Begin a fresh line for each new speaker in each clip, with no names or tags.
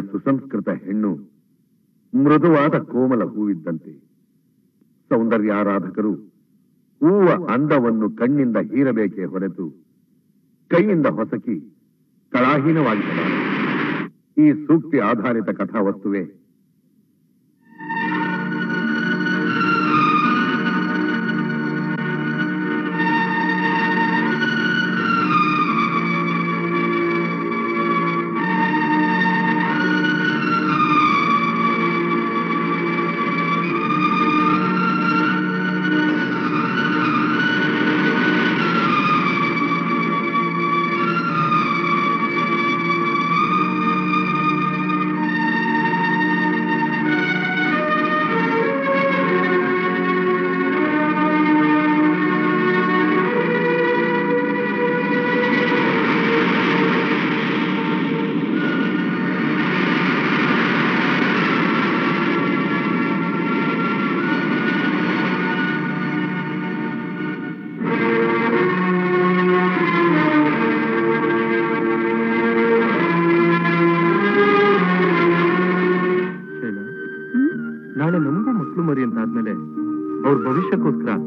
ಸುಸಂಸ್ಕೃತ ಹೆಣ್ಣು ಮೃದುವಾದ ಕೋಮಲ ಹೂವಿದ್ದಂತೆ ಸೌಂದರ್ಯಾರಾಧಕರು ಹೂವ ಅಂದವನ್ನು ಕಣ್ಣಿಂದ ಹೀರಬೇಕೇ ಹೊರತು ಕೈಯಿಂದ ಹೊಸಕಿ ಕಳಾಹೀನವಾಗಿರಬಾರದು ಈ ಸೂಕ್ತಿ ಆಧಾರಿತ ಕಥಾವಸ್ತುವೆ
ಅವ್ರ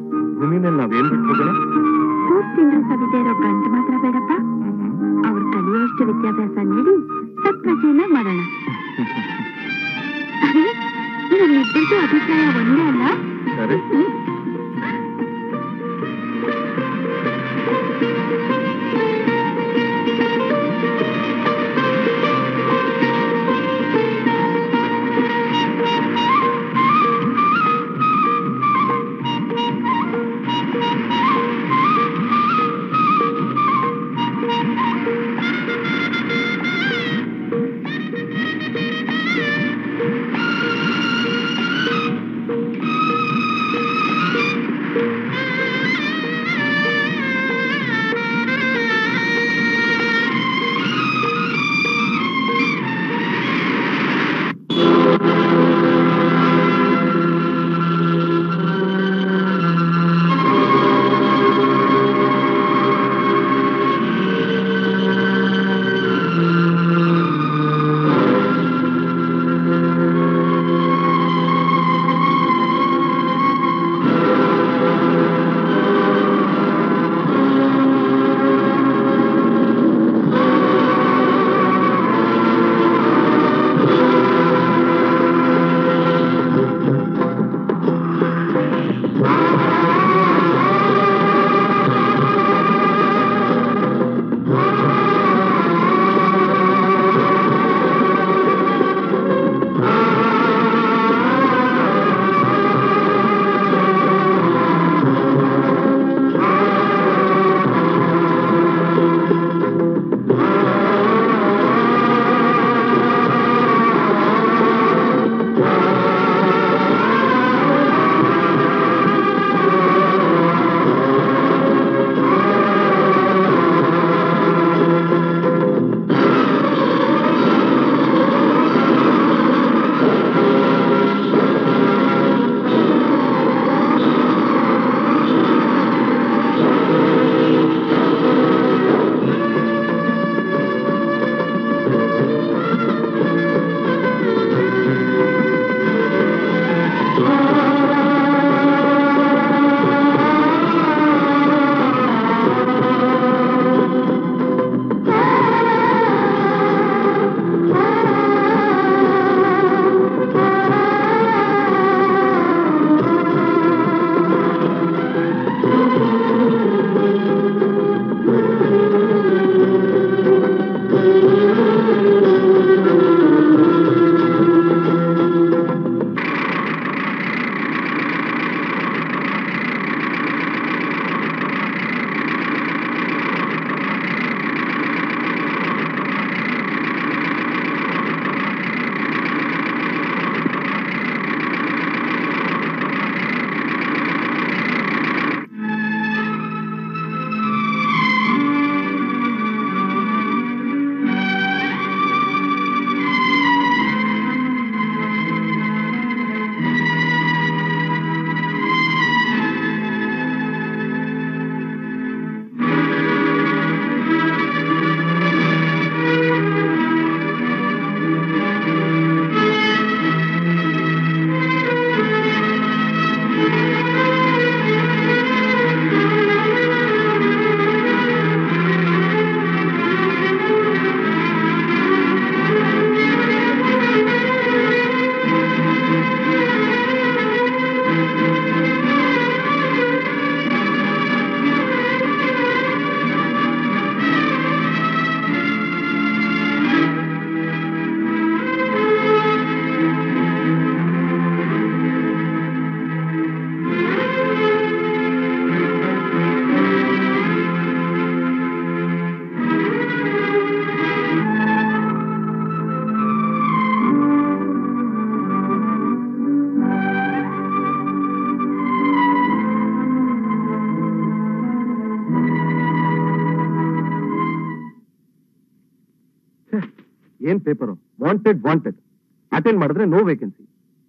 ನೋ ವೇಕೆನ್ಸಿ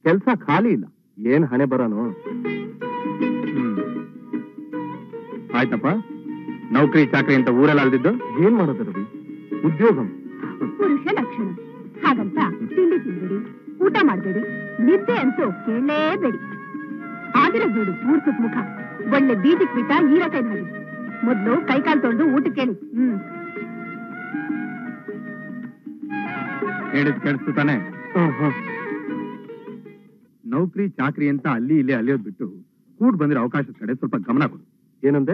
ಕೆಲಸ ಖಾಲಿ ಇಲ್ಲ. ಏನ್ ಹಣೆ ಬರೋನು?
ಆಯ್ತಪ್ಪ. ನೌಕರಿ ಚಾಕರಿ ಅಂತ ಊರಲ್ಲಿ ಅಲ್ದಿದ್ದು?
ಏನ್ ಮಾಡೋದು ರವಿ? ಉದ್ಯೋಗಂ.
ಪುರುಷ ಲಕ್ಷಣ. ಹಾಗಂತ ತಿಂಡಿ ತಿನ್ಬೇಡಿ ಊಟ ಮಾಡಬೇಡಿ ನಿದ್ದೆ ಅಂತೂ ಕೇಳಲೇಬೇಡಿ. ಆಗಿರೋ ನೋಡು ಮೂರ್ ಮುಖ. ಒಳ್ಳೆ ಬೀದಿಕ್ ಬಿಟ್ಟ ಹೀರಕೈ ಹಾಗೆ. ಮೊದ್ಲು ಕೈಕಾಲ್ ತೊಳೆದು ಊಟ ಕೇಳಿ. ಹ್ಮ್.
ಹೇಳಿದ್ ಹ್ಮ್ ತಾನೆ ನೌಕರಿ ಚಾಕರಿ ಅಂತ ಅಲ್ಲಿ ಇಲ್ಲಿ ಅಲಿಯೋದ್ ಬಿಟ್ಟು ಕೂಡ್ ಬಂದಿರೋ ಅವಕಾಶದ ಕಡೆ ಸ್ವಲ್ಪ ಗಮನ ಕೊಡು.
ಏನಂದೆ?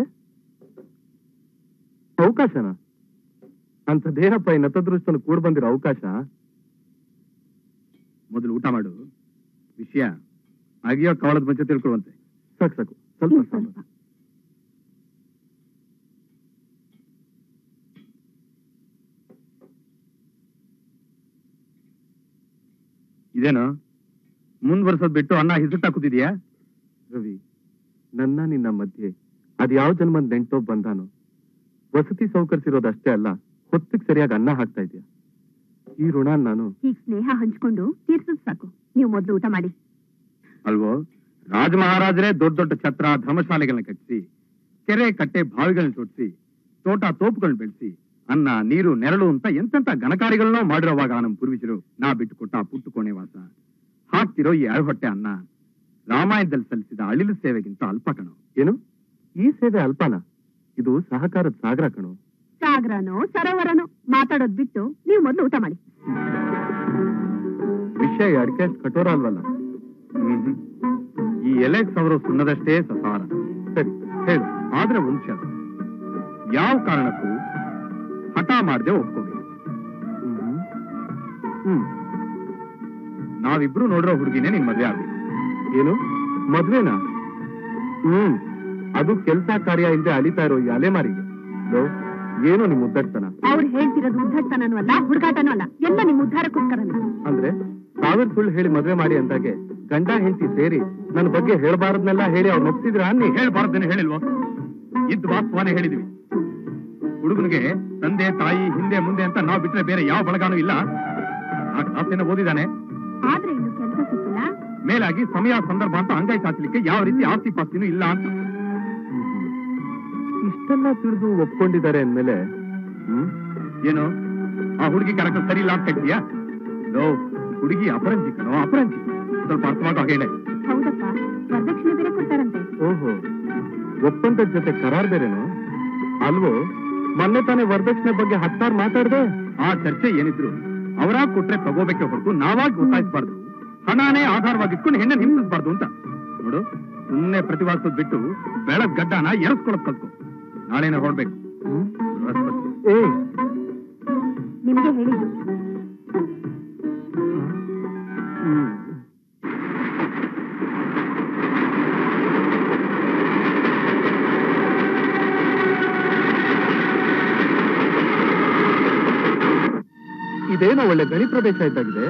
ಅವಕಾಶನ? ಅಂತ ಈ ನತದೃಷ್ಟನ ಕೂಡ್ ಬಂದಿರೋ ಅವಕಾಶ?
ಮೊದಲು ಊಟ ಮಾಡು. ವಿಷಯ ಆಗಿಯೋ ಕವಳದ ಮುಂಚೆ ತಿಳ್ಕೊಳ್ಳುವಂತೆ.
ಸಾಕು ಸಾಕು. ಸ್ವಲ್ಪ.
ಸ್ವಲ್ಪ.
ಇದೇನು? ಮುಂದ್ವರ್ಸೋದ್ ಬಿಟ್ಟು ಅನ್ನ ಹಿಸುತ್ತಾ ಕೂತಿದ್ಯಾ?
ರವಿ ನನ್ನ ನಿನ್ನ ಮಧ್ಯೆ ಅದ್ ಯಾವ ಜನ್ಮದ್ ನೆಂಟೋ ಬಂದಾನೋ? ವಸತಿ ಸೌಕರಿಸಿರೋದಷ್ಟೇ ಅಲ್ಲ ಹೊತ್ತಿಗೆ ಸರಿಯಾಗಿ ಅನ್ನ ಹಾಕ್ತಾ ಇದೆಯಾ? ಈ ಋಣ ನಾನು
ಈ ಸ್ನೇಹ ಹಂಚ್ಕೊಂಡು ತೀರ್ಸದ್ ಸಾಕು. ನೀವು ಮೊದಲು ಊಟ ಮಾಡಿ.
ಅಲ್ವೋ? ರಾಜ ಮಹಾರಾಜರೇ ದೊಡ್ಡ ದೊಡ್ಡ ಛತ್ರ ಧರ್ಮಶಾಲೆಗಳನ್ನ ಕಟ್ಟಿಸಿ ಕೆರೆ ಕಟ್ಟೆ ಬಾವಿಗಳನ್ನ ತೊಡಿಸಿ ತೋಟ ತೋಪುಗಳನ್ನ ಬೆಳೆಸಿ ಅನ್ನ ನೀರು ನೆರಳು ಅಂತ ಎಂತೆಂತ ಘನಕಾರಿಗಳನ್ನೋ ಮಾಡಿರೋವಾಗ ನಮ್ಮ ಪೂರ್ವಿಜರು ನಾ ಬಿಟ್ಟು ಕೊಟ್ಟ ಪುಟ್ಟು ಕೋಣೆ ವಾಸ. ಹಾಕ್ತಿರೋ ಈ ಹೊಟ್ಟೆ ಅನ್ನ ರಾಮಾಯಣದಲ್ಲಿ ಸಲ್ಲಿಸಿದ ಅಳಿಲು ಸೇವೆಗಿಂತ ಅಲ್ಪ ಕಣು.
ಏನು? ಈ ಸೇವೆ ಅಲ್ಪನ? ಇದು ಸಹಕಾರದ ಸಾಗರ ಕಣು.
ಸಾಗರನೋ ಸರೋವರನೋ? ಮಾತಾಡೋದ್ ಬಿಟ್ಟು ನೀವು ಮೊದಲು ಊಟ ಮಾಡಿ.
ವಿಷಯ ಅಡಿಕೆ ಕಠೋರ ಅಲ್ವಲ್ಲ?
ಈ ಎಲೆ ಸವರು ಸುಣ್ಣದಷ್ಟೇ ಸಸಾರ.
ಸರಿ ಹೇಳು.
ಆದ್ರೆ ಒಂದು. ಯಾವ ಕಾರಣಕ್ಕೂ ಹಠ ಮಾಡದೆ ಒಪ್ಕೋಬೇಕು.
ಹ್ಮ್.
ನಾವಿಬ್ರು ನೋಡಿರೋ ಹುಡುಗಿನೇ ನಿನ್ ಮದ್ವೆ ಆಗ್ಬೇಕು.
ಏನು? ಮದ್ವೆನಾ? ಹ್ಮ್. ಅದು ಕೆಲ್ಸ ಕಾರ್ಯ ಇಲ್ಲದೆ ಅಲಿತಾ ಇರೋ ಈ ಅಲೆಮಾರಿಗೆ. ಏನು ನಿಮ್ ಉದ್ದಡ್ತನ
ಅವ್ರು ಹೇಳ್ತಿರೋದು ಉದ್ದಟನೂ ಅಲ್ಲ ಹುಡುಗಾಟನೂ ಅಲ್ಲ. ಎಲ್ಲ ನಿಮ್ ಉದ್ಧಾರಕ್ಕೋಸ್ಕರ
ಅಂದ್ರೆ ಸಾವಿರ ಸುಳ್ಳು ಹೇಳಿ ಮದ್ವೆ ಮಾಡಿ ಅಂದಾಗೆ ಗಂಡ ಹೆಂಡತಿ ಸೇರಿ ನನ್ನ ಬಗ್ಗೆ ಹೇಳ್ಬಾರದ್ನೆಲ್ಲ ಹೇಳಿ ಅವ್ರು ಒಪ್ಸಿದ್ರ?
ನೀ
ಅನ್ನಿ
ಹೇಳಿಲ್ವಾ? ಹೇಳಿಲ್ವೋ ಇದ್ ವಾಸ್ತವನೇ ಹೇಳಿದ್ವಿ. ಹುಡುಗನಿಗೆ ತಂದೆ ತಾಯಿ ಹಿಂದೆ ಮುಂದೆ ಅಂತ ನಾವ್ ಬಿಟ್ರೆ ಬೇರೆ ಯಾವ ಬಳಗಾನೂ ಇಲ್ಲ. ಆ ಕ್ಲಾಸ್ ಓದಿದಾನೆ.
ಆದ್ರೆ ಇನ್ನು ಕೆಲಸ ಸಿಕ್ಕಿಲ್ಲ.
ಮೇಲಾಗಿ ಸಮಯ ಸಂದರ್ಭ ಅಂತ ಅಂಗೈ ಚಾಚಲಿಕ್ಕೆ ಯಾವ ರೀತಿ ಆಸ್ತಿ ಪಾಸ್ತಿನೂ ಇಲ್ಲ ಅಂತ.
ಇಷ್ಟೆಲ್ಲ ತಿಳಿದು ಒಪ್ಕೊಂಡಿದ್ದಾರೆ ಅಂದ್ಮೇಲೆ ಹ್ಮ್?
ಏನು? ಆ ಹುಡುಗಿ ಕರೆಕ್ಟ್ ಸರಿ ಇಲ್ಲ ಅಂತ ಹೇಳ್ತೀಯಾ? ಲೋ ಹುಡುಗಿ ಅಪರಂಜಿ ಕಣೋ ಅಪರಂಜಿ. ಸ್ವಲ್ಪ ಅರ್ಥ ಹಾಗೆ ಹೇಳಿ.
ಹೌದಪ್ಪ ವರದಕ್ಷಿಣೆ ಬೇರೆ ಕೊಡ್ತಾರಂತೆ.
ಓಹೋ ಒಪ್ಪಂದದ ಜೊತೆ ಕರಾರ್ ಬೇರೆನು? ಅಲ್ವೋ ಮೊನ್ನೆ ತಾನೇ ವರದಕ್ಷಿಣೆ ಬಗ್ಗೆ ಹತ್ತಾರು ಮಾತಾಡ್ದೆ?
ಆ ಚರ್ಚೆ ಏನಿದ್ರು? ಅವರಾಗ್ ಕೊಟ್ರೆ ತಗೋಬೇಕೆ ಹೊರತು ನಾವಾಗಿ ಒತ್ತಾಯಿಸಬಾರ್ದು. ಹಣನೇ ಆಧಾರವಾಗಿಟ್ಕೊಂಡು ಹೆಣ್ಣು ಹಿಂದಿಸಬಾರ್ದು ಅಂತ. ನೋಡು ಸುಮ್ಮನೆ ಪ್ರತಿವಾದಿಸೋದ್ ಬಿಟ್ಟು ಬೆಳಗ್ ಗಡ್ಡನ ಎರಸ್ಕೊಳಕ್ ಕಲ್ತು ನಾಳೆನೇ ಹೊರಡ್ಬೇಕು.
ಹ್ಮ್
ನಿಮಗೆ ಹೇಳಿದ್ದು.
ಇದೇನೋ ಒಳ್ಳೆ ಗಣಿ ಪ್ರದೇಶ ಇದ್ದಾಗಿದೆ.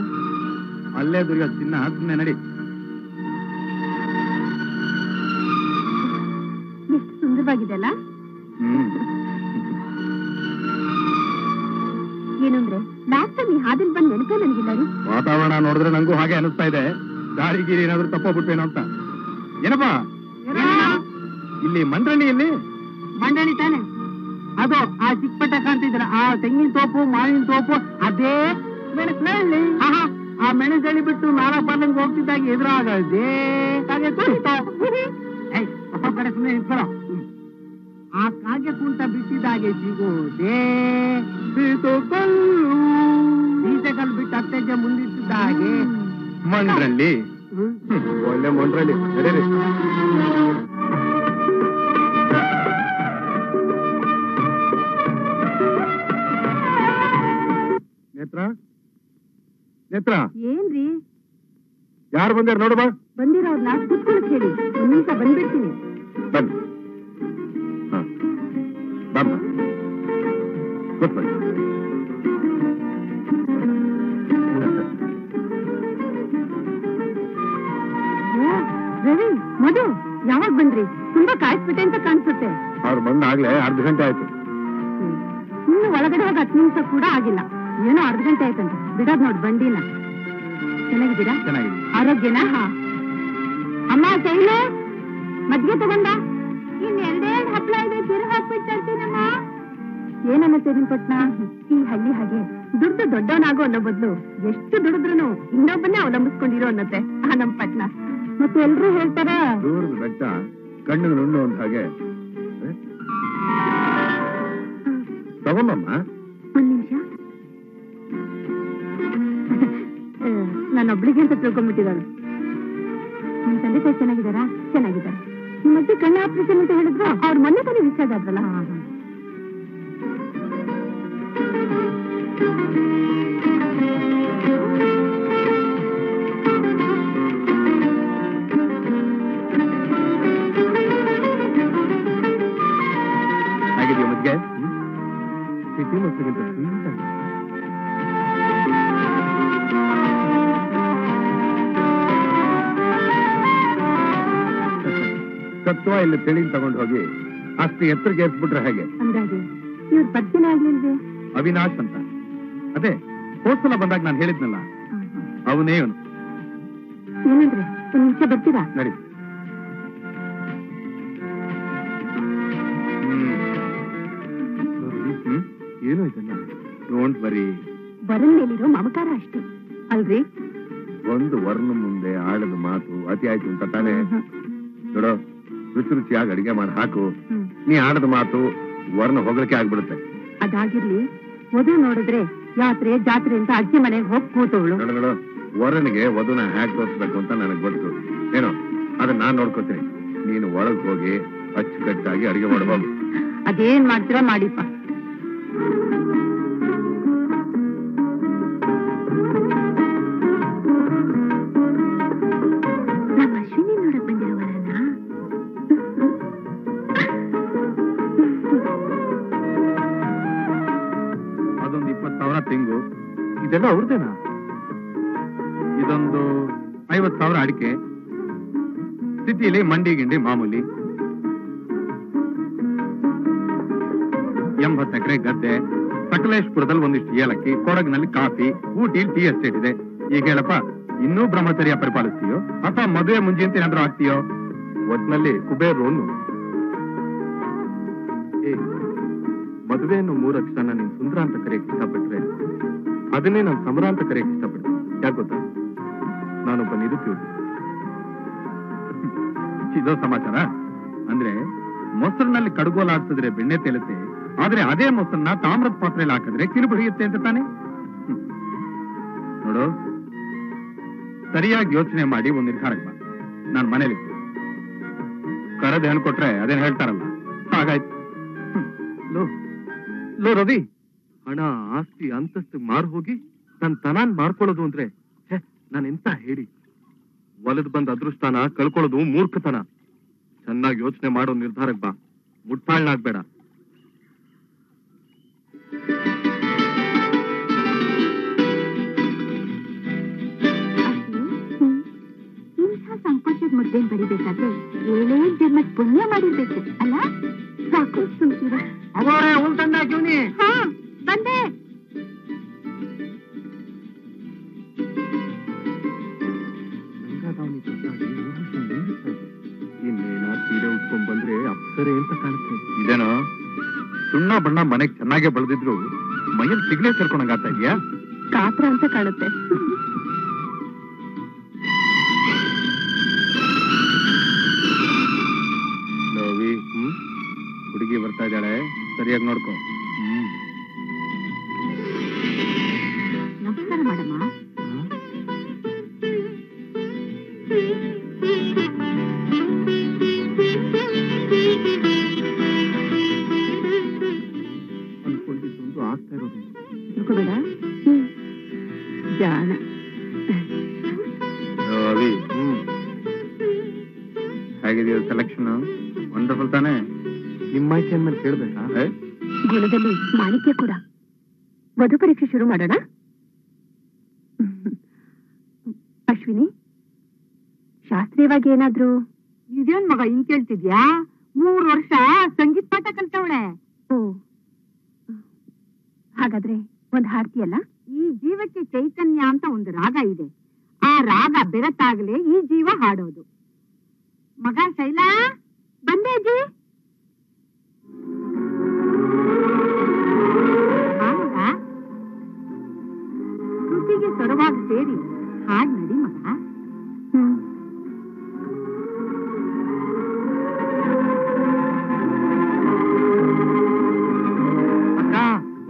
ಅಲ್ಲೇ ದುರ್ಗ ಚಿನ್ನ ಸುಮ್ಮನೆ ನಡಿ.
ಎಷ್ಟು ಸುಂದರವಾಗಿದೆ ಅಲ್ಲ ಏನಂದ್ರೆ ಈ ಹಾದಿಲ್ ಬಂದ್ ನೆನಪೇ ನನಗಿಲ್ಲ ರೀ.
ವಾತಾವರಣ ನೋಡಿದ್ರೆ ನಂಗೂ ಹಾಗೆ ಅನಿಸ್ತಾ ಇದೆ. ದಾರಿ ಗೀರಿ ಏನಾದ್ರೂ ತಪ್ಪೋಗ್ಬಿಟ್ವೇನೋ ಅಂತ. ಏನಪ್ಪಾ? ಇಲ್ಲಿ ಮಂಡ್ರಳ್ಳಿಯಲ್ಲಿ
ಮಂಡಳಿ ತಾನೆ. ಅದು ಆ ಚಿಕ್ಕಪಟ್ಟ ಕಾಣ್ತಿದ್ರ ಆ ತೆಂಗಿನ ತೋಪು ಮಾವಿನ ತೋಪು ಅದೇ ಮೆಣಸಿನಲ್ಲಿ. ಆ ಮೆಣಸಳಿ ಬಿಟ್ಟು ನಾಲ್ಕು ಬರ್ಲಂಗ್ ಹೋಗ್ತಿದ್ದಾಗ ಎದುರಾಗದೆ ಕಾಗೆ ಕಡೆ ಸುಮ್ಮನೆ ಹ್ಮ್. ಆ ಕಾಗೆ ಕುಂಟ ಬಿಟ್ಟಿದ್ದಾಗೆ ಸಿಗೋದೇ ಬೀಸುಕಲ್ಲು ಬೀಸಕಲ್ಲು ಬಿಟ್ಟು ಅತ್ತೆಗೆ ಮುಂದಿಟ್ಟಿದ್ದಾಗೆ.
ಮಂಡ್ರಲ್ಲಿ
ಒಳ್ಳೆ
ಒಳ್ಳೆ ಮೊಂಡ್ರಲ್ಲಿ
ನೇತ್ರ ನೇತ್ರ?
ಏನ್ರಿ?
ಯಾರು ಬಂದಿರ ನೋಡುವ
ಬಂದಿರೋರ್ನ ಕುತ್ಕೊಳಕ್ ಹೇಳಿ. ಒಂದ್ ನಿಮಿಷ ಬಂದ್ಬಿಡ್ತೀನಿ.
ಬನ್ನಿ. ಬಮ್ಮ. ಕೂತ್ಕೊಳ್ಳಿ.
ರವಿ ಮಧು ಯಾವಾಗ ಬಂದ್ರಿ? ತುಂಬಾ ಕಾಯಿಸ್ಬಿಟ್ಟೆ ಅಂತ ಕಾಣಿಸುತ್ತೆ.
ಅವ್ರು ಬಂದಾಗ್ಲೇ ಅರ್ಧ ಗಂಟೆ ಆಯ್ತು.
ಇನ್ನು ಒಳಗಡೆ ಹೋಗಿ ಹತ್ತು ನಿಮಿಷ ಕೂಡ ಆಗಿಲ್ಲ.
ಏನೋ ಅರ್ಧ ಗಂಟೆ ಆಯ್ತಂತೆ. ಬಿಡೋದ್ ನೋಡಿ ಬಂಡಿನ. ಚೆನ್ನಾಗಿದ್ದೀರಾ?
ಚೆನ್ನಾಗಿದೆ.
ಆರೋಗ್ಯನಾ? ಹಾ. ಅಮ್ಮ ಶೈಲು ಮದ್ಗೆ ತಗೊಂಡ ಇನ್ ಎರಡೆರಡು ಹಪ್ಳ ಇದೆ ತಿರು ಹಾಕ್ಬಿಟ್ಟಿರ್ತೀನಮ್ಮ ಏನನ್ನ ಪಟ್ನ? ಈ ಹಳ್ಳಿ ಹಾಗೆ. ದುಡ್ಡು ದೊಡ್ಡವನಾಗೋ ಅನ್ನೋ ಬದಲು ಎಷ್ಟು ದುಡಿದ್ರು ಇನ್ನೊಬ್ಬನೇ ಅವಲಂಬಿಸ್ಕೊಂಡಿರೋ ಅನ್ನತ್ತೆ ಆ ನಮ್ ಪಟ್ನ. ಮತ್ತೆ ಎಲ್ರು ಹೇಳ್ತಾರ?
ದೂರದ ಬೆಟ್ಟ ಕಣ್ಣಿಗೆ ನುಣ್ಣು ಅಂತ ಹಾಗೆ. ತಗೊಂಡಮ್ಮ ತಗೊಂಬಮ್ಮ.
ನಾನೊಬ್ಳಿಗೆ ಅಂತ ತಿಳ್ಕೊಂಡ್ಬಿಟ್ಟಿದ್ದಾಳೆ. ನಿಮ್ ತಂದೆ ತಾಯಿ ಚೆನ್ನಾಗಿದ್ದಾರಾ? ಚೆನ್ನಾಗಿದ್ದಾರೆ. ನಿಮ್ಮ ಮಧ್ಯೆ ಕಣ್ಣ ಆಪರೇಷನ್ ಅಂತ ಹೇಳಿದ್ರು? ಅವ್ರ ಮೊನ್ನೆ ತಾನೇ ವಿಚಾರ ಆದ್ರಲ್ಲ?
ಆಗಿದೆಯಾ
ಸಿಟಿ ಮೊಸರಿಗಿಂತ ಸ್ವೀಟ್ ಆಗಿ.
ಸತ್ವ ಇಲ್ಲಿ ತಿಳಿ ತಗೊಂಡು ಹೋಗಿ ಅಷ್ಟು ಎತ್ತರಕ್ಕೆ ಏರ್ಸ್ಬಿಟ್ರೆ ಹಾಗೆ?
ಅವಿನಾಶ್ ಅಂತ. ಅದೇ ಹೋದ್ ಬಂದಾಗ ನಾನು ಹೇಳಿದ್ನಲ್ಲ. ಅವನೇ ಅವನು
ಬರ್ತೀರಾ?
ನಡಿ.
ಏನು ಇದೆಲ್ಲ
ಡೋಂಟ್ ವರಿ
ವರನ್ ಮೇಲಿರೋ ಮಮಕಾರ ಅಷ್ಟೇ. ಅಲ್ರಿ?
ಒಂದು ವರ್ಣ ಮುಂದೆ ಆಳದ ಮಾತು ಅತಿ ಆಯ್ತು ಅಂತ ತಾನೇ. ನೋಡೋ. ರುಚಿ ರುಚಿಯಾಗಿ ಅಡಿಗೆ ಮಾಡಿ ಹಾಕು. ನೀ ಆಡದ ಮಾತು ವರ್ಣ ಹೊಗಳಿಕೆ ಆಗ್ಬಿಡುತ್ತೆ.
ಅದಾಗಿರ್ಲಿ ವಧು ನೋಡಿದ್ರೆ ಯಾತ್ರೆ ಜಾತ್ರೆ ಅಂತ ಅಜ್ಜಿ ಮನೆಗೆ ಹೋಗಿ ಕೂತವಳು.
ವರನಿಗೆ ವಧುನ ಹ್ಯಾಕ್ ತೋರಿಸ್ಬೇಕು ಅಂತ ನನಗೆ ಗೊತ್ತು. ಏನೋ ಅದನ್ನ ನಾನ್ ನೋಡ್ಕೋತೀನಿ. ನೀನು ಒಳಗ್ ಹೋಗಿ ಅಚ್ಚುಕಟ್ಟಾಗಿ ಅಡಿಗೆ ಮಾಡಬಹುದು
ಅದೇನ್ ಮಾಡ್ತೀರಾ ಮಾಡಿಪ್ಪ.
ಅಡಿಕೆ ಸಿಟಿಲಿ ಮಂಡಿ ಗಿಂಡಿ ಮಾಮೂಲಿ. ಎಂಬತ್ತು ಎಕರೆ ಗದ್ದೆ, ಸಕಲೇಶ್ಪುರದಲ್ಲಿ ಒಂದಿಷ್ಟು ಏಲಕ್ಕಿ, ಕೊಡಗಿನಲ್ಲಿ ಕಾಫಿ ಊಟಿಯಲ್ಲಿ ಟೀ ಎಸ್ಟೇಟ್ ಇದೆ. ಈಗ ಹೇಳಪ್ಪ, ಇನ್ನೂ ಬ್ರಹ್ಮಚರ್ಯ ಪರಿಪಾಲಿಸ್ತೀಯೋ? ಅಥವಾ ಮದುವೆ ಮುಂಜಿ ಏನಾದ್ರೂ ಆಗ್ತೀಯೋ
ಒಟ್ನಲ್ಲಿ ಕುಬೇರು ಮದುವೆಯನ್ನು ಮೂರಕ್ಷರನ ನೀನ್ ಸುಂದರ ಅಂತ ಕರೆಯಕ್ಕೆ ಇಷ್ಟಪಟ್ರೆ ಅದನ್ನೇ ನಾನು ಸಮರ ಅಂತ ಕರೆಯಕ್ಕೆ ಇಷ್ಟಪಡ್ತೀನಿ. ಯಾಕೆ ಗೊತ್ತಾ? ನಾನೊಬ್ಬ ನಿರುದ್ಯೋಗಿ.
ಇದೋ ಸಮಾಚಾರ? ಅಂದ್ರೆ ಮೊಸರಿನಲ್ಲಿ ಹಾಕ್ತಿದ್ರೆ ಬೆಣ್ಣೆ ತೇಲುತ್ತೆ, ಆದ್ರೆ ಅದೇ ಮೊಸರನ್ನ ತಾಮ್ರದ ಪಾತ್ರೆಯಲ್ಲಿ ಹಾಕಿದ್ರೆ ಕಿರುಬಡಿಯುತ್ತೆ ಅಂತ ತಾನೆ? ನೋಡು, ಸರಿಯಾಗಿ ಯೋಚನೆ ಮಾಡಿ ಒಂದು ನಿರ್ಧಾರಕ್ಕೆ ಬಾ. ನಾನ್ ಮನೇಲಿ ಕರೆದು ಹೇಳ್ಕೊಟ್ರೆ ಕೊಟ್ರೆ ಅದೇನ್ ಹೇಳ್ತಾರಲ್ಲ? ಹಾಗಾಯ್ತು.
ಲೋ ರವಿ. ಹಣ, ಆಸ್ತಿ, ಅಂತಸ್ತು ಮಾರು ಹೋಗಿ ನನ್ ತನಾನ್ ಮಾರ್ಕೊಳ್ಳೋದು ಅಂದ್ರೆ ಛೆ, ನಾನ್ ಎಂತ ಹೇಳಿ? ಒಲದ್ ಬಂದ ಅದೃಷ್ಟನ ಕಳ್ಕೊಳ್ಳೋದು ಮೂರ್ಖತನ. ಚೆನ್ನಾಗಿ ಯೋಚನೆ ಮಾಡೋ ನಿರ್ಧಾರಕ್ಕೆ ಬಾ. ಮುಟ್ಟಾಳ್ನಾಗ್ಬೇಡ
ಸಂಕೋಚದ ಮುದ್ದೆ ಬರಿಬೇಕಾದ್ರೆ ಏಳೇ ಜನ್ಮದ ಪುಣ್ಯ ಮಾಡಿರ್ಬೇಕು ಅಲ್ಲ? ಸಾಕು ಹಾ ಬಂದೆ.
ಇನ್ನೇನ ಸೀರೆ ಉಟ್ಕೊಂಡ್ ಬಂದ್ರೆ ಅಪ್ಸರೆ ಅಂತ ಕಾಣುತ್ತೆ
ಇದೇನೋ? ಸುಣ್ಣ ಬಣ್ಣ ಮನೆಗ್ ಚೆನ್ನಾಗೆ ಬೆಳೆದಿದ್ರು ಮೈಯಲ್ಲಿ ಸಿಗ್ನೆ ಸೇರ್ಕೊಂಡಂಗ ಆಗ್ತಾ ಇದೆಯಾ?
ಕಾತ್ರ ಅಂತ ಕಾಣುತ್ತೆ.
ಹುಡುಗಿ ಬರ್ತಾ ಇದ್ದಾಳೆ. ಸರಿಯಾಗಿ ನೋಡ್ಕೋ. ಹ್ಮ್.
ನಮಸ್ಕಾರ ಮಾಡಮ್ಮ ಮಾಡೋಣ? ಅಶ್ವಿನಿ, ಶಾಸ್ತ್ರೀಯವಾಗಿ ಏನಾದ್ರು
ಇದೇನ್ ಮಗ ಹಿಂಗ್ ಕೇಳ್ತಿದ್ಯಾ? ಮೂರ್ ವರ್ಷ ಸಂಗೀತ ಪಾಠ ಕಲ್ತವಳೆ.
ಹಾಗಾದ್ರೆ ಒಂದ್ ಹಾಡ್ತಿಯಲ್ಲ
ಈ ಜೀವಕ್ಕೆ ಚೈತನ್ಯ ಅಂತ ಒಂದು ರಾಗ ಇದೆ. ಆ ರಾಗ ಬೆರತಾಗ್ಲೇ ಈ ಜೀವ ಹಾಡೋದು. ಮಗ ಶೈಲಾ ಬಂದೇಜಿ ಯಾವಾಗ ಸೇರಿ ಹಾಡ್ ನಡಿ ಮಗ.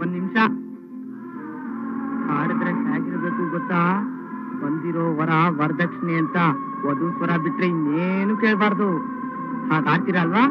ಒಂದ್ ನಿಮಿಷ. ಹಾಡಿದ್ರೆ ಹೇಗಿರ್ಬೇಕು ಗೊತ್ತಾ? ಬಂದಿರೋ ವರ ವರದಕ್ಷಿಣೆ ಅಂತ ವಧು ಸ್ವರ ಬಿಟ್ರೆ ಇನ್ನೇನು ಕೇಳಬಾರ್ದು.
ಹಾಗಾಡ್ತೀರಲ್ವಾ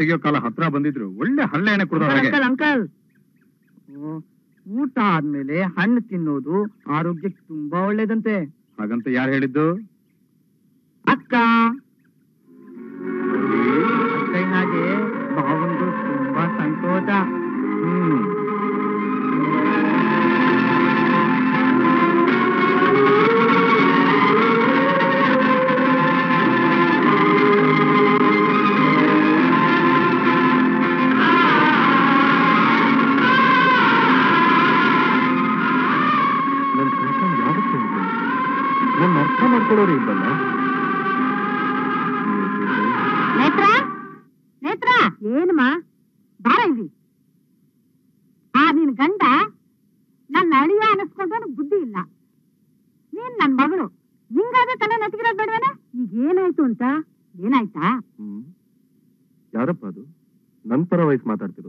ತೆಗಿಯೋ ಕಾಲ ಹತ್ರ ಬಂದಿದ್ರು. ಒಳ್ಳೆ ಹಳ್ಳೆನೆ
ಅಂಕಲ್ ಅಂಕಲ್. ಊಟ ಆದ್ಮೇಲೆ ಹಣ್ಣು ತಿನ್ನೋದು ಆರೋಗ್ಯಕ್ಕೆ ತುಂಬಾ ಒಳ್ಳೇದಂತೆ.
ಹಾಗಂತ ಯಾರು ಹೇಳಿದ್ದು?
ಅಕ್ಕ. ಹಾಗೆ
ವಹಿಸಿ ಮಾತಾಡ್ತೀನಿ.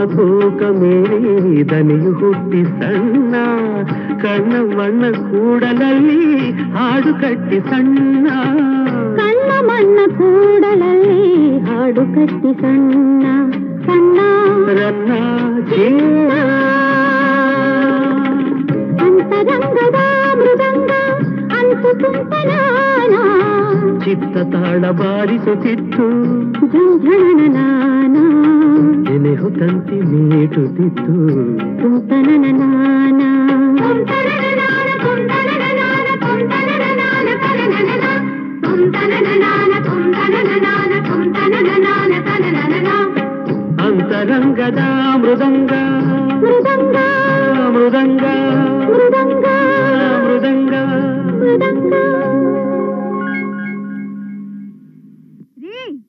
ಮೂಕ ಮೌನ ತೂಕ ಮೇರಿ ದನಿಯು ಹುಟ್ಟಿ ಸಣ್ಣ ಕಣ್ಣ ಮಣ್ಣ ಕೂಡಲಲ್ಲಿ ಹಾಡು ಕಟ್ಟಿ ಸಣ್ಣ
ಕಣ್ಣ ಮಣ್ಣ ಕೂಡಲಲ್ಲಿ ಹಾಡು ಕಟ್ಟಿ ಸಣ್ಣ ಸಣ್ಣ
ರನ್ನ ಚಿನ್ನ
ಅಂತರಂಗದ ಮೃದಂಗ ಅಂತು ತುಂಪನಾನ
ಚಿತ್ತ ತಾಳ ಬಾರಿಸುತ್ತಿತ್ತು
ಜಂಝಣನಾನ
ಎನೆಹು ತಂತಿ ಮೀಟುತ್ತಿತ್ತು
ತುಂತನನಾನ
ಅಂತರಂಗದ ಮೃದಂಗ
ಮೃದಂಗ
ಮೃದಂಗ
ಮೃದಂಗ
ಮೃದಂಗ
ಮೃದಂಗ ರೀ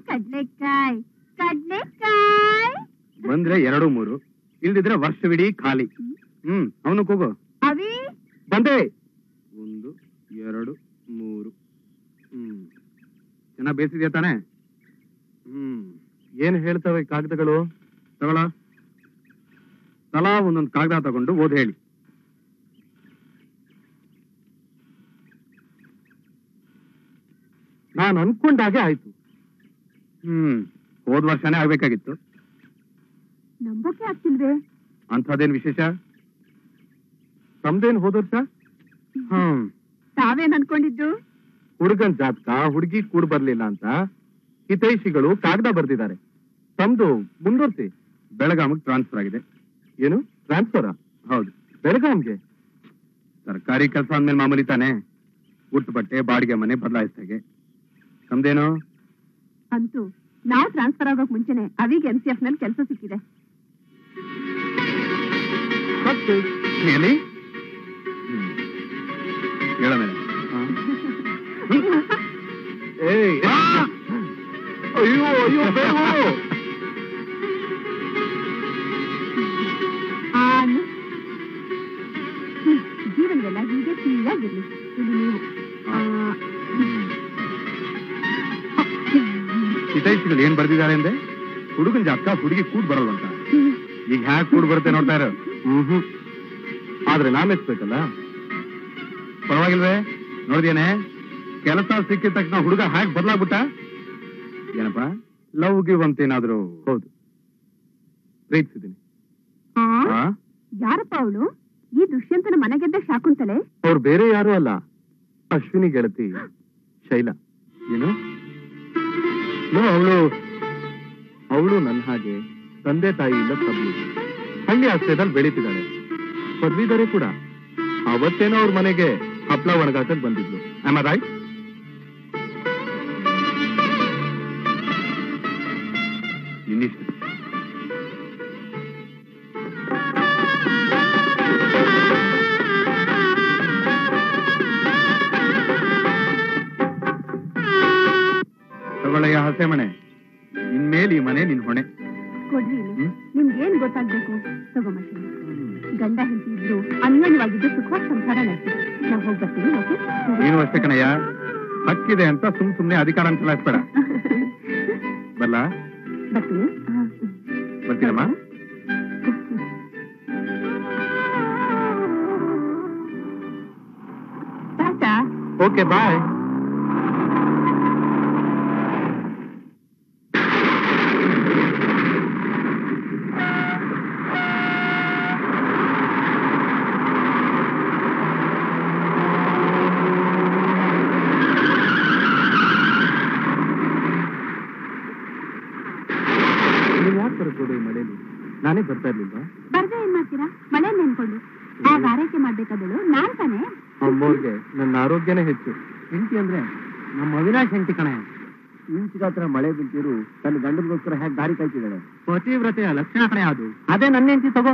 ಕಡ್ಲೆಕಾಯ್ ಕಡ್ಲೆಕಾಯ್.
ಬಂದ್ರೆ ಎರಡು ಮೂರು ಇಲ್ದಿದ್ರೆ ವರ್ಷವಿಡೀ ಖಾಲಿ. ಹ್ಮ್ ಅವನು ಕೂಗು
ಅವಿ?
ಬಂದೆ. ಒಂದು ಎರಡು ಮೂರು. ಹ್ಮ್. ಚೆನ್ನಾಗ್ ಬೇಯಿಸಿದ್ಯಾ ತಾನೆ? ಹ್ಮ್.
ಏನ್ ಹೇಳ್ತಾವೆ ಕಾಗದಗಳು?
ತಗೊಳ ತಲಾ ಒಂದೊಂದು ಕಾಗದ ತಗೊಂಡು ಓದ್ ಹೇಳಿ.
ನಾನ್ ಅನ್ಕೊಂಡಾಗೆ ಆಯ್ತು.
ಹ್ಮ್ ಹೋದ್ ವರ್ಷನೇ ಆಗ್ಬೇಕಾಗಿತ್ತು.
ನಂಬಕ್ಕೆ ಆಗ್ತಿಲ್ವೇ?
ಅಂಥದ್ದೇನ್ ವಿಶೇಷ?
ತಮ್ದೇನ್ ಹೋದರ್ಸ
ಹ್ಮ್.
ತಾವೇನ್ ಅನ್ಕೊಂಡಿದ್ದು?
ಹುಡುಗನ್ ಜಾತಕ ಹುಡುಗಿ ಕೂಡ ಬರ್ಲಿಲ್ಲ ಅಂತ ಹಿತೈಷಿಗಳು ಕಾಗದ ಬರ್ದಿದ್ದಾರೆ. ತಮ್ದು ಮುಂದುವರ್ಸಿ
ಬೆಳಗಾವಿಗೆ ಟ್ರಾನ್ಸ್ಫರ್ ಆಗಿದೆ.
ಏನು? ಟ್ರಾನ್ಸ್ಫರ್
ಹೌದು.
ಬೆಳಗಾಂಗೆ
ಸರ್ಕಾರಿ ಕೆಲಸ ಅಂದ್ಮೇಲೆ ಮಾಮೂಲಿ ತಾನೆ. ಉಟ್ಟು ಬಟ್ಟೆ ಬಾಡಿಗೆ ಮನೆ ಬದಲಾಯಿಸ್ದಾಗೆ. ನಮ್ದೇನು?
ಅಂತೂ ನಾವು ಟ್ರಾನ್ಸ್ಫರ್ ಆಗೋಕ್ ಮುಂಚೆನೆ ಅವಿಗೆ ಎನ್ ಸಿ ಎಫ್ನಲ್ಲಿ ಕೆಲಸ ಸಿಕ್ಕಿದೆ.
ಅಯ್ಯೋ ಅಯ್ಯೋ.
ಹ್ಮ್, ಹೀಗೆ ಫ್ರೀಯಾಗಿರ್ಲಿ. ಇದು ನೀವು.
ಹಿತೈಷಿಗಳು ಏನ್ ಬರ್ದಿದ್ದಾರೆ ಅಂದ್ರೆ ಹುಡುಗನ್ ಜಾತಕ ಹುಡುಗಿ ಕೂಡ್ ಅಂತ. ಈಗ ಹ್ಯಾಕ್ ಕೂಡ್ ಬರುತ್ತೆ ನೋಡ್ತಾ ಇರೋ.
ಹ್ಮ್ ಹ್ಮ್. ಆದ್ರೆ ನಾನ್ ಎಚ್ಬೇಕಲ್ಲ
ಪರವಾಗಿಲ್ವೇ? ನೋಡಿದೇನೆ ಕೆಲಸ ಸಿಕ್ಕಿದ ತಕ್ಷಣ ಹುಡುಗ ಹ್ಯಾಕ್ ಬದಲಾಗ್ಬಿಟ್ಟ? ಏನಪ್ಪ? ಲವ್ ಗಿವ್ ಅಂತ ಏನಾದ್ರು?
ಹೌದು. ಪ್ರೀತಿಸಿದ್ದೀನಿ?
ಯಾರಪ್ಪ ಅವಳು? ಈ ದುಷ್ಯಂತನ ಮನೆಗೆದ್ದ ಶಾಕುಂತಲೆ?
ಅವ್ರು ಬೇರೆ ಯಾರು ಅಲ್ಲ. ಅಶ್ವಿನಿ ಗೆಳತಿ ಶೈಲಾ.
ಏನು?
ಅವಳು ಅವಳು ನನ್ನ ಹಾಗೆ ತಂದೆ ತಾಯಿ ಇಲ್ಲ ಹಳ್ಳಿ ಆಶ್ರಯದಲ್ಲಿ ಬೆಳೀತಿದ್ದಾಳೆ. ಕೂಡ. ಅವತ್ತೇನೋ ಅವ್ರ ಮನೆಗೆ ಹಪ್ಲ ಒಣಗಾಕಕ್ ಬಂದಿದ್ಲು.
ಆಮ್ ರೈಟ್ ಹಸೆ ಮನೆ. ಇನ್ಮೇಲೆ ಈ ಮನೆ ನಿನ್ ಹೊಣೆ.
ಕೊಡ್ರಿ ನಿಮ್ಗೇನ್
ಹ್ಮ್?
ನಿಮ್ಗೆ ಏನ್ ಗೊತ್ತಾಗ್ಬೇಕು? ತಗೋ ಮಷೀನ್ ಗಂಡ ಹೆಂಡತಿ ಇದ್ರು ಅನ್ಯೋನ್ಯವಾಗಿದ್ದು ಸುಖವಾಗಿ ಸಂಸಾರ ನಡೆಸಿ ನಾವು ಹೋಗ್ಬರ್ತೀವಿ
ನೀನು ಅಷ್ಟೇ ಕಣಯ್ಯ. ಹಕ್ಕಿದೆ ಅಂತ ಸುಮ್ ಸುಮ್ನೆ ಅಧಿಕಾರ ಚಲಾಯಿಸ್ಬೇಡ ಬಲ್ಲ? ಬರ್ತೀನಿ.
ಟಾಟಾ
ಓಕೆ ಬಾಯ್ ನೀವು ಯಾಕೆ ಬರக்கூಡು ಈ ಮಳೆಯಲ್ಲಿ ನಾನೇ ಬರ್ತಾ ಇರ್ಲಿಲ್ವಾ
ಬರ್ದೆ ಏನ್ ಮಾಡ್ತೀರಾ ಮಳೆ ನೆನ್ಕೊಂಡು ಆಗ ಆರೈಕೆ ಮಾಡ್ಬೇಕಾದಳು ನಾನ್ ತಾನೇ
ಅಮ್ಮೋರ್ಗೆ ನನ್ನ ಆರೋಗ್ಯನೇ ಹೆಚ್ಚು.
ಹೆಂಡತಿ ಅಂದ್ರೆ ನಮ್ಮ ಅವಿನಾಶ್ ಹೆಂಡತಿ ಕಣೆ. ಇಂಚಿಗಾತ್ರ ಮಳೆ ಬಿದ್ದಿರು ತನ್ನ ಗಂಡನಗೋಸ್ಕರ ಹೇಗೆ ದಾರಿ ಕಾಯ್ತಿದ್ದಾಳೆ ಪತಿವ್ರತೆಯ ಲಕ್ಷಣ ಕಣೆ ಅದು. ಅದೇ ನನ್ನ ಹೆಂಡತಿ ತಗೋ.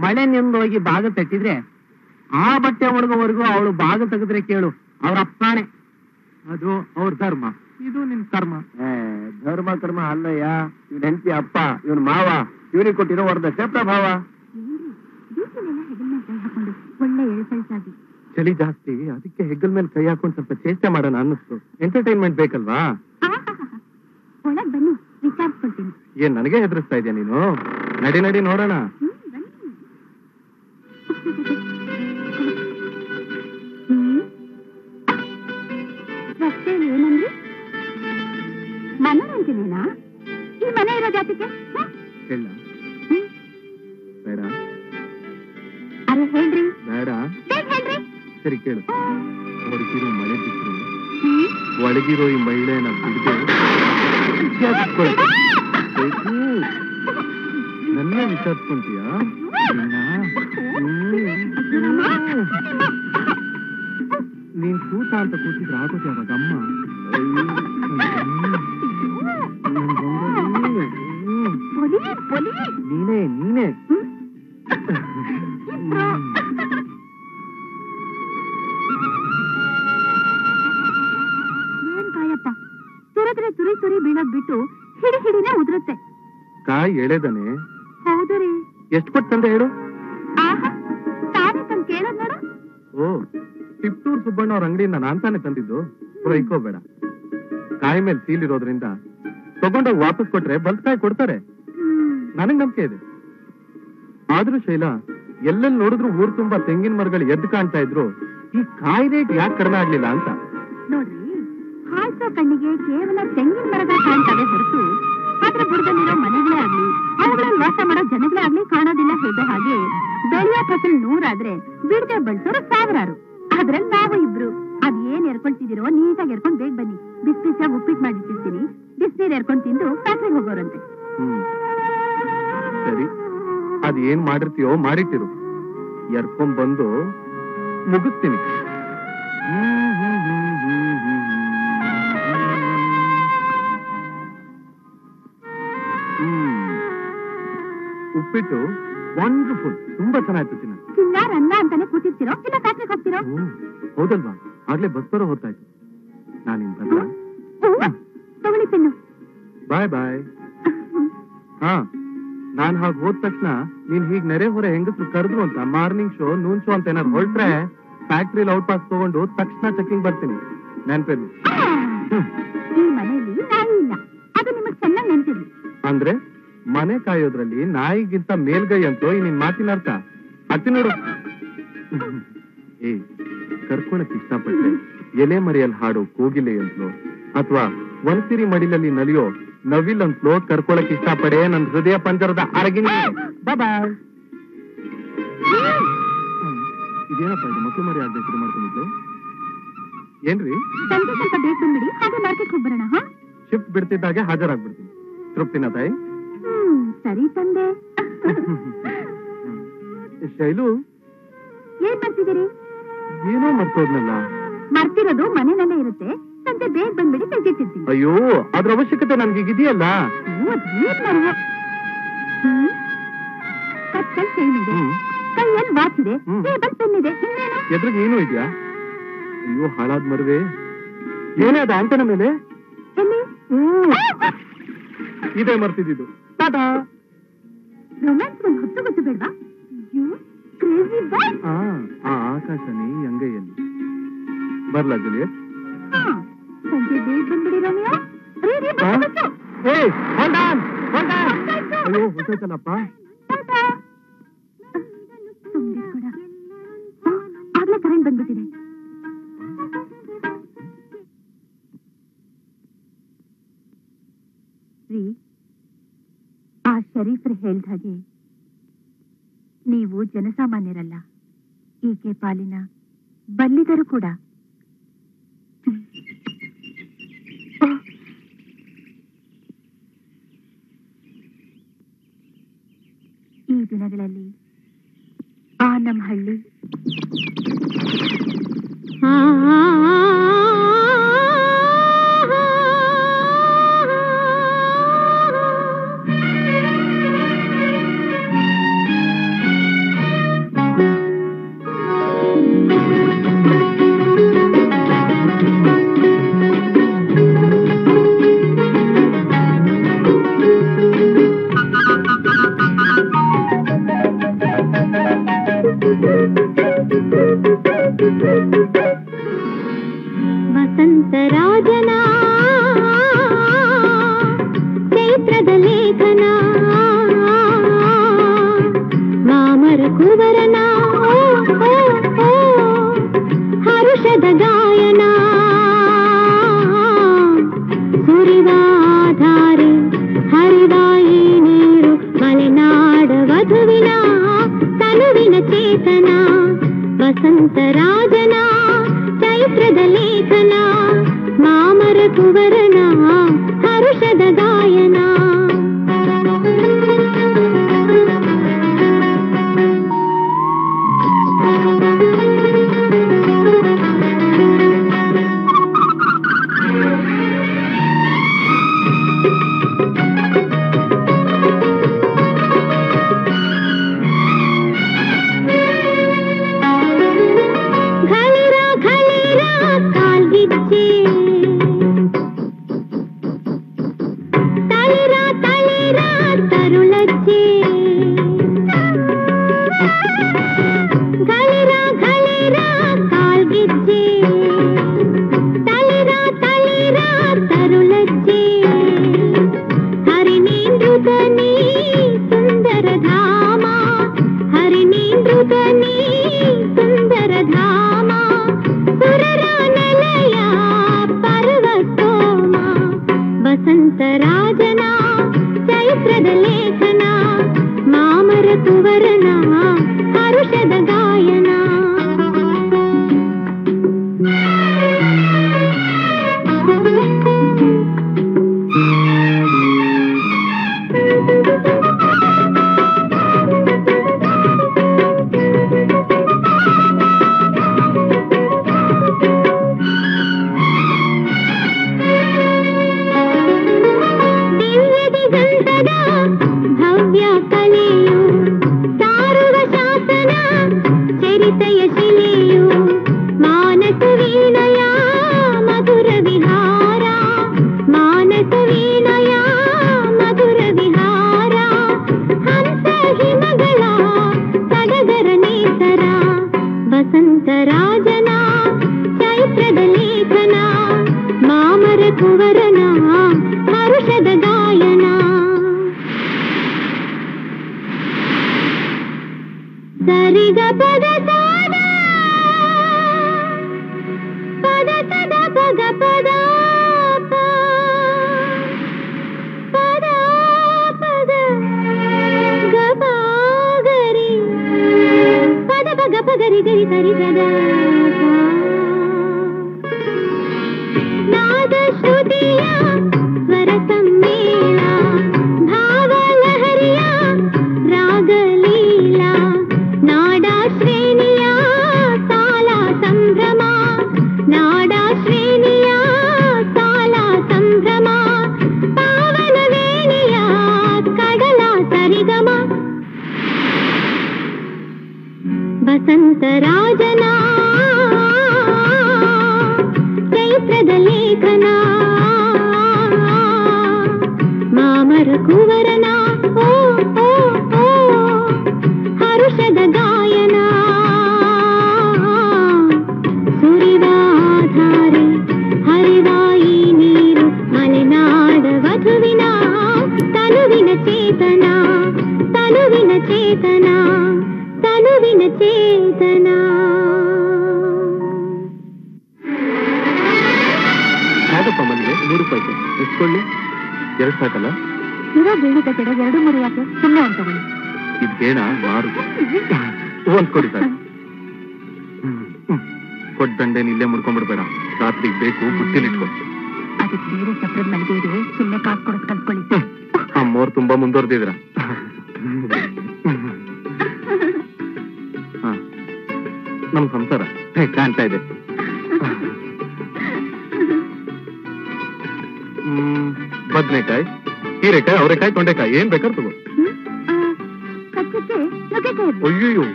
ಮಳೆ ನಿಂದು ಹೋಗಿ ಬಾಗ ತಟ್ಟಿದ್ರೆ ಆ ಬಟ್ಟೆ ಒಣಗೋವರೆಗೂ ಅವಳು ಬಾಗ ತೆಗೆದ್ರೆ ಕೇಳು ಅವ್ರ ಅಪ್ಪಣೆ
ಅದು ಅವ್ರ ಧರ್ಮ. ಇದು ನಿನ್ ಕರ್ಮ.
ಧರ್ಮ ಕರ್ಮ ಅಲ್ಲಯ್ಯ ಇವನ್ ಹೆಂಡತಿ ಅಪ್ಪ ಇವನ್ ಮಾವ ಇವನಿಗೆ ಕೊಟ್ಟಿರೋ ವರದಕ್ಷಿಣೆ ಪ್ರಭಾವ.
ಒಳ್ಳೆ ಎಳ್ಸಳ್ಸಾಗಿ
ಚಳಿ ಜಾಸ್ತಿ ಅದಕ್ಕೆ ಹೆಗ್ಗಲ್ ಮೇಲೆ ಕೈ ಹಾಕೊಂಡು ಸ್ವಲ್ಪ ಚೇಷ್ಟೆ ಮಾಡೋಣ ಅನ್ನಿಸ್ತು. ಎಂಟರ್ಟೈನ್ಮೆಂಟ್ ಬೇಕಲ್ವಾ?
ಒಳಗ್ ಬನ್ನಿ ವಿಚಾರಿಸ್ಕೊಳ್ತೀನಿ.
ಏನ್ ನನಗೆ ಹೆದರಿಸ್ತಾ ಇದೆಯಾ ನೀನು? ನಡಿ ನಡಿ ನೋಡೋಣ.
ಹ್ಮ್ ರಸ್ತೆಯಲ್ಲಿ ಏನಂದ್ರಿ ಮನೋರಂಜನೆನಾ? ಈ ಮನೆ ಇರೋ ಜಾತಿಗೆ? ಹ?
ಹೇಳ.
ಹ್ಮ್.
ಬೇಡ.
ಅರೆ ಹೇಳ್ರಿ.
ಬೇಡ.
ಹೇಳ್ರಿ.
ಸರಿ ಕೇಳು ಹೊರಗಿರೋ ಮಳೆ ಬಿದ್ರು
ಹ್ಮ್.
ಒಳಗಿರೋ ಈ ಮಹಿಳೆಯನ್ನ ಬಿಡದೆ ಬೇಕು ನನ್ನ ವಿಚಾರಿಸ್ಕೊಂತೀಯಾ ನೀನ್ ಕೂತ ಅಂತ ಕೂತಿದ್ರೆ ಆಗೋದು ಯಾವಾಗ ಅಮ್ಮ
ಪೊಲಿ ಪೊಲಿ
ನೀನೇ ನೀನೇ
ತುರಿದ್ರೆ ತುರಿ ತುರಿ ಬೀಳೋದ್ ಬಿಟ್ಟು ಹಿಡಿ ಹಿಡಿನೇ ಉದುರುತ್ತೆ.
ಕಾಯಿ ಎಳೆದನೆ?
ಹೌದರಿ.
ಎಷ್ಟು ಕೊಟ್ಟು ತಂದೆ ಹೇಳು
ತಾನೇ ತಂದು ಕೇಳೋದ್ ನೋಡು.
ಓ ತಿಪ್ಟೂರ್ ಸುಬ್ಬಣ್ಣ ಅವ್ರ ಅಂಗಡಿಯಿಂದ ನಾನ್ ತಾನೇ ತಂದಿದ್ದು? ಇಕ್ಕೋಬೇಡ. ಕಾಯಿ ಮೇಲೆ ಸೀಲ್ ಇರೋದ್ರಿಂದ ತಗೊಂಡೋಗಿ ವಾಪಸ್ ಕೊಟ್ರೆ ಬಲ್ಕಾಯಿ ಕೊಡ್ತಾರೆ. ನನಗ್ ನಂಬಿಕೆ ಇದೆ. ಆದ್ರೂ ಶೈಲಾ ಎಲ್ಲೆಲ್ಲಿ ನೋಡಿದ್ರು ಊರ್ ತುಂಬಾ ತೆಂಗಿನ ಮರಗಳು ಎದ್ದು ಕಾಣ್ತಾ ಇದ್ರು ಈ ಕಾಯಿ ರೇಟ್ ಯಾಕೆ ಕಡಿಮೆ ಆಗ್ಲಿಲ್ಲ ಅಂತ?
ನೋಡ್ರಿ ಹಾಯ್ಸೋ ಕಣ್ಣಿಗೆ ಕೇವಲ ತೆಂಗಿನ ಮರಗಳು ಕಾಣ್ತವೆ ಹೊರತು ಅದ್ರ ಬುಡದಲ್ಲಿರೋ ಮನೆಗಳೇ ಆಗ್ಲಿ ಅವುಗಳಲ್ಲಿ ವಾಸ ಮಾಡೋ ಜನಗಳೇ ಆಗ್ಲಿ ಕಾಣೋದಿಲ್ಲ ಹೇಗೋ ಹಾಗೆ ಬೆಳೆಯೋ ಫಸಲ್ ನೂರಾದ್ರೆ ಬಿಡದೆ ಬಳಸೋರು ಸಾವಿರಾರು. ಅದ್ರಲ್ಲಿ ನಾವು ಇಬ್ರು. ಅದ್ ಏನ್ ಎರ್ಕೊಳ್ತಿದಿರೋ ನೀಟಾಗಿ ಎರ್ಕೊಂಡ್ ಬೇಗ ಬನ್ನಿ. ಬಿಸಿ ಬಿಸಿಯಾಗಿ ಮಾಡಿ ಮಾಡಿಟ್ಟಿರ್ತೀನಿ ಬಿಸಿನೀರ್ ಎರ್ಕೊಂಡ್ ತಿಂದು ಫ್ಯಾಕ್ಟ್ರಿಗೆ ಹೋಗೋರಂತೆ.
ಸರಿ. ಅದ್ ಏನ್ ಮಾಡಿರ್ತೀಯೋ ಮಾಡಿಟ್ಟಿರು. ಎರ್ಕೊಂಡ್ ಬಂದು ಮುಗಿಸ್ತೀನಿ. ಹ್ಮ್, ಹ್ಮ್, ಹ್ಮ್, ಉಪ್ಪಿಟ್ಟು ವಂಡರ್ಫುಲ್ ತುಂಬಾ ಚೆನ್ನಾಗಿತ್ತು ಚಿನ್ನ
ಚಿನ್ನ ರನ್ನ ಅಂತಾನೆ ಕೂತಿರ್ತೀರೋ? ಇಲ್ಲ ಫ್ಯಾಕ್ಟ್ರಿಗೆ ಹೋಗ್ತಿರೋ?
ಹೌದಲ್ವಾ? ಆಗ್ಲೇ ಬಸ್ ಬರೋ ಹೊತ್ತಾಯ್ತು. ನಾನಿನ್
ಹ್ಮ್. ತಗೊಳ್ಳಿ ಪೆನ್ನು
ಬಾಯ್ ಬಾಯ್. ಹಾ ನಾನ್ ಹಾಗೆ ಹೋದ ತಕ್ಷಣ ನೀನ್ ಹೀಗ್ ನೆರೆ ಹೊರೆ ಹೆಂಗಸರು ಕರೆದ್ರು ಅಂತ ಮಾರ್ನಿಂಗ್ ಶೋ ನೂನ್ ಶೋ ಅಂತ ಏನಾದ್ರು ಹೊರಟ್ರೆ ಫ್ಯಾಕ್ಟ್ರಿಲಿ ಔಟ್ ಪಾಸ್ ತಗೊಂಡು ತಕ್ಷಣ ಚೆಕಿಂಗ್ ಬರ್ತೀನಿ. ನೆನ್ಪೇನು.
ಈ ಮನೆಯಲ್ಲಿ ನಾಯಿ ಇಲ್ಲ ಅದು ನಿಮಗ್ ಚೆನ್ನಾಗಿ
ಅಂದ್ರೆ ಮನೆ ಕಾಯೋದ್ರಲ್ಲಿ ನಾಯಿಗಿಂತ ಮೇಲ್ಗೈ ಅಂತೋ ಈ ನಿನ್ ಮಾತಿನ ಅರ್ಥ. ಅತ್ತಿ ನೋಡು. ಏ ಕರ್ಕೊಳಕ್ ಇಷ್ಟಪಟ್ಟೆ ಎಲೆ ಮರಿಯಲ್ಲಿ ಹಾಡೋ ಕೋಗಿಲೆ ಅಂತಲೋ ಅಥವಾ ಒಂದ್ಸಿರಿ ಮಡಿಲಲ್ಲಿ ನಲಿಯೋ ನವಿಲ್ ಅಂತಲೋ ಕರ್ಕೊಳಕ್ ಇಷ್ಟಪಡೆ ನನ್ ಹೃದಯ ಪಂಜರದ ಅರಗಿನಿ ಬಾಯ್ ಇದೇನಪ್ಪ ಇದು ಮಕ್ಕಳು ಮರಿ ಶುರು ಮಾಡ್ಕೊಂಡಿದ್ಲು ಏನ್ರಿ?
ಸ್ವಲ್ಪ ಬೇಗ ಬಂದ್ಬಿಡಿ ಹಾಗೆ ಮಾರ್ಕೆಟ್ ಹೋಗ್ಬರೋಣ ಹಾ?
ಶಿಫ್ಟ್ ಬಿಡ್ತಿದ್ದಾಗೆ ಹಾಜರಾಗ್ಬಿಡ್ತೀನಿ. ತೃಪ್ತಿನ ತಾಯಿ
ಸರಿ ತಂದೆ.
ಶೈಲು?
ಏನ್ ಮಾಡ್ತಿದ್ದೀರಿ?
ಏನೋ ಮರ್ತೋದ್ನಲ್ಲ
ಮರ್ತಿರೋದು ಮನೆನಲ್ಲೇ ಇರುತ್ತೆ. ತಂದೆ ಬೇಗ ಬಂದ್ಬಿಡಿ ತೆಗೆದಿಟ್ಟಿದ್ವಿ
ಅಯ್ಯೋ ಅದ್ರ ಅವಶ್ಯಕತೆ ನನ್ಗೆ ಇದೆಯಲ್ಲ
ಕತ್ತಲ್ ಕೈಯಲ್ಲಿ ವಾಚ್ ಇದೆ. ಟೇಬಲ್ ಪೆನ್ ಇದೆ.
ಎದ್ರಿಗೆ ಏನು ಇದೆಯಾ? ಅಯ್ಯೋ ಹಾಳಾದ್ ಮರುವೆ. ಏನೇ ಅದ ಆಂಟನ ಮೇಲೆ? ಇದೇ ಮರ್ತಿದ್ದು ಟಾಟಾ
ರೊಮ್ಯಾನ್ಸ್ ಒಂದು
ಅಂಗೈಯಲ್ಲಿ. ಬರ್ಲಾ
ಕರೆಂಟ್ ಬಂದ್ಬಿಟ್ಟಿದೆ. ಆ ಶರೀಫ್ರು ಹೇಳ್ದ ಹಾಗೆ ನೀವು ಜನಸಾಮಾನ್ಯರಲ್ಲ ಈಕೆ ಪಾಲಿನ ಬಲ್ಲಿದರು ಕೂಡ. ಈ ದಿನಗಳಲ್ಲಿ ಆ ನಮ್ಮ ಹಳ್ಳಿ
मेरा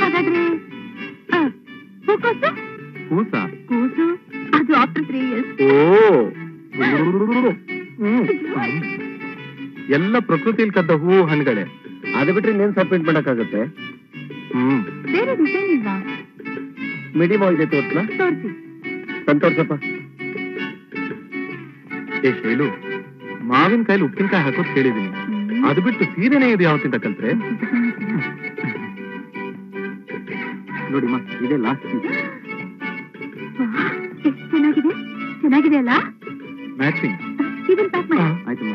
ಹಾಗಾದ್ರೆ ಹೂಕೋಸು?
ಕೂಸ
ಕೂಸು ಅದು ಆಫ್ಟರ್ ತ್ರೀ ಇಯರ್ಸ್.
ಎಲ್ಲ ಪ್ರಕೃತಿಯಲ್ಲಿ ಕದ್ದ ಹೂ ಹಣ್ಣುಗಳೇ.
ಅದು ಬಿಟ್ರೆ ಇನ್ನೇನ್ ಸಬ್ಮಿಟ್ ಮಾಡಕ್ಕಾಗತ್ತೆ?
ಹ್ಮ್.
ಬೇರೆ ಡಿಸೈನ್ ಇಲ್ವಾ
ಮಿಡಿಯಮ್ ಇದೆ ತೋರ್ಸ್ಲಾ
ತೋರಿಸಿ.
ಸಂತೋಷಪ್ಪ
ಏ ಶೈಲು ಮಾವಿನ ಕಾಯಿಲಿ ಉಪ್ಪಿನಕಾಯಿ ಹಾಕೋದು ಕೇಳಿದೀನಿ. ಅದು ಬಿಟ್ಟು ಸೀರೆನೇ ಇದು ಯಾವತ್ತಿಂದ ಕಲ್ತ್ರೆ?
ನೋಡಿಮ್ಮ ಇದೇ ಲಾಸ್ಟ್
ಚೆನ್ನಾಗಿದೆ? ಚೆನ್ನಾಗಿದೆ ಅಲ್ಲ?
ಮ್ಯಾಚಿಂಗ್
ಇದನ್ ಪ್ಯಾಕ್ ಮಾಡಿ.
ಆಯ್ತಮ್ಮ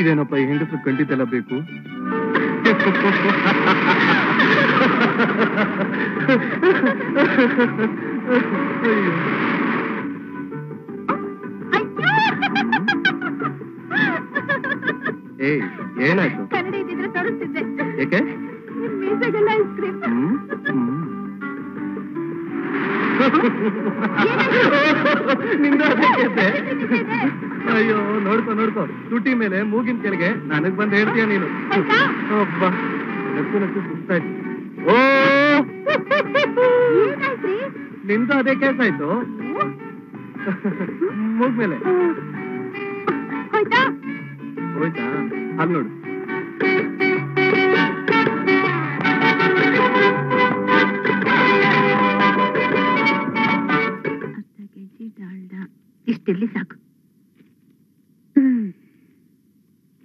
ಇದೇನಪ್ಪ ಈ ಹೆಂಗಸರು ಕಂಡಿದ್ದೆಲ್ಲ ಬೇಕು? ಏಯ್ ಏನಾಯ್ತು?
ಕನ್ನಡ ಇದ್ದಿದ್ರೆ ತೋರಿಸ್ತಿದ್ದೆ.
ಏಕೆ?
ನಿಮ್ ಮೀಸೆಗೆಲ್ಲ ಐಸ್ ಕ್ರೀಮ್.
ಅಯ್ಯೋ ನೋಡ್ಕೊ ನೋಡ್ಕೊ. ತುಟಿ ಮೇಲೆ ಮೂಗಿನ ಕೆಳಗೆ ನನಗ್ ಬಂದ್ ಹೇಳ್ತೀಯ ನೀನು. ಒಬ್ಬ ನಕ್ಕು ನಕ್ಕು ಸುಸ್ತಾಯ್ತು ಓ! ನಿಂದು ಅದೇ ಕೇಸ್ ಆಯ್ತು. ಮೂಗ್ ಮೇಲೆ.
ಹೋಯ್ತಾ?
ಅಲ್ಲಿ ನೋಡು.
ಇಷ್ಟಿರ್ಲಿ ಸಾಕು.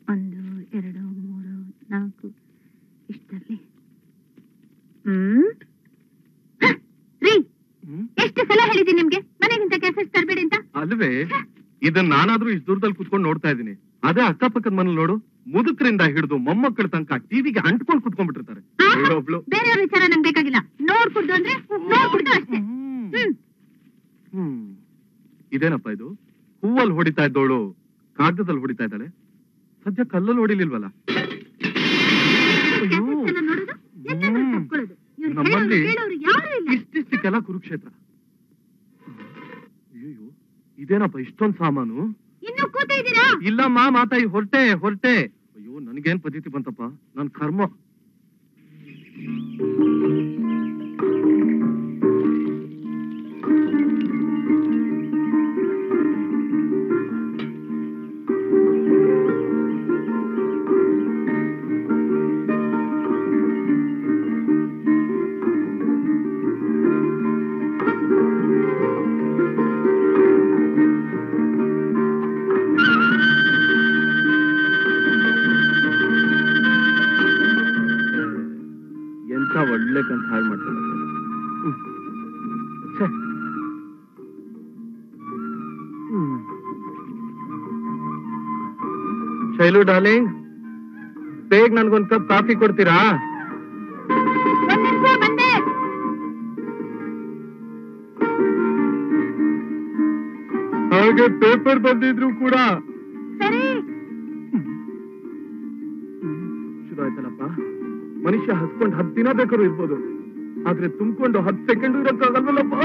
ಒಂದು ಎರಡು ಮೂರು ನಾಲ್ಕು ಇಷ್ಟರಲ್ಲಿ ರೀ ಎಷ್ಟು ಸಲ ಹೇಳಿದ್ದೀನಿ ನಿಮ್ಗೆ? ಮನೆಗಿಂತ ಕೆಲಸ ತರಬೇಡಿ ಅಂತ.
ಅಲ್ವೇ ಇದನ್ನ ನಾನಾದ್ರೂ ಇಷ್ಟು ದೂರದಲ್ಲಿ ಕುತ್ಕೊಂಡು ನೋಡ್ತಾ ಇದ್ದೀನಿ. ಅದೇ ಅಕ್ಕಪಕ್ಕದ ಮನೇಲಿ ನೋಡು ಮುದುಕರಿಂದ ಹಿಡಿದು ಮೊಮ್ಮಕ್ಕಳ ತನಕ ಟಿವಿಗೆ ಅಂಟ್ಕೊಂಡು ಕುತ್ಕೊಂಡ್ಬಿಟ್ಟಿರ್ತಾರೆ.
ಬೇರೆಯವ್ರ ವಿಚಾರ ನಂಗೆ ಬೇಕಾಗಿಲ್ಲ. ನೋಡ್ಕೊಡ್ದು ಅಂದ್ರೆ ಅಷ್ಟೇ.
ಹ್ಮ್. ಇದೇನಪ್ಪ ಇದು? ಹೂವಲ್ಲಿ ಹೊಡಿತಾ ಇದ್ದವಳು ಕಾಗದದಲ್ಲಿ ಹೊಡಿತಾ ಇದ್ದಾಳೆ. ಸದ್ಯ ಕಲ್ಲಲ್ಲಿ ಹೊಡಿಲಿಲ್ವಲ್ಲ? ನಮ್ಮಲ್ಲಿ ಇಷ್ಟಿಷ್ಟಕ್ಕೆಲ್ಲ ಕುರುಕ್ಷೇತ್ರ. ಅಯ್ಯೋ ಇದೇನಪ್ಪ ಇಷ್ಟೊಂದ್ ಸಾಮಾನು? ಇಲ್ಲಮ್ಮ ಮಾತಾಯಿ ಹೊರಟೆ ಹೊರಟೆ. ಅಯ್ಯೋ ನನ್ಗೇನ್ ಪದ್ಧತಿ ಬಂತಪ್ಪ? ನನ್ ಕರ್ಮ. ಎಂತ ಒಳ್ಳೆ ಕಂತ ಹಾಳು ಮಾಡ್ತಾನೆ. ಶೈಲು ಡಾರ್ಲಿಂಗ್ ಬೇಗ ನನ್ಗೊಂದ್ ಕಪ್ ಕಾಫಿ ಕೊಡ್ತೀರಾ? ಹಾಗೆ ಪೇಪರ್ ಬಂದಿದ್ರು ಕೂಡ ಮನುಷ್ಯ ಹಸ್ಕೊಂಡು ಹತ್ತು ದಿನ ಬೇಕಾದ್ರೂ ಇರ್ಬೋದು. ಆದ್ರೆ ತುಂಬಿಕೊಂಡು ಹತ್ತು ಸೆಕೆಂಡ್ ಇರಕ್ಕಾಗಲ್ವಲ್ಲಪ್ಪ?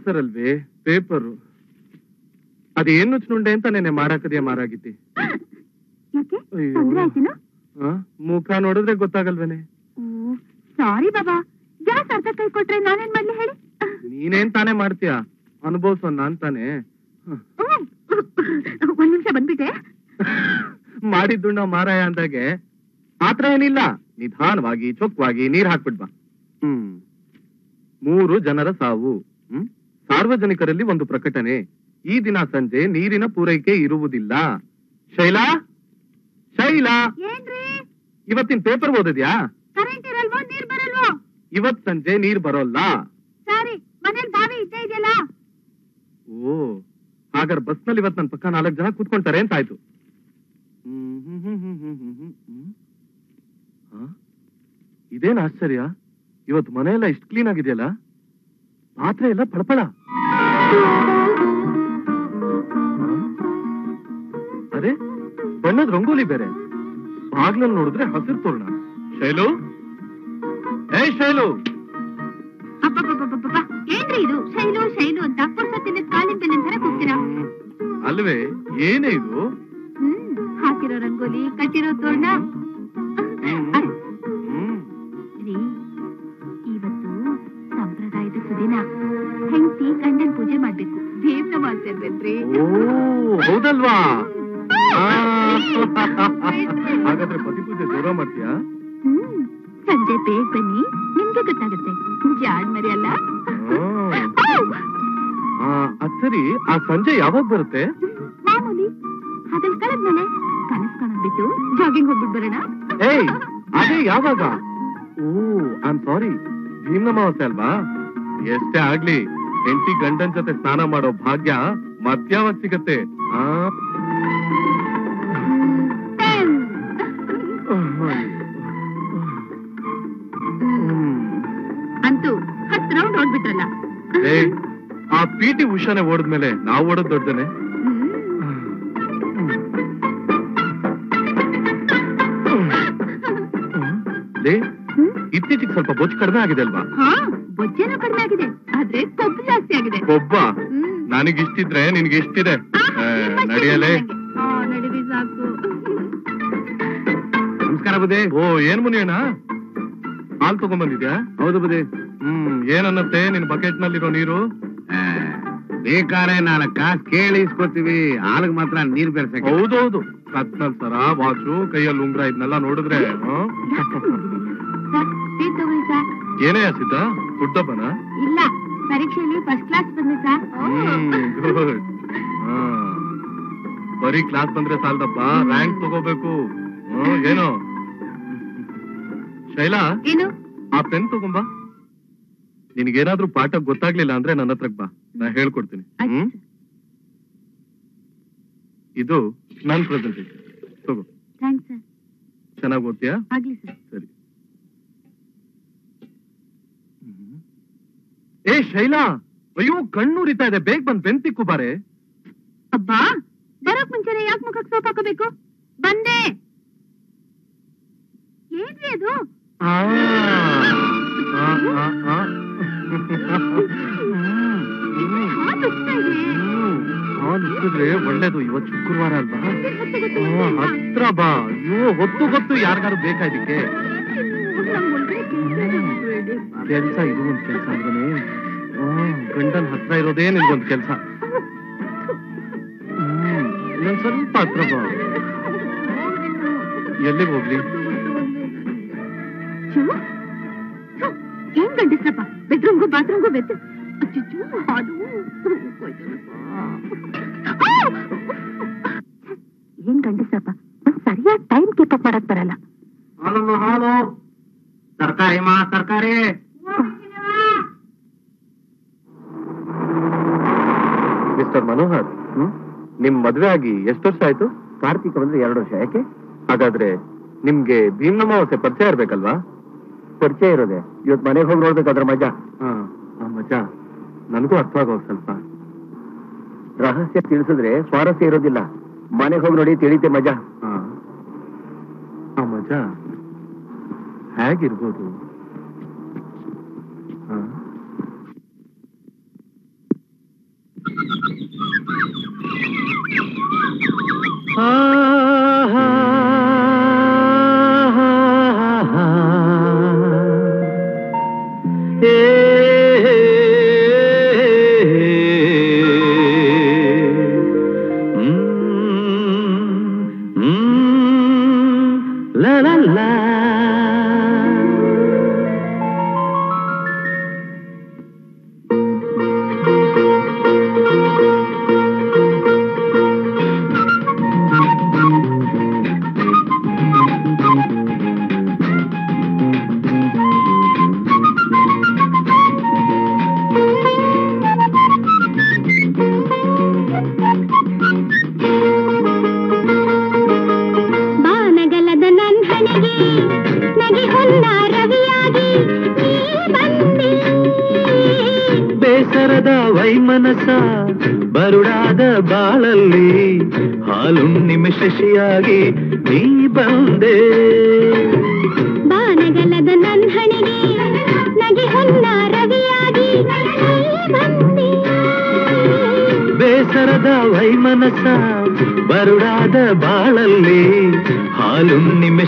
ಬ್ಯಾಸರಲ್ವೇ ಪೇಪರು. ಅದೇನು ನುಂಡೆ ಅಂತ ನೆನೆ ಮಾರಾಕದೇ ಮಾರಾಗಿದ್ದಿ.
ತೊಂದ್ರೆ
ಮುಖ ನೋಡಿದ್ರೆ ಗೊತ್ತಾಗಲ್ವೇನೆ?
ಸಾರಿ ಬಾಬಾ. ಗ್ಯಾಸ್ ಅರ್ಧ ಕೈ ಕೊಟ್ರೆ ನಾನೇನ್ ಮಾಡ್ಲಿ ಹೇಳಿ?
ನೀನೇನ್ ತಾನೇ ಮಾಡ್ತೀಯ? ಅನುಭವಿಸೋ ನಾನ್ ತಾನೇ.
ಒಂದ್ ನಿಮಿಷ ಬಂದ್ಬಿಟ್ಟೆ.
ಮಾಡಿದ್ದುಣ್ಣ ಮಾರಾಯ ಅಂದಾಗೆ ಮಾತ್ರ ಏನಿಲ್ಲ. ನಿಧಾನವಾಗಿ ಚೊಕ್ವಾಗಿ ನೀರ್ ಹಾಕ್ಬಿಡ್ಬಾ ಹ್ಮ್. ಮೂರು ಜನರ ಸಾವು. ಹ್ಮ್? ಸಾರ್ವಜನಿಕರಲ್ಲಿ ಒಂದು ಪ್ರಕಟಣೆ ಈ ದಿನ ಸಂಜೆ ನೀರಿನ ಪೂರೈಕೆ ಇರುವುದಿಲ್ಲ. ಶೈಲಾ? ಶೈಲಾ? ಇವತ್ತಿನ ಪೇಪರ್ ಓದಿದ್ಯಾ? ಇವತ್ ಸಂಜೆ ನೀರ್ ಬರೋಲ್ಲ. ಓ ಹಾಗಾದ್ರೆ ಬಸ್ನಲ್ಲಿ ಇವತ್ ನನ್ ಪಕ್ಕ ನಾಲ್ಕು ಜನ ಕೂತ್ಕೊಂತಾರೆ ಅಂತ ಆಯ್ತು. ಇದೇನ್ ಆಶ್ಚರ್ಯ? ಇವತ್ ಮನೆಯೆಲ್ಲ ಇಷ್ಟು ಕ್ಲೀನ್ ಆಗಿದೆಯಲ್ಲ? ಪಾತ್ರೆ ಎಲ್ಲ ಪಳಪಳ? ಅದೇ ಬಣ್ಣದ ರಂಗೋಲಿ ಬೇರೆ. ಬಾಗ್ಲಲ್ಲಿ ನೋಡಿದ್ರೆ ಹಸಿರು ತೋರಣ. ಶೈಲು? ಏ ಶೈಲು!
ಏನ್ರಿ ಇದು? ಶೈಲು ಶೈಲು ಅಂತ ಪುರ್ಸತ್ತಿನ ಕೂಗ್ತೀರಾ?
ಅಲ್ವೇ ಏನೇ ಇದು?
ಹಾಕಿರೋ ರಂಗೋಲಿ ಕಟ್ಟಿರೋ ತೋರಣ. ಇವತ್ತು ಸಂಪ್ರದಾಯದ ಸುದಿನ. ಗಂಡನ್ ಪೂಜೆ ಮಾಡ್ಬೇಕು. ದೇವ್ರ ಮಾಡ್ತಿರ್ಬೇಕ್ರಿ
ಓ ಹೌದಲ್ವಾ. ಹಾಗಾದ್ರೆ ಪತಿ ಪೂಜೆ ಜೋರ ಮಾಡ್ತೀಯಾ?
ಹ್ಮ್. ಸಂಜೆ ಬೇಗ ಬನ್ನಿ ನಿಮ್ಗೆ ಗೊತ್ತಾಗುತ್ತೆ. ಜಾಡ್ ಮರಿ ಅಲ್ಲ.
ಸರಿ. ಆ ಸಂಜೆ ಯಾವಾಗ ಬರುತ್ತೆ?
ಮಾಮೂಲಿ ಅದ್ರಲ್ಲಿ ಕಳೆದ್ಮೇಲೆ ಕನಸ್ ಕಾಣೋದ್ ಬಿಟ್ಟು ಜಾಗಿಂಗ್ ಹೋಗ್ಬಿಟ್ಟು ಬರೋಣ.
ಏಯ್ ಅದೇ ಯಾವಾಗ? ಓ ಐ ಸಾರಿ ಭೀಮನಮಾವಾಸ್ಯೆ ಅಲ್ವಾ? ಎಷ್ಟೇ ಆಗ್ಲಿ. ಹೆಂಡತಿ ಗಂಡನ್ ಜೊತೆ ಸ್ನಾನ ಮಾಡೋ ಭಾಗ್ಯ ಮಧ್ಯಾಹ್ನ ಸಿಗತ್ತೆ.
ಅಂತೂ ಹತ್ತು ರೌಂಡ್ ಓಡ್ಬಿಟ್ರಲ್ಲ
ಏಯ್ ಆ ಪಿ ಟಿ ಉಷಾನೆ ಓಡದ್ಮೇಲೆ ನಾವು ಓಡೋದ್ ದೊಡ್ಡನೆ ಇತ್ತೀಚೆಗೆ ಸ್ವಲ್ಪ ಬೊಜ್ಜು ಕಡಿಮೆ ಆಗಿದೆ ಅಲ್ವಾ?
ಹಾ ಬೊಜ್ಜೇನೋ ಕಡಿಮೆ ಆಗಿದೆ. ಆದ್ರೆ ಕೊಬ್ಬು ಜಾಸ್ತಿ ಆಗಿದೆ.
ಕೊಬ್ಬ?
ಹ್ಮ್.
ನನಗಿಷ್ಟಿದ್ರೆ ನಿನ್ಗೆ
ಇಷ್ಟಿದೆ.
ನಡೆಯಲೇ?
ಸಾಕು.
ನಮಸ್ಕಾರ ಬುದೇ
ಓ ಏನ್ ಮುನಿಯಣ್ಣ ಹಾಲ್ ತಗೊಂಡ್ಬಂದಿದ್ಯಾ
ಹೌದು ಬುದೇ
ಹ್ಮ್ ಏನನ್ನತ್ತೆ ನಿನ್ ಬಕೆಟ್ ನಲ್ಲಿರೋ ನೀರು
ಬೇಕಾರೆ ನಾನು ಕಾಸು ಕೇಳಿ ಇಸ್ಕೊತೀವಿ ಹಾಲಿಗೆ ಮಾತ್ರ ನೀರ್ ಬೆರೆಸಕ್ಕೆ.
ಹೌದೌದು ಕತ್ತಲ್ ಸರ ವಾಚು ಕೈಯಲ್ಲಿ ಉಂಗ್ರ ಇದನ್ನೆಲ್ಲ ನೋಡಿದ್ರೆ
ಟೀ ತಗೊಳ್ಳಿ ಸರ್.
ಏನೇ ಹಸಿತ ಫುಡ್ಡಪ್ಪನ
ಇಲ್ಲ ಪರೀಕ್ಷೆಯಲ್ಲಿ ಫಸ್ಟ್ ಕ್ಲಾಸ್ ಬಂದೆ ಸರ್.
ಬರೀ ಕ್ಲಾಸ್ ಬಂದ್ರೆ ಸಾಲದಪ್ಪ ರ್ಯಾಂಕ್ ತಗೋಬೇಕು. ಏನು? ಶೈಲಾ?
ಏನು?
ಆ ಪೆನ್ ತಗೊಂಬಾ ನಿನಗೇನಾದ್ರೂ ಪಾಠ ಗೊತ್ತಾಗ್ಲಿಲ್ಲ ಅಂದ್ರೆ ನನ್ನ ಹತ್ರಕ್ ಬಾ. ನಾ ಹೇಳ್ಕೊಡ್ತೀನಿ. ಹ್ಮ್? ಇದು ನನ್ ಪ್ರೆಸೆಂಟೇಶನ್ ತಗೋ. ಚೆನ್ನಾಗಿ ಓದ್ತೀಯಾ?
ಸರ್.
ಏ ಶೈಲಾ ಅಯ್ಯೋ ಕಣ್ಣೂರಿತಾ ಇದೆ. ಬೇಗ ಬಂದ್ ಬೆಂತಿಕ್ಕು ಬಾರೆ.
ಅಬ್ಬಾ ಬರೋಕ್ ಮುಂಚೆನೆ ಯಾಕೆ ಮುಖಕ್ಕೆ ಸೋಪ್ ಹಾಕೋಬೇಕು? ಬಂದೆ. ಏನ್ರಿ ಅದು?
ಒಳ್ಳೇದು. ಇವತ್ತು ಶುಕ್ರವಾರ ಅಲ್ವಾ. ಹತ್ರ ಬಾ. ಅಯ್ಯೋ ಹೊತ್ತು ಹೊತ್ತು ಯಾರಿಗಾರು ಬೇಕಾ ಇದಕ್ಕೆ?
ಕೆಲ್ಸ ಇದು
ಒಂದ್ ಕೆಲ್ಸ ಅಂದ್ರೆ ಗಂಡನ್ ಹತ್ರ ಇರೋದೇ ನಿನ್ಗೊಂದ್ ಕೆಲ್ಸ. ಇನ್ನೊಂದ್ ಸ್ವಲ್ಪ ಹತ್ರ ಬಾ. ಎಲ್ಲಿಗೆ ಹೋಗ್ಲಿ?
ಏನ್ ಗಂಡಸ್ರಪ್ಪ? ಬೆಡ್ರೂಮ್ಗೂ ಬಾತ್ರೂಮ್ಗೂ ಬೆತ್ತ
ನಿಮ್ ಮದ್ವೆ ಆಗಿ ಎಷ್ಟು ವರ್ಷ ಆಯ್ತು?
ಕಾರ್ತಿಕ ಬಂದ್ರೆ ಎರಡು ವರ್ಷ. ಯಾಕೆ?
ಹಾಗಾದ್ರೆ ನಿಮ್ಗೆ ಭೀಮನಮಾವಾಸ್ಯೆ ಪರಿಚಯ ಇರ್ಬೇಕಲ್ವಾ?
ಪರಿಚಯ ಇರೋದೆ. ಇವತ್ತು ಮನೆಗೆ ಹೋಗಿ ನೋಡ್ಬೇಕಾದ್ರೆ ಮಜಾ.
ಹಾ ಆ ಮಜಾ. ನನಗೂ ಅರ್ಥ ಆಗೋಗ್ ಸ್ವಲ್ಪ.
ರಹಸ್ಯ ತಿಳಿಸಿದ್ರೆ ಸ್ವಾರಸ್ಯ ಇರೋದಿಲ್ಲ. ಮನೆಗೆ ಹೋಗಿ ನೋಡಿ ತಿಳಿತೆ ಮಜಾ.
ಹಾ. ಆ ಮಜಾ. ಹೇಗಿರ್ಬೋದು? ಹಾ?
Ah. ah, ah.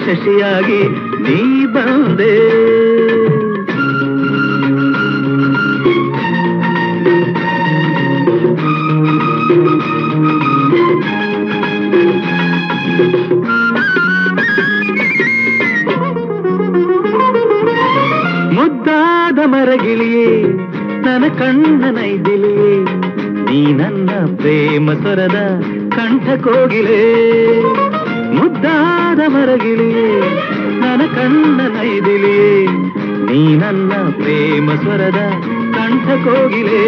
ಶಶಿಯಾಗಿ ನೀ ಬಂದೆ. ಮುದ್ದಾದ ಮರಗಿಳಿಯೇ ನನ್ನ ಕಣ್ಣ ನೈದಿಲಿಯೇ ನೀ ನನ್ನ ಪ್ರೇಮ ಸ್ವರದ ಕಂಠ ಕೋಗಿಲೇ ನರಗಿಳಿಯೇ ನನ್ನ ಕಣ್ಣ ನೈದಿಲಿಯೇ ನೀ ನನ್ನ ಪ್ರೇಮ ಸ್ವರದ ಕಂಠ ಕೋಗಿಲೇ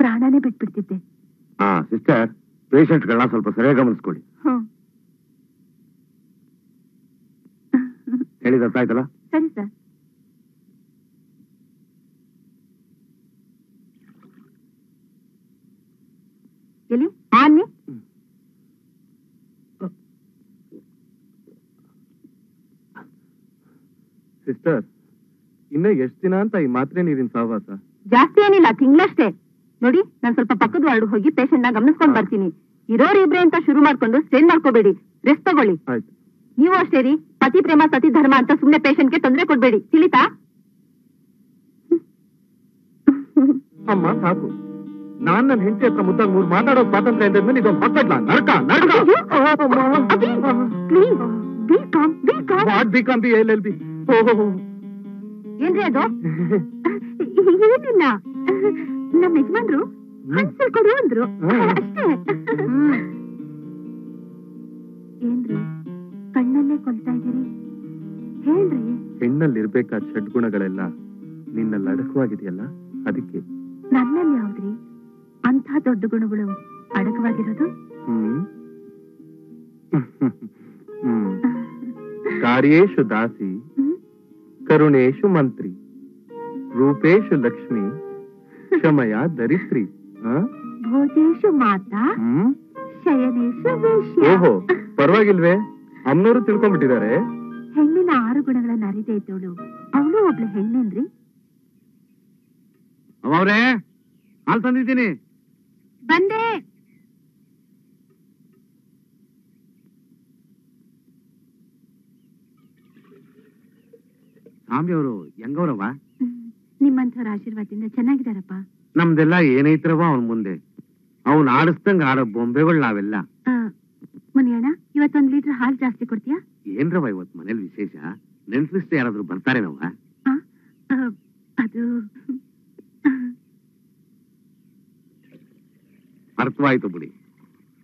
ಪ್ರಾಣನೇ ಬಿಟ್ಬಿಡ್ತಿದ್ದೆ.
ಹಾ ಸಿಸ್ಟರ್ ಪೇಷಂಟ್ಗಳನ್ನ ಸ್ವಲ್ಪ ಸರಿಯಾಗಿ ಗಮನಿಸ್ಕೊಳ್ಳಿ. ಹೇಳಿದ ಅರ್ಥ ಆಯ್ತಲ್ಲ?
ಸರಿ ಸರ್.
ಸಿಸ್ಟರ್ ಇನ್ನ ಎಷ್ಟು ದಿನ ಅಂತ ಈ ಮಾತ್ರೆ ನೀರಿನ ಸಹವಾಸ?
ಜಾಸ್ತಿ ಏನಿಲ್ಲ ತಿಂಗಳಷ್ಟೇ. ನೋಡಿ ನಾನ್ ಸ್ವಲ್ಪ ಪಕ್ಕದ ವಾರ್ಡ್ ಹೋಗಿ ಪೇಷಂಟ್ನ ಗಮನಿಸ್ಕೊಂಡ್ ಬರ್ತೀನಿ. ಇರೋರು ಇಬ್ರೆ ಅಂತ ಶುರು ಮಾಡ್ಕೊಂಡು ಸ್ಟ್ರೇನ್ ಮಾಡ್ಕೋಬೇಡಿ. ರೆಸ್ಟ್ ತಗೊಳ್ಳಿ. ನೀವು ಅಷ್ಟೇ ರೀ ಪತಿ ಪ್ರೇಮ ಸತಿ ಧರ್ಮ ಅಂತ ಸುಮ್ನೆ ಪೇಷಂಟ್ಗೆ ತೊಂದರೆ ಕೊಡ್ಬೇಡಿ. ತಿಳಿತಾ?
ಅಮ್ಮ ಸಾಕು. ನಾನ್ ನನ್ನ ಹೆಂಡತಿ ಹತ್ರ ಮುದ್ದಾಗ ಮೂರು ಮಾತಾಡೋ ಸ್ವಾತಂತ್ರ್ಯ ಇದ್ಮೇಲೆ ಇದೊಂದು ಹೊಕ್ಕಡ್ಲ ನರ್ಕ ನರ್ಕ.
Please B com B com
what B com B L L B ಓಹೋ.
ಏನ್ರಿ ಅದು? ಏನಿಲ್ಲ ನಮ್ಮ ಯಜಮಾನ್ರು ಹಂಚಲ್ ಕೊಡು ಅಂದ್ರು. ಅಷ್ಟೇ. ಏನ್ರಿ ಕಣ್ಣಲ್ಲೇ ಕೊಲ್ತಾ ಇದೀರಿ ಹೇಳ್ರಿ.
ಹೆಣ್ಣಲ್ಲಿರ್ಬೇಕಾದ ಷಡ್ಗುಣಗಳೆಲ್ಲ ನಿನ್ನ ಅಡಕವಾಗಿದೆಯಲ್ಲ? ಅದಕ್ಕೆ.
ನನ್ನಲ್ಲಿ ಯಾವ್ದ್ರಿ ಅಂಥ ದೊಡ್ಡ ಗುಣಗಳು ಅಡಕವಾಗಿರೋದು?
ಕಾರ್ಯೇಶು ದಾಸಿ? ಕರುಣೇಶು ಮಂತ್ರಿ. ರೂಪೇಶು ಲಕ್ಷ್ಮಿ ಕ್ಷಮಯ ದರಿತ್ರಿ ಆ?
ಭೋಜೇಶು ಮಾತಾ
ಹ್ಮ್?
ಶಯನೇಶು ವೇಶ್ಯ.
ಓಹೋ ಪರವಾಗಿಲ್ವೇ? ಅಮ್ಮನವರು ತಿಳ್ಕೊಂಡ್ಬಿಟ್ಟಿದ್ದಾರೆ.
ಹೆಣ್ಣಿನ ಆರು ಗುಣಗಳನ್ನ ಅರಿದೇ ಇದ್ದವಳು. ಅವಳು ಒಬ್ಳು ಹೆಣ್ಣೇನ್ರಿ
ಅವರೇ ಹಾಲು ತಂದಿದ್ದೀನಿ.
ಬಂದೆ.
ಸ್ವಾಮಿ ಅವರು ಹೆಂಗವ್ರವ
ನಿಮ್ಮಂಥವ್ರ ಆಶೀರ್ವಾದದಿಂದ ಚೆನ್ನಾಗಿದ್ದಾರಪ್ಪ.
ನಮ್ದೆಲ್ಲ ಏನೈತ್ರವ ಅವನ್ ಮುಂದೆ. ಅವ್ನ್ ಆಡಿಸ್ದಂಗ ಆಡೋ ಬೊಂಬೆಗಳು ನಾವೆಲ್ಲ.
ಮುನಿಯಣ್ಣ ಇವತ್ತೊಂದ್ ಲೀಟರ್ ಹಾಲು ಜಾಸ್ತಿ ಕೊಡ್ತೀಯಾ?
ಏನ್ರವ ಇವತ್ ಮನೇಲಿ ವಿಶೇಷ? ನೆನ್ಪಿಸ್ತಾ ಯಾರಾದ್ರೂ
ಬರ್ತಾರೆ ನಾವ ಅದು
ಅರ್ಥವಾಯ್ತು ಬಿಡಿ.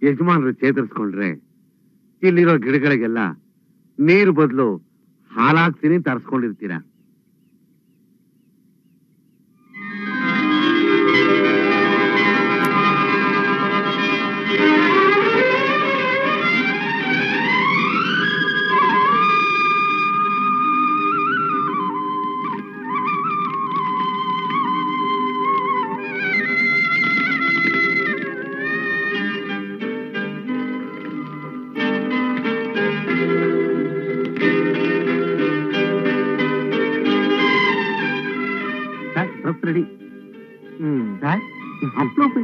ಯಜಮಾನ್ರು ಚೇತರಿಸ್ಕೊಂಡ್ರೆ ಇಲ್ಲಿರೋ ಗಿಡಗಳಿಗೆಲ್ಲ ನೀರು ಬದಲು ಹಾಲಾಗ್ತೀನಿ ತರಿಸ್ಕೊಂಡಿರ್ತೀರಾ?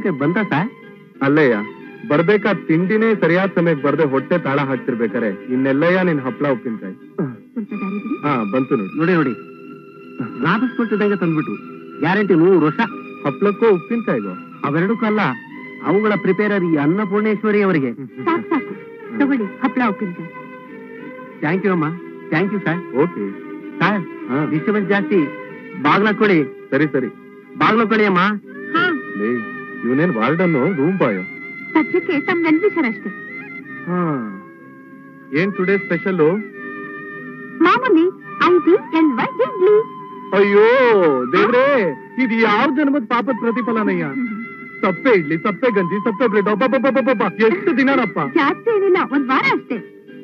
ಅಪ್ಲೋಪಕ್ಕೆ ಬಂದ ಸರ್
ಅಲ್ಲಯ್ಯ ಬರ್ಬೇಕಾದ ತಿಂಡಿನೇ ಸರಿಯಾದ ಸಮಯಕ್ಕೆ ಬರ್ದೆ ಹೊಟ್ಟೆ ತಾಳ ಹಾಕ್ತಿರ್ಬೇಕಾರೆ ಇನ್ನೆಲ್ಲಯ್ಯ ನಿನ್ ಹಪ್ಳ ಉಪ್ಪಿನಕಾಯಿ. ಹಾ ಬಂತು ನೋಡಿ.
ನೋಡಿ ನೋಡಿ. ರಾಪಿಸ್ಕೊಟ್ಟಿದ್ದಂಗೆ ತಂದ್ಬಿಟ್ಟು. ಗ್ಯಾರಂಟಿ ನೂರು ವರ್ಷ.
ಹಪ್ಳಕ್ಕೂ ಉಪ್ಪಿನಕಾಯಿಗೋ?
ಅವೆರಡಕ್ಕಲ್ಲ ಅವುಗಳ ಪ್ರಿಪೇರರ್ ಈ ಅನ್ನಪೂರ್ಣೇಶ್ವರಿ ಅವರಿಗೆ.
ಸಾಕು ಸಾಕು. ತಗೊಳ್ಳಿ ಹಪ್ಳ ಉಪ್ಪಿನಕಾಯಿ.
ಥ್ಯಾಂಕ್ ಯು ಅಮ್ಮ. Thank you sir
okay.
Sir
ಹಾ.
ಡಿಸ್ಟರ್ಬೆನ್ಸ್ ಜಾಸ್ತಿ. ಬಾಗ್ಲ ಕೊಡಿ.
ಸರಿ ಸರಿ.
ಬಾಗ್ಲ ಕೊಡಿ ಅಮ್ಮ.
ಹಾ.
ಲೇ. ಇವನೇನ್ ವಾರ್ಡನ್ನು ರೂಮ್ ಬಾಯ್.
ಸದ್ಯಕ್ಕೆ ತಮ್ಮ ವೆಲ್ವಿಷರ್ ಅಷ್ಟೇ.
ಹಾ. ಏನ್ ಟುಡೇ ಸ್ಪೆಷಲ್
ಮಾಮೂಲಿ I D L Y idli
ಅಯ್ಯೋ ದೇವ್ರೇ ಇದು ಯಾವ ಜನ್ಮದ ಪಾಪದ ಪ್ರತಿಫಲನಯ್ಯ ಸಪ್ಪೆ ಇಡ್ಲಿ ಸಪ್ಪೆ ಗಂಜಿ ಸಪ್ಪೆ ಬ್ರೆಡ್ ಒಬ್ಬಬ್ಬಬ್ಬಬ್ಬ ಎಷ್ಟು ದಿನನಪ್ಪ?
ಜಾಸ್ತಿ ಏನಿಲ್ಲ ಒಂದ್ ವಾರ ಅಷ್ಟೇ.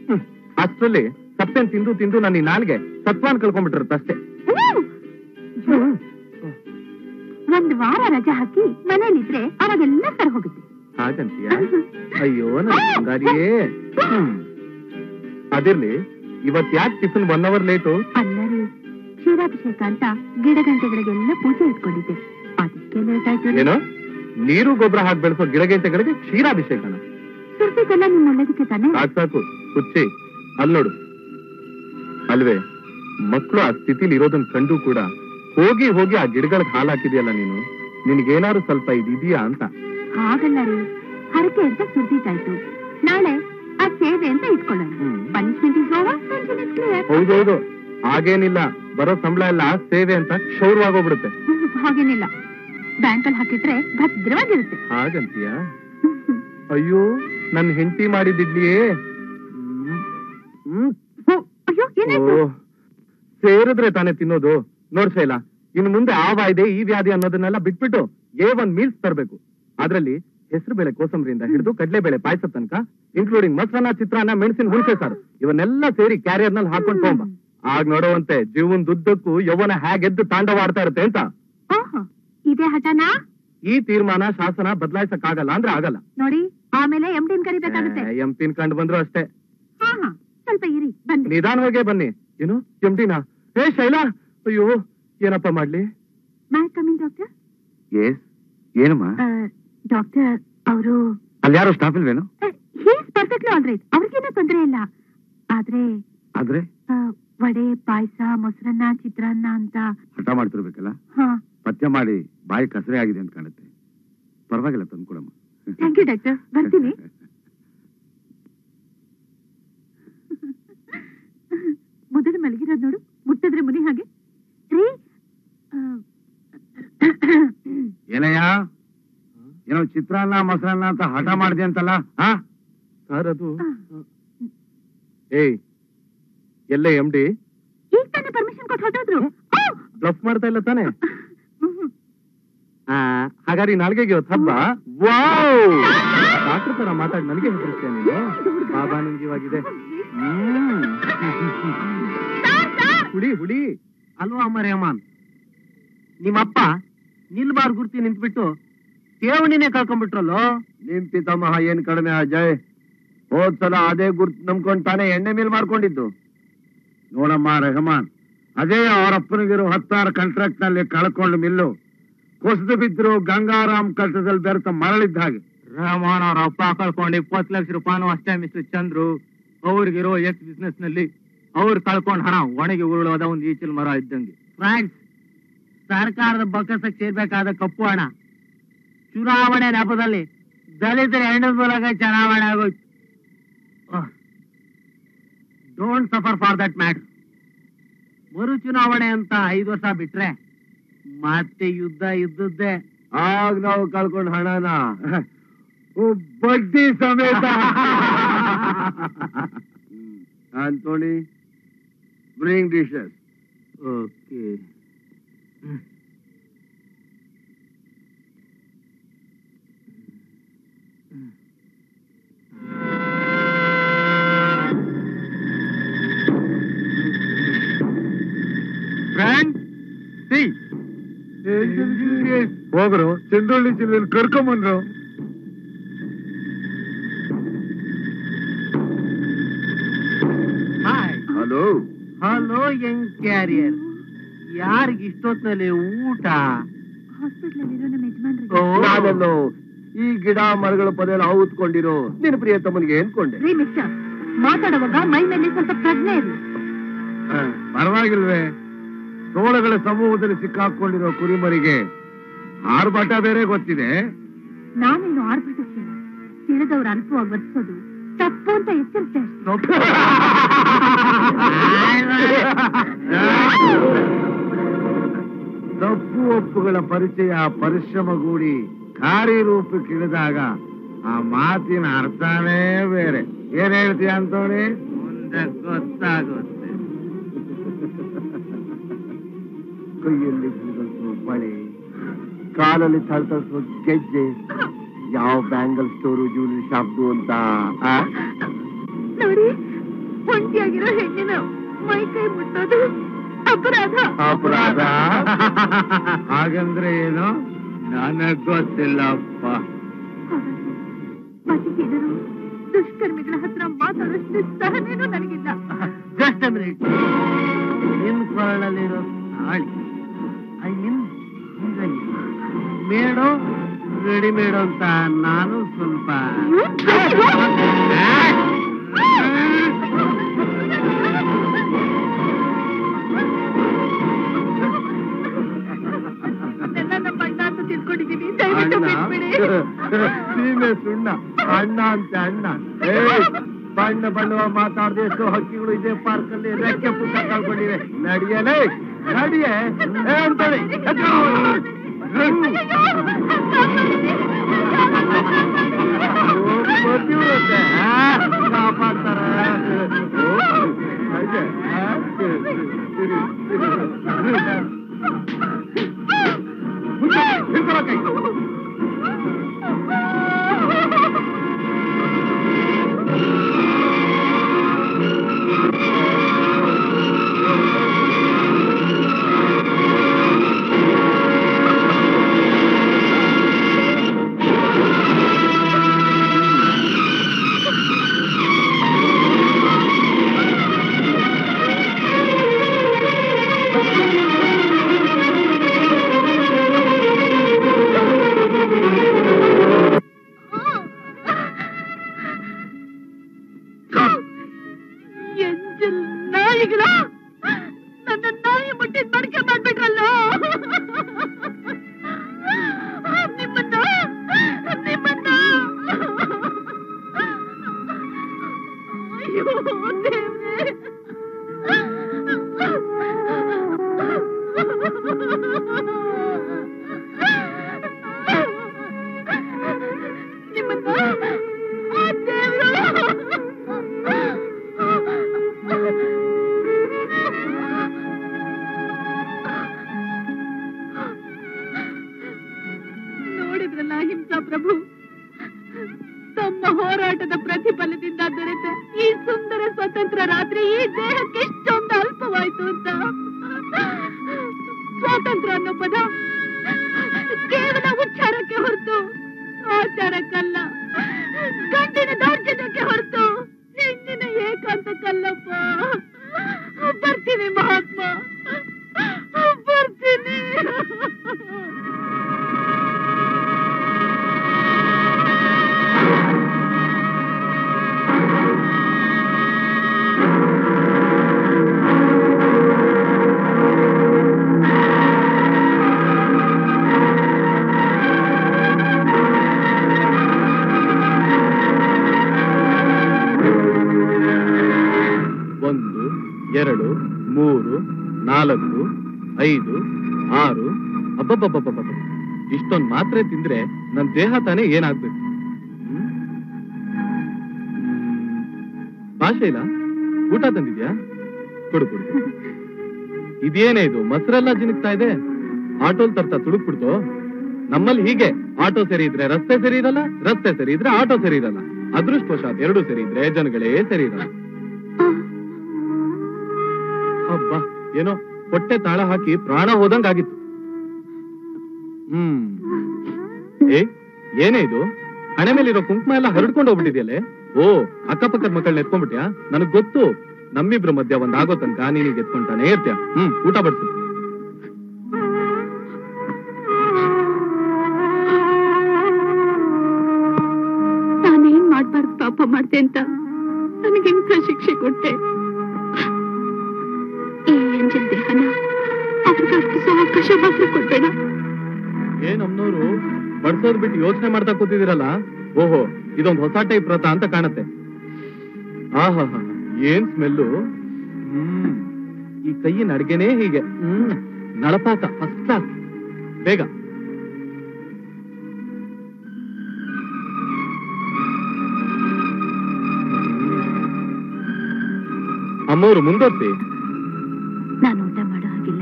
ಹ್ಮ್. ಅಷ್ಟ್ರಲ್ಲಿ ಸಪ್ಪೆನ್ ತಿಂದು ತಿಂದು ನನ್ನ ಈ ನಾಲ್ಗೆ ಸತ್ವಾನ್ ಕಳ್ಕೊಂಡ್ಬಿಟ್ಟಿರುತ್ತೆ ಅಷ್ಟೇ
ರಜೆ ಹಾಕಿ ಮನೇಲಿದ್ರೆ ಅವಾಗೆಲ್ಲ ಸರ್ ಹೋಗುತ್ತೆ.
ಹಾಗಂತೀಯ? ಅಯ್ಯೋ. ಅದಿರ್ಲಿ ಇವತ್ ಯಾಕೆ ಟಿಫಿನ್ ಒನ್ ಅವರ್ ಲೇಟು
ಅಲ್ಲರಿ ಕ್ಷೀರಾಭಿಷೇಕ ಅಂತ ಗಿಡ ಗಂಟೆಗಳಿಗೆಲ್ಲ ಪೂಜೆ ಇಟ್ಕೊಂಡಿದ್ದೆ. ಅದಕ್ಕೆ ಲೇಟ್ ಆಯ್ತು
ಏನೋ? ನೀರು ಗೊಬ್ಬರ ಹಾಕಿ ಬೆಳೆಸೋ ಗಿಡಗೆಂಟೆಗಳಿಗೆ ಕ್ಷೀರಾಭಿಷೇಕನ?
ಸುರ್ತಿದ್ದೆಲ್ಲ ನಿಮ್ ಒಳ್ಳೇದಕ್ಕೆ ತಾನೆ?
ಸಾಕು ಸಾಕು. ಹುಚ್ಚಿ ಅಲ್ಲಿ ನೋಡು. ಅಲ್ವೇ ಮಕ್ಕಳು ಆ ಸ್ಥಿತಿಲಿ ಇರೋದನ್ನ ಕಂಡು ಕೂಡ ಹೋಗಿ ಹೋಗಿ ಆ ಗಿಡಗಳಿಗೆ ಹಾಲು ಹಾಕಿದೆಯಲ್ಲ ನೀನು? ನಿನ್ಗೇನಾದ್ರು ಸ್ವಲ್ಪ ಇದೆಯಾ ಅಂತ.
ಹಾಗಲ್ಲ ರೀ. ಹರಕೆ ಅಂತ ಸುರ್ದಿದ್ದಾಯ್ತು. ನಾಳೆ ಆ ಸೇವೆ ಅಂತ ಇಟ್ಕೊಳ್ಳೋಣ.
ಹ್ಮ್.
Punishment is over tension is clear
ಹೌದೌದು ಹಾಗೇನಿಲ್ಲ. ಬರೋ ಸಂಬಳ ಎಲ್ಲ ಸೇವೆ ಅಂತ ಕ್ಷೌರವಾಗೋಗ್ಬಿಡುತ್ತೆ.
ಹಾಗೇನಿಲ್ಲ. ಬ್ಯಾಂಕಲ್ಲಿ ಹಾಕಿದ್ರೆ ಭದ್ರವಾಗಿರುತ್ತೆ.
ಹಾಗಂತೀಯ? ಅಯ್ಯೋ ನನ್ ಹೆಂಡತಿ ಮಾಡಿದಿಡ್ಲಿಯೇ
ಅಯ್ಯೋ ಏನಾಯ್ತು?
ಸೇರಿದ್ರೆ ತಾನೇ ತಿನ್ನೋದು. ನೋಡ್ ಶೈಲ ಇನ್ನು ಮುಂದೆ ಆ ವಾಯ್ದೆ ಈ ವ್ಯಾಧಿ ಅನ್ನೋದನ್ನೆಲ್ಲ ಬಿಟ್ಬಿಟ್ಟು ಏ ಒನ್ ಮೀಲ್ಸ್ ತರಬೇಕು. ಅದರಲ್ಲಿ ಹೆಸರು ಬೇಳೆ ಕೋಸಂಬರಿಯಿಂದ ಹಿಡಿದು ಕಡಲೆಬೇಳೆ ಪಾಯಸ ತನಕ ಇನ್ಕ್ಲೂಡಿಂಗ್ ಮೊಸರನ್ನ ಚಿತ್ರಾನ್ನ ಮೆಣಸಿನ ಹುಣಸೆ ಸರ್ ಇವನ್ನೆಲ್ಲ ಸೇರಿ ಕ್ಯಾರಿಯರ್ನಲ್ಲಿ ಹಾಕೊಂಡು ತಗೊಂಬ. ಆಗ ನೋಡುವಂತೆ ಜೀವನ್ ದುದ್ದಕ್ಕೂ ಯೌವನ ಹೇಗೆದ್ದು ತಾಂಡವಾಡ್ತಾ ಇರುತ್ತೆ ಅಂತ.
ಇದೇ ಹಠನಾ?
ಈ ತೀರ್ಮಾನ ಶಾಸನ ಬದಲಾಯಿಸಕ್ ಆಗಲ್ಲ ಅಂದ್ರೆ ಆಗಲ್ಲ.
ನೋಡಿ ಆಮೇಲೆ ಎಂ ಡಿನ್ ಕರಿಬೇಕಾಗುತ್ತೆ.
ಎಂ ಪಿನ್ ಕಂಡು ಬಂದ್ರು ಅಷ್ಟೇ.
ಸ್ವಲ್ಪ ಇರಿ
ನಿಧಾನವಾಗೇ ಬನ್ನಿ. ಏನು ಎಂ ಡಿನ ಏ ಶೈಲಾ ಅಯ್ಯೋ ಏನಪ್ಪ ಮಾಡ್ಲಿ?
ಡಾಕ್ಟರ್
ಎಸ್ ಏನಮ್ಮ?
ಡಾಕ್ಟರ್ ಅವರು
ಅಲ್ಲಿ ಯಾರು ಸ್ಟಾಫ್ ಇಲ್ವೇನು?
ಹೀಸ್ ಪರ್ಫೆಕ್ಟ್ಲಿ ಆಲ್ ರೈಟ್ ಅವ್ರಿಗೇನೂ ತೊಂದರೆ ಇಲ್ಲ. ಆದ್ರೆ
ಆದ್ರೆ?
ವಡೆ ಪಾಯಸ ಮೊಸರನ್ನ ಚಿತ್ರಾನ್ನ ಅಂತ.
ಹಠ ಮಾಡ್ತಿರ್ಬೇಕಲ್ಲ? ಪಥ್ಯ ಮಾಡಿ ಬಾಯಿ ಕಸರೆ ಆಗಿದೆ ಅಂತ ಕಾಣುತ್ತೆ. ಪರವಾಗಿಲ್ಲ ತಂದ್ಕೊಡಮ್ಮ.
ಥ್ಯಾಂಕ್ ಯು ಡಾಕ್ಟರ್ ಬರ್ತೀನಿ. ಮೊದಲು ಮಲಗಿರೋದು ನೋಡು. ಮುಟ್ಟಿದ್ರೆ ಮುನಿ ಹಾಗೆ ರೀ
ಏನಯ್ಯ ಏನೋ ಚಿತ್ರಾನ್ನ ಮೊಸರನ್ನ ಅಂತ ಹಠ ಮಾಡಿದೆ ಅಂತಲ್ಲ ಹಾ
ಸರ್ ಅದು ಏಯ್ ಎಲ್ಲ ಎಂ ಡಿ
ಈಗ ತಾನೇ ಪರ್ಮಿಷನ್ ಕೊಟ್ಟು ಹೊರಟೋದ್ರು.
ಬ್ಲಫ್ ಮಾಡ್ತಾ ಇಲ್ಲ ತಾನೆ? ಆ, ಹಾಗಾದ್ರೆ ನಾಲ್ಗೆಗೆ ಇವತ್ತು ಹಬ್ಬ? ವಾವ್! ಡಾಕ್ಟರ್ ತರ ಮಾತಾಡಿ ನನಗೆ ಹೆದರಿಸ್ತೀಯ ನೀನು? ಬಾಬಾ ನಂಜೀವಾಗಿದೆ. ಹುಡಿ ಹುಡಿ.
ಅಲ್ವಾ ಅಮ್ಮ ರೇಹಮಾನ್ ನಿಮ್ಮಪ್ಪ ನಿಲ್ಬಾರ್ ಗುರ್ತಿ ನಿಂತ್ಬಿಟ್ಟು ಠೇವಣಿನೇ ಕಳ್ಕೊಂಡ್ಬಿಟ್ರಲ್ಲೋ?
ನಿಮ್ ಪಿತಾಮಹ ಏನ್ ಕಡಿಮೆ ಅಜಯ್? ಹೋದ್ಸಲ ಅದೇ ಗುರ್ತು ನಂಬ್ಕೊಂಡ್ ತಾನೇ ಎಣ್ಣೆ ಮೇಲ್ ಮಾಡ್ಕೊಂಡಿದ್ದು
ನೋಡಮ್ಮ ರೆಹಮಾನ್ ಅದೇ ಅವರಪ್ಪನಿಗಿರೋ ಹತ್ತಾರು ಕಾಂಟ್ರಾಕ್ಟ್ನಲ್ಲಿ ಕಳ್ಕೊಂಡು ಮಿಲ್ಲು. ಕುಸಿದು ಬಿದ್ರು ಗಂಗಾರಾಮ್ ಕಷ್ಟದಲ್ಲಿ ಬೆರೆತ ಮರಳಿದ್ದ ಹಾಗೆ.
ರಹಮಾನ್ ಅವ್ರ ಅಪ್ಪ ಕಳ್ಕೊಂಡು ಇಪ್ಪತ್ತು ಲಕ್ಷ ರೂಪಾಯಿನೂ ಅಷ್ಟೇ ಮಿಸ್ಟರ್ ಚಂದ್ರು. ಅವ್ರಿಗಿರೋ ಎಕ್ಸ್ ಬಿಸ್ನೆಸ್ನಲ್ಲಿ ಅವ್ರು ಕಳ್ಕೊಂಡ್ ಹಣ ಒಣಗಿ ಉರುಳೋದ ಒಂದು ಈಚಲ್ ಮರ ಇದ್ದಂಗೆ. ಫ್ರೆಂಡ್ಸ್ ಸರ್ಕಾರದ ಬೊಕ್ಕಸಕ್ಕೆ ಸೇರ್ಬೇಕಾದ ಕಪ್ಪು ಹಣ. ಚುನಾವಣೆ ನೆಪದಲ್ಲಿ ದಲಿತರ ಹೆಣ್ಣು ಮೂಲಕ ಚುನಾವಣೆ ಆಗೋಯ್ತು. Don't suffer for that matter ಮರು ಚುನಾವಣೆ ಅಂತ ಐದು ವರ್ಷ ಬಿಟ್ರೆ ಮತ್ತೆ ಯುದ್ಧ ಇದ್ದದ್ದೇ.
ಆಗ ನಾವು ಕಳ್ಕೊಂಡು ಹಣನ. ಬಡ್ಡಿ ಸಮೇತ. ಆಂಟೋನಿ ಬ್ರಿಂಗ್ ಡಿಶಸ್
ಓಕೆ
ಹೋಗ್ರು. ಚಂದ್ರಳ್ಳಿ ಜಿಲ್ಲೆಯಲ್ಲಿ ಕರ್ಕೊಂಬಂದ್ರು. ಹಲೋ
ಹಲೋ ಯಂಗ್ ಕ್ಯಾರಿಯರ್ ಯಾರಿಗೆ ಇಷ್ಟೊತ್ತಲ್ಲಿ ಊಟ.
ನಾನಲ್ಲೋ ಈ ಗಿಡ ಮರಗಳ ಪದೇಲ ಔತ್ಕೊಂಡಿರೋ ನಿನ್ನ ಪ್ರಿಯ ತಮ್ಮನಿಗೆ ಏನ್ಕೊಂಡೆ
ಮಿಸ್ಟರ್ ಮಾತಾಡುವಾಗ ಮೈ ಮೇಲೆ ಸ್ವಲ್ಪ ಪ್ರಜ್ಞೆ ಇದೆ
ಪರವಾಗಿಲ್ವೇ. ತೋಳಗಳ ಸಮೂಹದಲ್ಲಿ ಸಿಕ್ಕಾಕೊಂಡಿರೋ ಕುರಿಮರಿಗೆ ಆರ್ಭಟ ಬೇರೆ ಗೊತ್ತಿದೆ.
ನಾನೇನು ಆರ್ಭಟಿಸ್ತೀನಿ ತಿಳಿದವ್ರ ಅಲ್ಪವಾಗಿ ವರ್ತಿಸೋದು ತಪ್ಪು ಅಂತ ಎಚ್ಚರಿಸ್ತೇನೆ.
ತಪ್ಪು ಒಪ್ಪುಗಳ ಪರಿಚಯ ಪರಿಶ್ರಮಗೂಡಿ ಕಾರ್ಯರೂಪಕ್ಕಿಳಿದಾಗ ಆ ಮಾತಿನ ಅರ್ಥನೇ ಬೇರೆ. ಏನ್ ಹೇಳ್ತೀಯ ಅಂತೋಣಿ
ಮುಂದೆ ಗೊತ್ತಾಗುತ್ತೆ.
ಕೈಯಲ್ಲಿ ಹಿಡಿದಷ್ಟು ಬಳೆ ಕಾಲಲ್ಲಿ ಥಳಥಳಿಸುವ ಗೆಜ್ಜೆ ಯಾವ ಬ್ಯಾಂಗಲ್ ಸ್ಟೋರು ಜ್ಯೂವೆಲರಿ ಶಾಪ್ದು ಅಂತ?
ನೋಡಿ ಒಂಟಿಯಾಗಿರೋ ಹೆಣ್ಣಿನ ಮೈ ಕೈ ಮುಟ್ಟೋದು. ಅಪರಾಧ?
ಅಪರಾಧ? ಹಾಗಂದ್ರೆ ಏನು?
ನನಗ್ ಗೊತ್ತಿಲ್ಲಪ್ಪ.
ಮತ್ತಿಗೆದರು ದುಷ್ಕರ್ಮಿಗಳ ಹತ್ರ ಮಾತಾಡೋಷ್ಟು ಸಹನೇನು ನನಗಿಲ್ಲ.
ಜಸ್ಟ್ ಮಿನಿಟ್ ನಿನ್ ಕೊರಳಲ್ಲಿರೋ ತಾಳಿ. ಐ ಮೀನ್ ಮೇಡೋ ರೆಡಿಮೇಡ್ ಅಂತ ನಾನು ಸ್ವಲ್ಪ
ಅಣ್ಣ
ಬಿಟ್ಬಿಡಿ
ಸೀಮೆ ಸುಣ್ಣ ಅಣ್ಣ ಅಂತ ಅಣ್ಣ ಏಯ್, ಬಣ್ಣ ಬಣ್ಣವ ಮಾತಾಡದೆ ಎಷ್ಟೋ ಹಕ್ಕಿಗಳು ಇದೆ ಪಾರ್ಕ್ ಅಲ್ಲಿ ರೆಕ್ಕೆ ಪುಕ್ಕ ಕಳ್ಕೊಂಡಿವೆ ನಡಿಯಲೇ ನಡಿಯೇ ಏ ಅಂತಾನೆ ಎದ್ದು. ಓ, ಪತಿವ್ರತೆ, ಆ, ಕಾಪಾಡ್ತಾರೆ ಓ, ಹಾಗೆ,
हिंसा कहीं ತಿಂದ್ರೆ ನನ್ ದೇಹ ತಾನೇ ಏನಾಗ್ಬೇಕು. ಭಾಷೆ ಇಲ್ಲ? ಊಟ ತಂದಿದ್ಯಾ? ಕೊಡು ಕೊಡು. ಇದೇನೇ ಇದು? ಮೊಸರೆಲ್ಲ ಜಿನುಗ್ತಾ ಇದೆ? ಆಟೋಲ್ ತರ್ತಾ ತುಳುಕ್ಬಿಡ್ತು? ನಮ್ಮಲ್ಲಿ ಹೀಗೆ. ಆಟೋ ಸರಿ ಇದ್ರೆ ರಸ್ತೆ ಸರಿ ಇರಲ್ಲ, ರಸ್ತೆ ಸರಿ ಇದ್ರೆ ಆಟೋ ಸರಿ ಇರಲ್ಲ. ಅದೃಷ್ಟವಶಾತ್ ಎರಡು ಸರಿ ಇದ್ರೆ ಜನಗಳೇ ಸರಿ ಇರಲ್ಲ. ಹಬ್ಬ ಏನೋ ಹೊಟ್ಟೆ ತಾಳ ಹಾಕಿ ಪ್ರಾಣ ಹೋದಂಗಾಗಿತ್ತು. ಹ್ಮ್. ಏ ಏನೇ ಇದು? ಹಣೆ ಮೇಲಿರೋ ಕುಂಕುಮ ಎಲ್ಲ ಹರಡ್ಕೊಂಡು ಹೋಗ್ಬಿಟ್ಟಿದ್ಯಲ್ಲೇ? ಓ ಅಕ್ಕಪಕ್ಕದ ಮಕ್ಕಳನ್ನ ಎತ್ಕೊಂಡ್ಬಿಟ್ಯಾ? ನನಗ್ ಗೊತ್ತು. ನಮ್ಮಿಬ್ರ ಮಧ್ಯ ಒಂದ್ ಆಗೋ ತನಕ ನೀನಿಗೆ ಎತ್ಕೊಂತಾನೆ ಇರ್ತೀಯ? ಹ್ಮ್ ಊಟ ಬಡ್ಸು.
ನಾನೇನ್ ಮಾಡ್ಬಾರ್ದು ಪಾಪ ಮಾಡ್ದೆ ಅಂತ? ನನಗೆಂತ ಶಿಕ್ಷೆ ಕೊಟ್ಟೆ? ಈ ದೇಹನ ಅವ್ರಿಗೆ ಮಾತ್ರ ಕೊಡ್ಬೇಡ.
ಏನ್ ಅಮ್ನೋರು ಬಡ್ಸೋದ್ ಬಿಟ್ಟು ಯೋಚನೆ ಮಾಡ್ತಾ ಕೂತಿದಿರಲ್ಲ ಓಹೋ ಇದೊಂದು ಹೊಸ ಟೈಪ್ ವ್ರತ ಅಂತ ಕಾಣತ್ತೆ. ಆಹಾ ಏನ್ ಸ್ಮೆಲ್ಲು? ಹ್ಮ್. ಈ ಕೈಯಿನ ಅಡ್ಗೆನೇ ಹೀಗೆ. ಹ್ಮ್. ನಳಪಾತ ಫಸ್ಟ್ ಕ್ಲಾಸ್ ಬೇಗ. ಅಮ್ಮವ್ರು ಮುಂದೋರ್ಸಿ
ನಾನು ಊಟ ಮಾಡೋ ಹಾಗಿಲ್ಲ.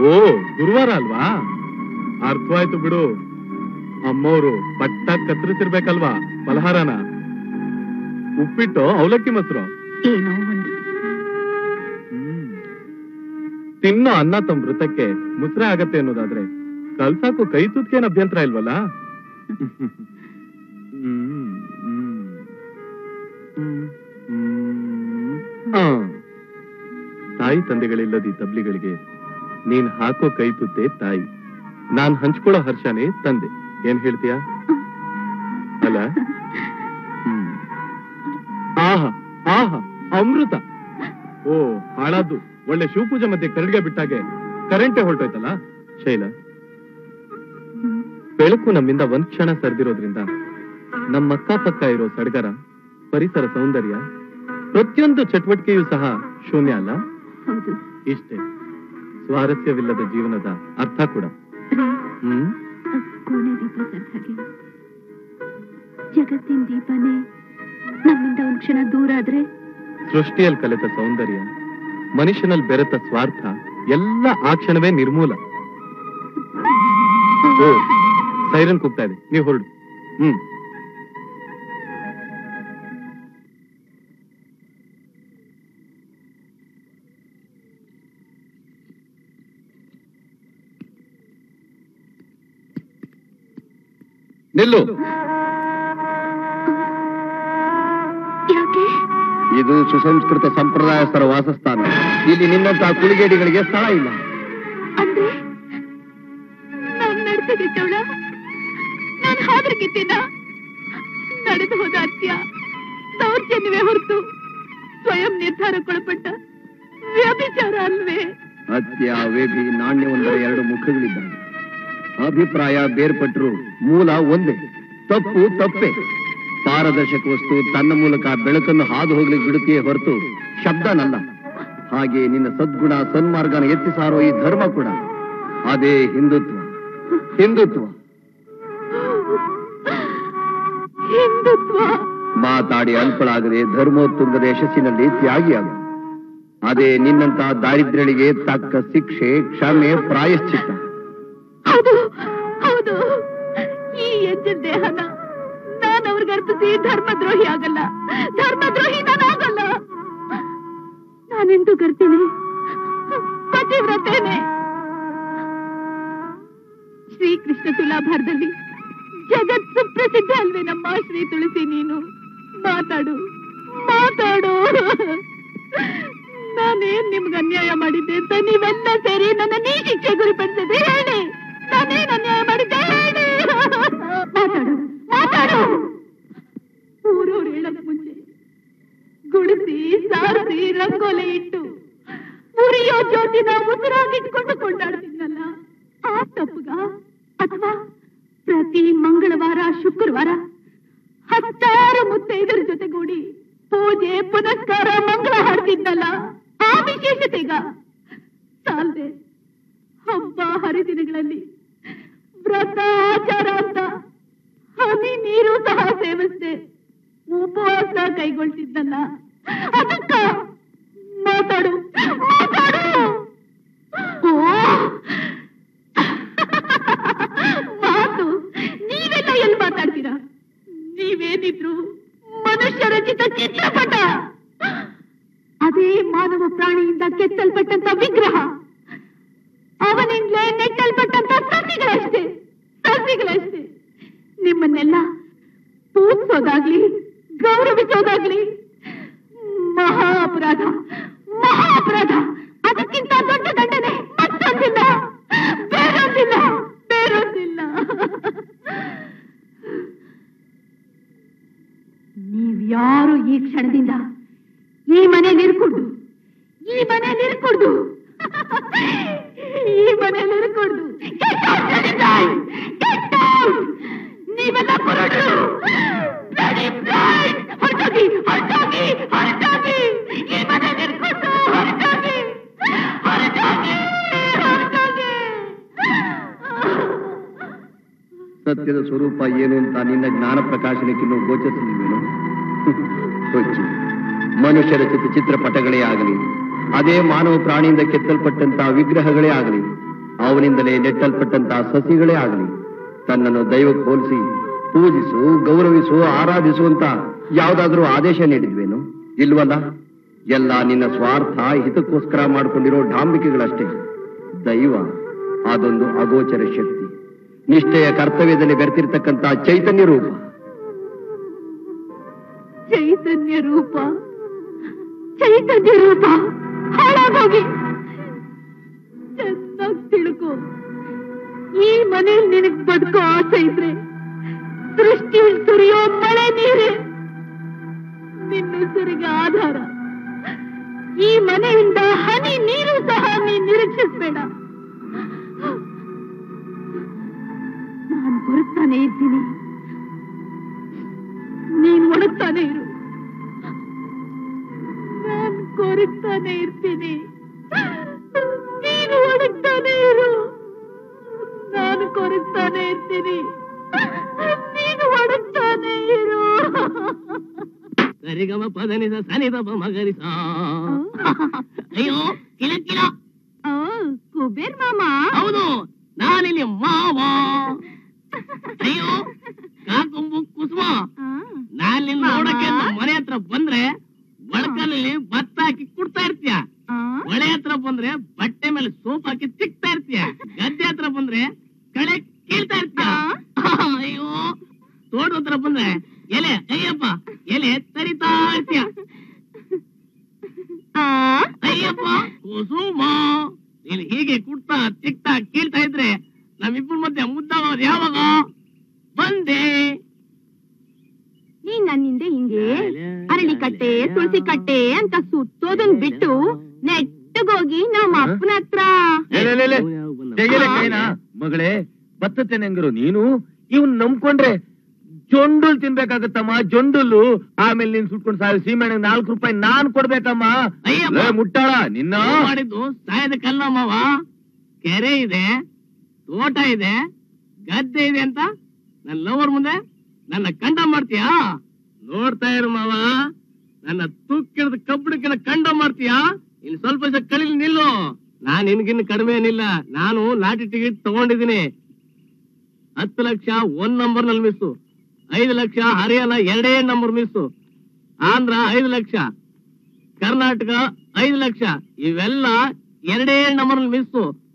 ಓ ಗುರುವಾರ ಅಲ್ವಾ? ಅರ್ಥವಾಯ್ತು ಬಿಡು. ಅಮ್ಮವ್ರು ಪಟ್ಟ ಕತ್ತರಿಸಿರ್ಬೇಕಲ್ವಾ ಪಲಹಾರನ ಉಪ್ಪಿಟ್ಟು ಅವಲಕ್ಕಿ ಮೊಸರು. ತಿನ್ನೋ ಅನ್ನ ತಮ್ಮ ವೃತ್ತಕ್ಕೆ ಮುಸ್ರೆ ಆಗತ್ತೆ ಅನ್ನೋದಾದ್ರೆ ಕಲ್ಸಾಕು ಕೈ ತುತ್ಕೇನ್ ಅಭ್ಯಂತರ ಇಲ್ವಲ್ಲ. ತಾಯಿ ತಂದೆಗಳಿಲ್ಲದ ಈ ತಬ್ಲಿಗಳಿಗೆ ನೀನ್ ಹಾಕೋ ಕೈ ತುತ್ತೆ ತಾಯಿ. ನಾನ್ ಹಂಚ್ಕೊಳ್ಳೋ ಹರ್ಷನೇ ತಂದೆ. ಏನ್ ಹೇಳ್ತೀಯಾ? ಅಲ್ಲ? ಆಹಾ ಆಹಾ ಅಮೃತ. ಓ ಹಾಳಾದ್ದು. ಒಳ್ಳೆ ಶಿವಪೂಜೆ ಮಧ್ಯೆ ಕರಡಿಗೆ ಬಿಟ್ಟಾಗೆ ಕರೆಂಟೆ ಹೊರಟೋಯ್ತಲ್ಲ? ಶೈಲ ಬೆಳಕು ನಮ್ಮಿಂದ ಒಂದ್ ಕ್ಷಣ ಸರಿದಿರೋದ್ರಿಂದ ನಮ್ಮ ಅಕ್ಕಪಕ್ಕ ಇರೋ ಸಡಗರ ಪರಿಸರ ಸೌಂದರ್ಯ ಪ್ರತಿಯೊಂದು ಚಟುವಟಿಕೆಯೂ ಸಹ ಶೂನ್ಯ ಅಲ್ಲ? ಇಷ್ಟೇ. ಸ್ವಾರಸ್ಯವಿಲ್ಲದ ಜೀವನದ ಅರ್ಥ ಕೂಡ.
ಕೋಣೆ ದೀಪ ಹಾಗೆ. ಜಗತ್ತಿನ ದೀಪನೇ ನಮ್ಮಿಂದ ಒಂದು ಕ್ಷಣ ದೂರ ಆದ್ರೆ?
ಸೃಷ್ಟಿಯಲ್ಲಿ ಕಲಿತ ಸೌಂದರ್ಯ ಮನುಷ್ಯನಲ್ಲಿ ಬೆರೆತ ಸ್ವಾರ್ಥ ಎಲ್ಲ ಆ ಕ್ಷಣವೇ ನಿರ್ಮೂಲ. ಸೈರನ್ ಕೂಗ್ತಾ ಇದೆ. ನೀವು ಹೊರಡು. ಹ್ಮ್. ನಿಲ್ಲು.
ಇದು ಸುಸಂಸ್ಕೃತ ಸಂಪ್ರದಾಯಸ್ಥರ ವಾಸಸ್ಥಾನ. ಇಲ್ಲಿ ನಿನ್ನಂತಹ ಕುಳಿಗೇಡಿಗಳಿಗೆ ಸ್ಥಳ ಇಲ್ಲ.
ನಡೆದು ಹೋದ ಅತ್ಯ ದೌರ್ಜನ್ಯವೇ ಹೊರತು
ಸ್ವಯಂ ನಿರ್ಧಾರಕ್ಕೊಳಪಟ್ಟ ವ್ಯಭಿಚಾರ ಅಲ್ವೇ?
ಅತ್ಯ ವೇಭಿ ನಾಣ್ಯವೊಂದರ ಎರಡು ಮುಖಗಳಿದ್ದಾವೆ. ಅಭಿಪ್ರಾಯ ಬೇರ್ಪಟ್ಟರು ಮೂಲ ಒಂದೇ. ತಪ್ಪು ತಪ್ಪೆ. ಪಾರದರ್ಶಕ ವಸ್ತು ತನ್ನ ಮೂಲಕ ಬೆಳಕನ್ನು ಹಾದು ಹೋಗ್ಲಿಕ್ಕೆ ಬಿಡುತ್ತೆಯೇ ಹೊರತು ಶಬ್ದ ನನ್ನ ಹಾಗೆ ನಿನ್ನ ಸದ್ಗುಣ ಸನ್ಮಾರ್ಗನ ಎತ್ತಿ ಸಾರೋ ಈ ಧರ್ಮ ಕೂಡ ಅದೇ ಹಿಂದುತ್ವ. ಹಿಂದುತ್ವ.
ಹಿಂದುತ್ವ.
ಮಾತಾಡಿ ಅಲ್ಪಳಾಗದೆ ಧರ್ಮೋತ್ತುಂಗದ ಯಶಸ್ಸಿನಲ್ಲಿ ತ್ಯಾಗಿಯಾಗ ಅದೇ ನಿನ್ನಂತ ದಾರಿದ್ರ್ಯಳಿಗೆ ತಕ್ಕ ಶಿಕ್ಷೆ ಕ್ಷಮೆ ಪ್ರಾಯಶ್ಚಿತ್ತ.
ಹೌದು ಹೌದು. ಈ ಎಜ್ಜದ ದೇಹನ ನಾನು ಅವ್ರಿಗೆ ಅರ್ಪಿಸಿ ಧರ್ಮದ್ರೋಹಿ ಆಗಲ್ಲ. ಧರ್ಮದ್ರೋಹಿ ನಾನಾಗಲ್ಲ ನಾನೆಂದು ಕರ್ತೀನಿ? ಪತಿವ್ರತೇನೆ. ಶ್ರೀಕೃಷ್ಣ ತುಲಾಭಾರದಲ್ಲಿ ಜಗತ್ ಸುಪ್ರಸಿದ್ಧ ಅಲ್ವೇ ನಮ್ಮ ಶ್ರೀ ತುಳಸಿ ನೀನು. ಮಾತಾಡು ಮಾತಾಡು. ನಾನೇನ್ ನಿಮ್ಗೆ ಅನ್ಯಾಯ ಮಾಡಿದ್ದೆ ಅಂತ ನೀವೆಲ್ಲ ಸೇರಿ ನನ್ನ ನೀ ಶಿಕ್ಷೆ ಗುರಿಪಡಿಸಿದೆ ಹೇಳಿ. ಊರೂರು ಹೇಳಕ್ ಮುಂಚೆ ಗುಡಿಸಿ, ಸಾರಿಸಿ, ರಂಗೋಲೆ ಇಟ್ಟು ಉರಿಯೋ ಜ್ಯೋತಿನ ಉಸಿರಾಗಿಟ್ಕೊಂಡು ಕೊಂಡಾಡ್ತಿದ್ನಲ್ಲ ಆ ತಪ್ಪುಗ ಅಥವಾ ಪ್ರತಿ ಮಂಗಳವಾರ, ಶುಕ್ರವಾರ ಹತ್ತಾರು ಮುತ್ತೈದರ ಜೊತೆಗೂಡಿ ಪೂಜೆ, ಪುನಸ್ಕಾರ, ಮಂಗಳ ಹಾಡ್ತಿದ್ನಲ್ಲ, ಆ ವಿಶೇಷತೆಗ ಸಾಲ್ದೆ ಹಬ್ಬ ಹರಿದಿನಗಳಲ್ಲಿ ವ್ರತ ಆಚಾರ ಅಂತ ಹನಿ ನೀರು ಸಹ ಸೇವಿಸ್ದೆ. ಉಪವಾಸ ಕೈಗೊಳ್ತಿದ್ದಲ್ಲ. ಅದಕ್ಕ ಮಾತಾಡು ಮಾತಾಡು.
ಸತ್ಯದ ಸ್ವರೂಪ ಏನು ಅಂತ ನಿನ್ನ ಜ್ಞಾನ ಪ್ರಕಾಶನಕ್ಕಿನ್ನೂ ಗೋಚರಿಸಲಿಲ್ವೇನು ಹೊಚ್ಚು ಮನುಷ್ಯರ ಚಿತ್ರ ಚಿತ್ರಪಟಗಳೇ ಆಗಲಿ, ಅದೇ ಮಾನವ ಪ್ರಾಣಿಯಿಂದ ಕೆತ್ತಲ್ಪಟ್ಟಂತಹ ವಿಗ್ರಹಗಳೇ ಆಗಲಿ, ಅವನಿಂದಲೇ ನೆಟ್ಟಲ್ಪಟ್ಟಂತಹ ಸಸಿಗಳೇ ಆಗಲಿ, ತನ್ನನ್ನು ದೈವಕ್ಕೆ ಹೋಲಿಸಿ, ಪೂಜಿಸು, ಗೌರವಿಸು ಆರಾಧಿಸುವಂತ ಯಾವುದಾದ್ರೂ ಆದೇಶ ನೀಡಿದ್ವೇನು ಇಲ್ವಲ್ಲ? ಎಲ್ಲ ನಿನ್ನ ಸ್ವಾರ್ಥ ಹಿತಕ್ಕೋಸ್ಕರ ಮಾಡಿಕೊಂಡಿರೋ ಡಾಂಬಿಕೆಗಳಷ್ಟೇ. ದೈವ ಅದೊಂದು ಅಗೋಚರ ಶಕ್ತಿ. ನಿಷ್ಠೆಯ ಕರ್ತವ್ಯದಲ್ಲಿ ಬೆರೆತಿರ್ತಕ್ಕಂತಹ ಚೈತನ್ಯ ರೂಪ.
ಚೈತನ್ಯ ರೂಪ. ಚೈತನ್ಯ ರೂಪ. ಹಾಳಾಗೋಗಿ. ಚೆನ್ನಾಗಿ ತಿಳ್ಕೊ. ಈ ಮನೆಯಲ್ಲಿ ನಿನಗ್ ಬದುಕೋ ಆಸೆ ಇದ್ರೆ ಸೃಷ್ಟಿ ಸುರಿಯೋ ಮಳೆ ನೀರೆ. ನಿನ್ನ ಸುರಿಗೆ ಆಧಾರ. ಈ ಮನೆಯಿಂದ ಹನಿ ನೀರು ಸಹ ನೀನ್ ನಿರೀಕ್ಷಿಸ್ಬೇಡ. ಕೊರಗ್ತಾನೆ ಇದ್ದೀನಿ. ನೀನ್ ಒಣಗ್ತಾನೆ ಇರು. ನಾನ್ ಕೊರಗ್ತಾನೆ ಇರ್ತೀನಿ. ನೀನು ಒಣಗ್ತಾನೆ ಇರು. ನಾನು ಕೊರಗ್ತಾನೆ ಇರ್ತೀನಿ. ನೀನು ಒಣಗ್ತಾನೆ ಇರು.
ಸರಿಗಮ ಪದನಿಸ ಸನಿದಪ ಮಗರಿಸ ಅಯ್ಯೋ ಕಿಲ ಕಿಲ.
ಕುಬೇರ್ ಮಾಮ.
ಹೌದು ನಾನಿಲ್ಲಿ ಮಾವ. ಅಯ್ಯೋ ಕಾಕೊಂಬು ಕುಸುಮ.
ಆ,
ನಾನ್ ನಿನ್ ನೋಡಕ್ಕೆ ಮನೆ ಹತ್ರ ಬಂದ್ರೆ ಒಳಕಲ್ಲಿ ಭತ್ತ ಹಾಕಿ ಕುಡ್ತಾ ಇರ್ತೀಯ? ಮಳೆ ಹತ್ರ ಬಂದ್ರೆ ಬಟ್ಟೆ ಮೇಲೆ ಸೋಪ್ ಹಾಕಿ ತಿಕ್ತಾ ಇರ್ತೀಯ? ಗದ್ದೆ ಹತ್ರ ಬಂದ್ರೆ ಕಳೆ ಕೀಳ್ತಾ ಇರ್ತೀಯ? ಅಯ್ಯೋ ತೋಟ ಹತ್ರ ಬಂದ್ರೆ ಎಲೆ ಅಯ್ಯಪ್ಪ ಎಲೆ ತರಿತಾ ಇರ್ತೀಯ? ಅಯ್ಯಪ್ಪ ಕುಸುಮ. ನೀನು ಹೀಗೆ ಕುಡ್ತಾ ತಿಕ್ತಾ ಕೀಳ್ತಾ ಇದ್ರೆ ನಮ್ಮಿಬ್ಬರ ಮಧ್ಯೆ ಮುದ್ದಾಗೋದು ಯಾವಾಗ? ಬಂದೆ.
ನೀ ನನ್ನಿಂದ ಹಿಂಗೆ ಅರಳಿ
ಕಟ್ಟೆ ತುಳಸಿ ಕಟ್ಟೆ ಅಂತ ಸುತ್ತೋದನ್ ಬಿಟ್ಟು ನೆಟ್ಟಗೋಗಿ ನಮ್ಮ ಅಪ್ಪನ ಹತ್ರ.
ಮಗಳೇ ಬತ್ತತೆ ನೆಂಗರು ನೀನು? ಇವನ್ ನಂಬ್ಕೊಂಡ್ರೆ ಜೊಂಡುಲ್ ತಿನ್ಬೇಕಾಗತ್ತಮ್ಮ ಜೊಂಡುಲ್ಲು. ಆಮೇಲೆ ನೀನ್ ಸುಟ್ಕೊಂಡ್ ಸಾಯ ಸೀಮೆಣ್ಣೆ ನಾಲ್ಕು ರೂಪಾಯಿ ನಾನ್ ಕೊಡ್ಬೇಕಮ್ಮ.
ಅಯ್ಯಪ್ಪ.
ಮುಟ್ಟಾಳ ನಿನ್ನ?
ಮಾಡಿದ್ದು ಸಾಯದ ಕಲ್ಲಮ್ಮವ ಮಾವ. ಕೆರೆ ಇದೆ. ತೋಟ ಇದೆ, ಗದ್ದೆ ಇದೆ ಅಂತ? ನನ್ನ ಲವರ್ ಮುಂದೆ ನನ್ನ ಕಂಡ ಮಾಡ್ತೀಯಾ? ನೋಡ್ತಾ ಇರು ಮಾವ, ನನ್ನ ತುಕ್ಕಿಡದ ಕಬ್ಬಣಕ್ಕಿನ ಕಂಡ ಮಾಡ್ತೀಯಾ? ಇನ್ ಸ್ವಲ್ಪ ಕಳಿಲಿ ನಿಲ್ಲು. ನಾನ್ ನಿನ್ಗಿನ್ ಕಡಿಮೆ ಏನಿಲ್ಲ, ನಾನು ಲಾಟಿ ಟಿಕೆಟ್ ತಗೊಂಡಿದ್ದೀನಿ. ಹತ್ತು ಲಕ್ಷ ಒಂದ್ ನಂಬರ್ನಲ್ಲಿ ಮಿಸ್ಸು ಐದು ಲಕ್ಷ ಹರಿಯಾಣ ಎರಡೇ ನಂಬರ್ ಮಿಸ್ಸು ಆಂಧ್ರ ಐದು ಲಕ್ಷ, ಕರ್ನಾಟಕ ಐದು ಲಕ್ಷ, ಇವೆಲ್ಲ ಎರಡೇ ನಂಬರ್ ಮಿಸ್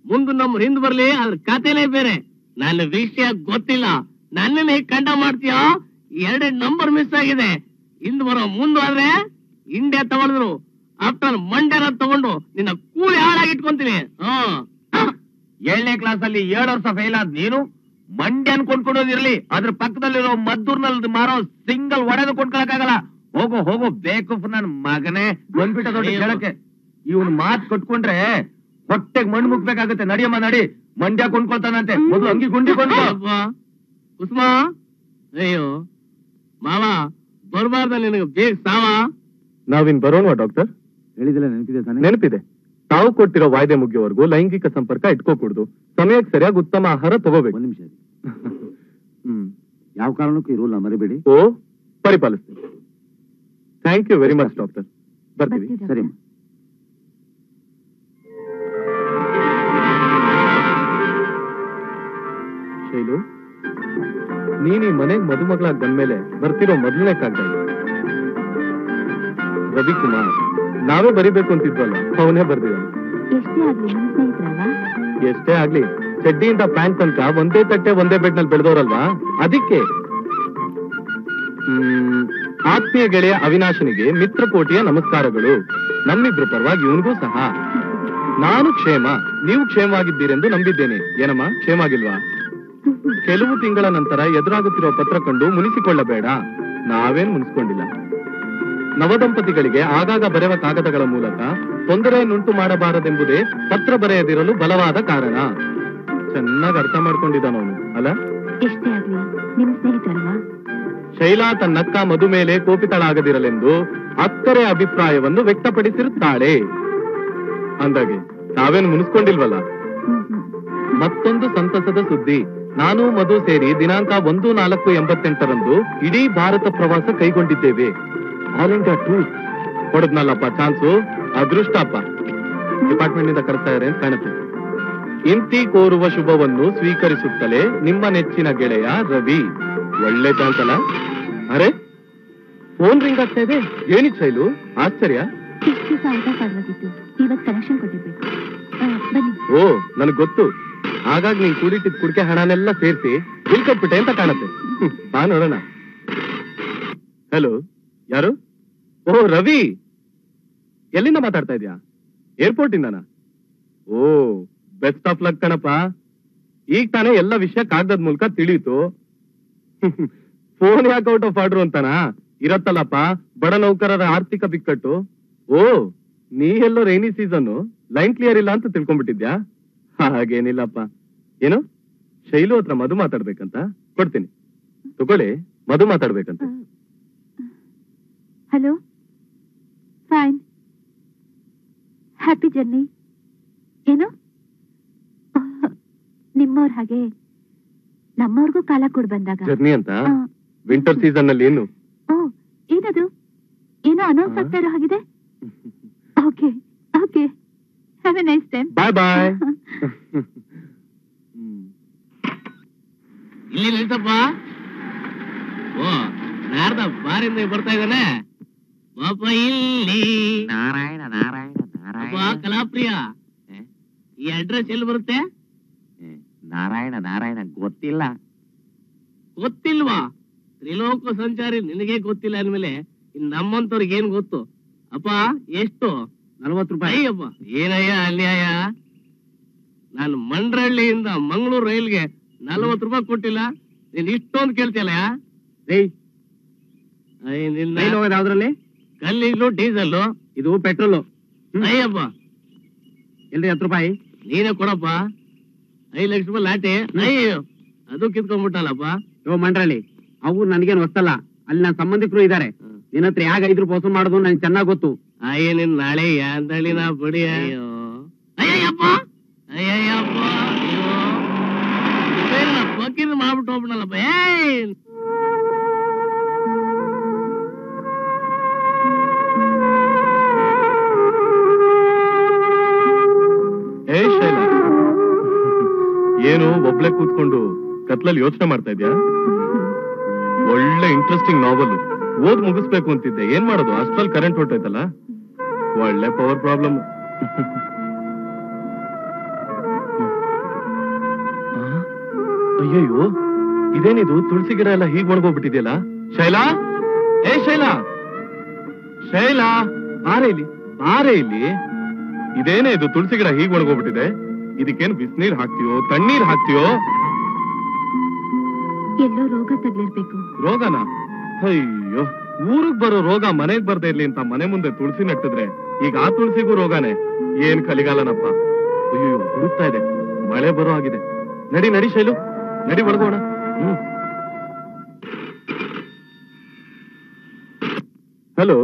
ಮುಂದ್ ನಮ್ ಹಿಂದ್ ಬರ್ಲಿ ಅದ್ರ ಕತೆನೆ ಬೇರೆ. ನನ್ನ ವಿಷಯ ಗೊತ್ತಿಲ್ಲ. ನನ್ನನ್ನ ಹೇಗ್ ಕಂಡ ಮಾಡ್ತೀಯ? ಎರಡೇ ನಂಬರ್ ಮಿಸ್ ಆಗಿದೆ. ಹಿಂದ್ ಬರೋ ಮುಂದಾದ್ರೆ ಇಂಡಿಯಾ ತಗೊಂಡ್ರು ಆಫ್ಟರ್ ಮಂಡ್ಯನ ತಗೊಂಡು ನಿನ್ನ ಕೂಲಿ ಹಾಳಾಗಿ ಇಟ್ಕೊಂತೀನಿ. ಹ್ಮ್
ಏಳನೇ ಕ್ಲಾಸ್ ಅಲ್ಲಿ ಏಳು ವರ್ಷ ಫೇಲ್ ಆದ್ ನೀನು. ಮಂಡ್ಯನ್ ಕೊಂಡ್ಕೊಡೋದಿರ್ಲಿ ಅದ್ರ ಪಕ್ಕದಲ್ಲಿರೋ ಮದ್ದೂರ್ನಲ್ಲಿ ಮಾರೋ ಸಿಂಗಲ್ ಒಡೆದು ಕೊಂಡ್ಕೊಳಕ್ಕಾಗಲ್ಲ. ಹೋಗೋ ಹೋಗೋ ಬೇಕು ನನ್ ಮಗನೇ. ಬಂದ್ಬಿಟ್ಟ ದೊಡ್ಡ. ಹೇಳಕ್ಕೆ ಇವನ್ ಮಾತ್ ಕೊಟ್ಕೊಂಡ್ರೆ ಹೊಟ್ಟೆಗ್ ಮಣ್ಣು ಮುಗ್ಬೇಕಾಗತ್ತೆ. ನಡಿಯಮ್ಮ ನಡಿ. ಮಂಡ್ಯ ಕೊಂಡ್ಕೊಳ್ತಾನಂತೆ. ಮೊದಲು ಅಂಗಿ ಗುಂಡಿ
ಕುಸುಮ. ಅಯ್ಯೋ. ಮಾವ ಬರ್ಬಾರ್ದ ನಿನಗೆ ಬೇಗ ಸಾವ.
ನಾವಿನ್ ಬರೋಣವಾ ಡಾಕ್ಟರ್?
ಹೇಳಿದಿಲ್ಲ ನೆನಪಿದೆ ತಾನೆ?
ನೆನಪಿದೆ. ತಾವು ಕೊಟ್ಟಿರೋ ವಾಯ್ದೆ ಮುಗಿಯೋವರೆಗೂ ಲೈಂಗಿಕ ಸಂಪರ್ಕ ಇಟ್ಕೋಕೂಡ್ದು. ಸಮಯಕ್ಕೆ ಸರಿಯಾಗಿ ಉತ್ತಮ ಆಹಾರ ತಗೋಬೇಕು.
ಒಂದ್ ನಿಮಿಷ
ಹ್ಮ್.
ಯಾವ ಕಾರಣಕ್ಕೂ ಈ ರೂಲ್ ಮರಿಬೇಡಿ.
ಓ ಪರಿಪಾಲಿಸ್ತೀನಿ. Thank you very much doctor. ಬರ್ತೀವಿ.
ಬರ್ತೀವಿ.
ಸರಿ
ಶೈಲು? ನೀನ್ ಈ ಮನೆಗ್ ಮದುಮಗಳಾಗ್ ಬಂದ್ಮೇಲೆ ಬರ್ತಿರೋ ಮೊದಲನೇ ಕಾಗ್ದ ರವಿ ರವಿಕುಮಾರ್ ನಾವೇ ಬರಿಬೇಕು ಅಂತಿದ್ವಲ್ಲ ಅವನೇ ಬರ್ದಿದ್ದಾನೆ
ಎಷ್ಟೇ ಆಗ್ಲಿ
ಚಡ್ಡಿಯಿಂದ ಪ್ಯಾಂಟ್ ತನಕ ಒಂದೇ ತಟ್ಟೆ ಒಂದೇ ಬೆಡ್ನಲ್ಲಿ ಬೆಳೆದವರಲ್ವಾ ಅದಕ್ಕೆ? ಹ್ಮ್, ಆತ್ಮೀಯ ಗೆಳೆಯ ಅವಿನಾಶನಿಗೆ ಮಿತ್ರಕೋಟಿಯ ನಮಸ್ಕಾರಗಳು. ನಮ್ಮಿಬ್ರು ಪರವಾಗಿ ಇವನಿಗೂ ಸಹ. ನಾನು ಕ್ಷೇಮ ನೀವು ಕ್ಷೇಮವಾಗಿದ್ದೀರೆಂದು ನಂಬಿದ್ದೇನೆ. ಏನಮ್ಮ ಕ್ಷೇಮ ಆಗಿಲ್ವಾ? ಕೆಲವು ತಿಂಗಳ ನಂತರ ಎದುರಾಗುತ್ತಿರುವ ಪತ್ರ ಕಂಡು ಮುನಿಸಿಕೊಳ್ಳಬೇಡ. ನಾವೇನ್ ಮುನಿಸ್ಕೊಂಡಿಲ್ಲ. ನವದಂಪತಿಗಳಿಗೆ ಆಗಾಗ ಬರೆಯುವ ಕಾಗದಗಳ ಮೂಲಕ ತೊಂದರೆಯನ್ನುಂಟು ಮಾಡಬಾರದೆಂಬುದೇ ಪತ್ರ ಬರೆಯದಿರಲು ಬಲವಾದ ಕಾರಣ. ಚೆನ್ನಾಗಿ ಅರ್ಥ ಮಾಡ್ಕೊಂಡಿದ್ದಾನವನು ಅಲ್ಲ?
ಎಷ್ಟೇ ಆಗ್ಲಿ ನಿಮ್ ಸ್ನೇಹಿತರಲ್ವಾ?
ಶೈಲಾ ತನ್ನಕ್ಕ ಮಧು ಮೇಲೆ ಕೋಪಿತಳಾಗದಿರಲೆಂದು ಅಕ್ಕರೆ ಅಭಿಪ್ರಾಯವನ್ನು ವ್ಯಕ್ತಪಡಿಸಿರುತ್ತಾಳೆ. ಅಂದಾಗೆ ತಾವೇನು ಮುನಿಸ್ಕೊಂಡಿಲ್ವಲ್ಲ? ಮತ್ತೊಂದು ಸಂತಸದ ಸುದ್ದಿ. ನಾನು ಮಧು ಸೇರಿ ದಿನಾಂಕ ಒಂದು ನಾಲ್ಕು ಎಂಬತ್ತೆಂಟರಂದು ಇಡೀ ಭಾರತ ಪ್ರವಾಸ ಕೈಗೊಂಡಿದ್ದೇವೆ. ಆಲ್ ಇಂಡಿಯಾ ಟೂರ್ ಕೊಡದ್ನಲ್ಲಪ್ಪ ಚಾನ್ಸು? ಅದೃಷ್ಟಪ್ಪ. ಡಿಪಾರ್ಟ್ಮೆಂಟ್ನಿಂದ ಇದ್ದಾರೆ ಅಂತ ಕಾಣುತ್ತೆ. ಇಂತಿ ಕೋರುವ ಶುಭವನ್ನು ಸ್ವೀಕರಿಸುತ್ತಲೇ ನಿಮ್ಮ ನೆಚ್ಚಿನ ಗೆಳೆಯ ರವಿ. ಒಳ್ಳೆ ಚಾನ್ಸ್ ಅಲ್ಲ? ಅರೆ ಫೋನ್ ರಿಂಗ್ ಆಗ್ತಾ ಇದೆ? ಏನಿ ಶೈಲು? ಆಶ್ಚರ್ಯ. ಓ ನನಗೆ ಗೊತ್ತು. ಹಾಗಾಗಿ ನೀನ್ ಕೂಡಿಟ್ಟಿದ್ ಕುಡಿಕೆ ಹಣನೆಲ್ಲ ಸೇರಿಸಿ ಬಿಲ್ ಅಂತ ಕಾಣುತ್ತೆ. ಬಾ ನೋಡೋಣ. ಹಲೋ, ಯಾರು? ಓ, ರವಿ! ಎಲ್ಲಿಂದ ಮಾತಾಡ್ತಾ ಇದ್ಯಾ? ಏರ್ಪೋರ್ಟ್ ಇಂದನಾ ಓ, ಬೆಸ್ಟ್ ಆಫ್ ಲಕ್ ಕಣಪ್ಪ. ಈಗ ತಾನೇ ಎಲ್ಲ ವಿಷಯ ಕಾಗದದ ಮೂಲಕ ತಿಳಿಯಿತು. ಫೋನ್ ಯಾಕೆ ಔಟ್ ಆಫ್ ಆರ್ಡರ್ ಅಂತಾನ? ಇರತ್ತಲ್ಲಪ್ಪ, ಬಡ ನೌಕರರ ಆರ್ಥಿಕ ಬಿಕ್ಕಟ್ಟು. ಓ, ನೀ ಎಲ್ಲೋ ರೈನಿ ಸೀಸನ್ ಲೈನ್ ಕ್ಲಿಯರ್ ಇಲ್ಲ ಅಂತ ತಿಳ್ಕೊಂಡ್ಬಿಟ್ಟಿದ್ಯಾ? ಹಾಗೇನಿಲ್ಲಪ್ಪ. ಏನು? ಶೈಲು ಹತ್ರ ಮಧು ಮಾತಾಡ್ಬೇಕಂತ? ಕೊಡ್ತೀನಿ. ತಗೊಳ್ಳಿ ಮಧು ಮಾತಾಡ್ಬೇಕಂತ.
ಹಲೋ? ಫೈನ್. Happy journey. ಏನು? ನಿಮ್ಮವ್ರ ಹಾಗೆ ನಮ್ಮವ್ರಿಗೂ ಕಾಲ ಕೊಡ್ ಬಂದಾಗ.
ಜರ್ನಿ ಅಂತ? ವಿಂಟರ್ ಸೀಸನ್ ಅಲ್ಲಿ ಏನು?
ಏನದು? ಏನೋ ಅನೌನ್ಸ್? ಆಗ್ತಾ ಇರೋ ಹಾಗಿದೆ okay okay. Have a nice day.
Bye bye.
ಇಲ್ಲಿ ನಿಲ್ಸಪ್ಪ ಓ ನಾರದ ಬಾರಿಂದ ಬರ್ತಾ ಇದ್ದಾನೆ. ಪಾಪ ಇಲ್ಲಿ.
ನಾರಾಯಣ ನಾರಾಯಣ ನಾರಾಯಣ.
ಕಲಾಪ್ರಿಯ? ಈ ಅಡ್ರೆಸ್ ಎಲ್ಲಿ ಬರುತ್ತೆ?
ನಾರಾಯಣ ನಾರಾಯಣ ಗೊತ್ತಿಲ್ಲ.
ಗೊತ್ತಿಲ್ವಾ? ತ್ರಿಲೋಕ ಸಂಚಾರಿ ನಿನಗೆ ಗೊತ್ತಿಲ್ಲ ಅಂದ್ಮೇಲೆ ಇನ್ ನಮ್ಮಂತವ್ರಿಗೆ ಏನ್ ಗೊತ್ತು? ಅಪ್ಪ ಎಷ್ಟು?
ನಲ್ವತ್ತು ರೂಪಾಯಿ.
ಅಯ್ಯಪ್ಪ ಏನಯ್ಯ ಅನ್ಯಾಯ? ನಾನು ಮಂಡ್ರಹಳ್ಳಿಯಿಂದ ಮಂಗಳೂರು ರೈಲ್ಗೆ ನಲ್ವತ್ತು ರೂಪಾಯಿ ಕೊಟ್ಟಿಲ್ಲ. ನೀನ್ ಇಷ್ಟೊಂದು ಕೇಳ್ತಿಯಲ್ಲ
ಯಾವ್ದ್ರಲ್ಲಿ?
ಕಲ್ಲಿಗ್ಲು ಡೀಸೆಲ್
ಇದು ಪೆಟ್ರೋಲು.
ಅಯ್ಯಪ್ಪ
ಎಲ್ರಿ ಹತ್ತು ರೂಪಾಯಿ?
ನೀನೇ ಕೊಡಪ್ಪ. ಐದು ಲಕ್ಷ ರೂಪಾಯಿ ಲಾಟಿ. ಅಯ್ಯೋ ಅದು ಕಿತ್ಕೊಂಡ್ಬಿಟ್ಟಲ್ಲಪ್ಪ.
ಯೋ ಮಂಡ್ರಹಳ್ಳಿ. ಅವು ನನಗೇನು ಹೊತ್ತಲ್ಲ ಅಲ್ಲಿ ನನ್ನ ಸಂಬಂಧಿಕರು ಇದ್ದಾರೆ ನಿನ್ನ ಹತ್ರ ಯಾಗ ಐದು ರೂಪಾಯಿ ವಸೂಲ್ ಮಾಡೋದು ನನಗೆ ಚೆನ್ನಾಗಿ ಗೊತ್ತು.
ಅಯ್ಯ ನಿನ್ ನಾಳೆ ಯಾಂದಳಿ ನಾ ಬಡಿ ಅಯ್ಯೋ. ಅಯ್ಯಯ್ಯಪ್ಪ! ಅಯ್ಯಯ್ಯಪ್ಪ ಅಯ್ಯೋ. ಫಕೀರ್ ಮಾಡ್ಬಿಟ್ಟು ಹೋಗ್ಬಿಡಲ್ಲಪ್ಪ. ಏಯ್!
ಏ ಶೈಲ. ಏನು ಒಬ್ಳೆ ಕೂತ್ಕೊಂಡು ಕತ್ಲಲ್ಲಿ ಯೋಚನೆ ಮಾಡ್ತಾ ಇದ್ಯಾ? ಒಳ್ಳೆ ಇಂಟ್ರೆಸ್ಟಿಂಗ್ ನಾವೆಲ್ ಓದ್ ಮುಗಿಸ್ಬೇಕು ಅಂತಿದ್ದೆ. ಏನ್ ಮಾಡೋದು? ಅಷ್ಟ್ರಲ್ಲಿ ಕರೆಂಟ್ ಹೊಟ್ಟೋಯ್ತಲ್ಲ ಒಳ್ಳೆ ಪವರ್ ಪ್ರಾಬ್ಲಮ್ ಅಯ್ಯಯ್ಯೋ ಇದೇನಿದು? ತುಳಸಿ ಗಿಡ ಎಲ್ಲ ಹೀಗ್ ಒಣಗೋಗ್ಬಿಟ್ಟಿದೆಯಲ್ಲ? ಶೈಲಾ? ಏ ಶೈಲಾ? ಶೈಲಾ ಬಾರೆ ಇಲ್ಲಿ ಬಾರೆ ಇಲ್ಲಿ. ಇದೇನೇ ಇದು? ತುಳಸಿ ಗಿಡ ಹೀಗ್ ಒಣಗೋಗ್ಬಿಟ್ಟಿದೆ. ಇದಕ್ಕೇನು ಬಿಸಿನೀರ್ ಹಾಕ್ತೀಯೋ ತಣ್ಣೀರ್ ಹಾಕ್ತೀಯೋ?
ಎಲ್ಲೋ ರೋಗ ತಗ್ಲಿರ್ಬೇಕು
ರೋಗನಾ? ಅಯ್ಯೋ. ಊರಿಗ್ ಬರೋ ರೋಗ ಮನೆಗ್ ಬರ್ದೇ ಇರ್ಲಿ ಅಂತ ಮನೆ ಮುಂದೆ ತುಳಸಿ ನೆಟ್ಟಿದ್ರೆ ಈಗ ಆ ತುಳಸಿಗೂ ರೋಗಾನೆ. ಏನ್ ಕಲಿಗಾಲನಪ್ಪ? ಅಯ್ಯೋ ಹುಡುಕ್ತಾ ಇದೆ. ಮಳೆ ಬರೋ ಆಗಿದೆ ನಡಿ ನಡಿ ಶೈಲು. ನಡಿ ಒಳಗೋಣ. ಹ್ಮ್. ಹಲೋ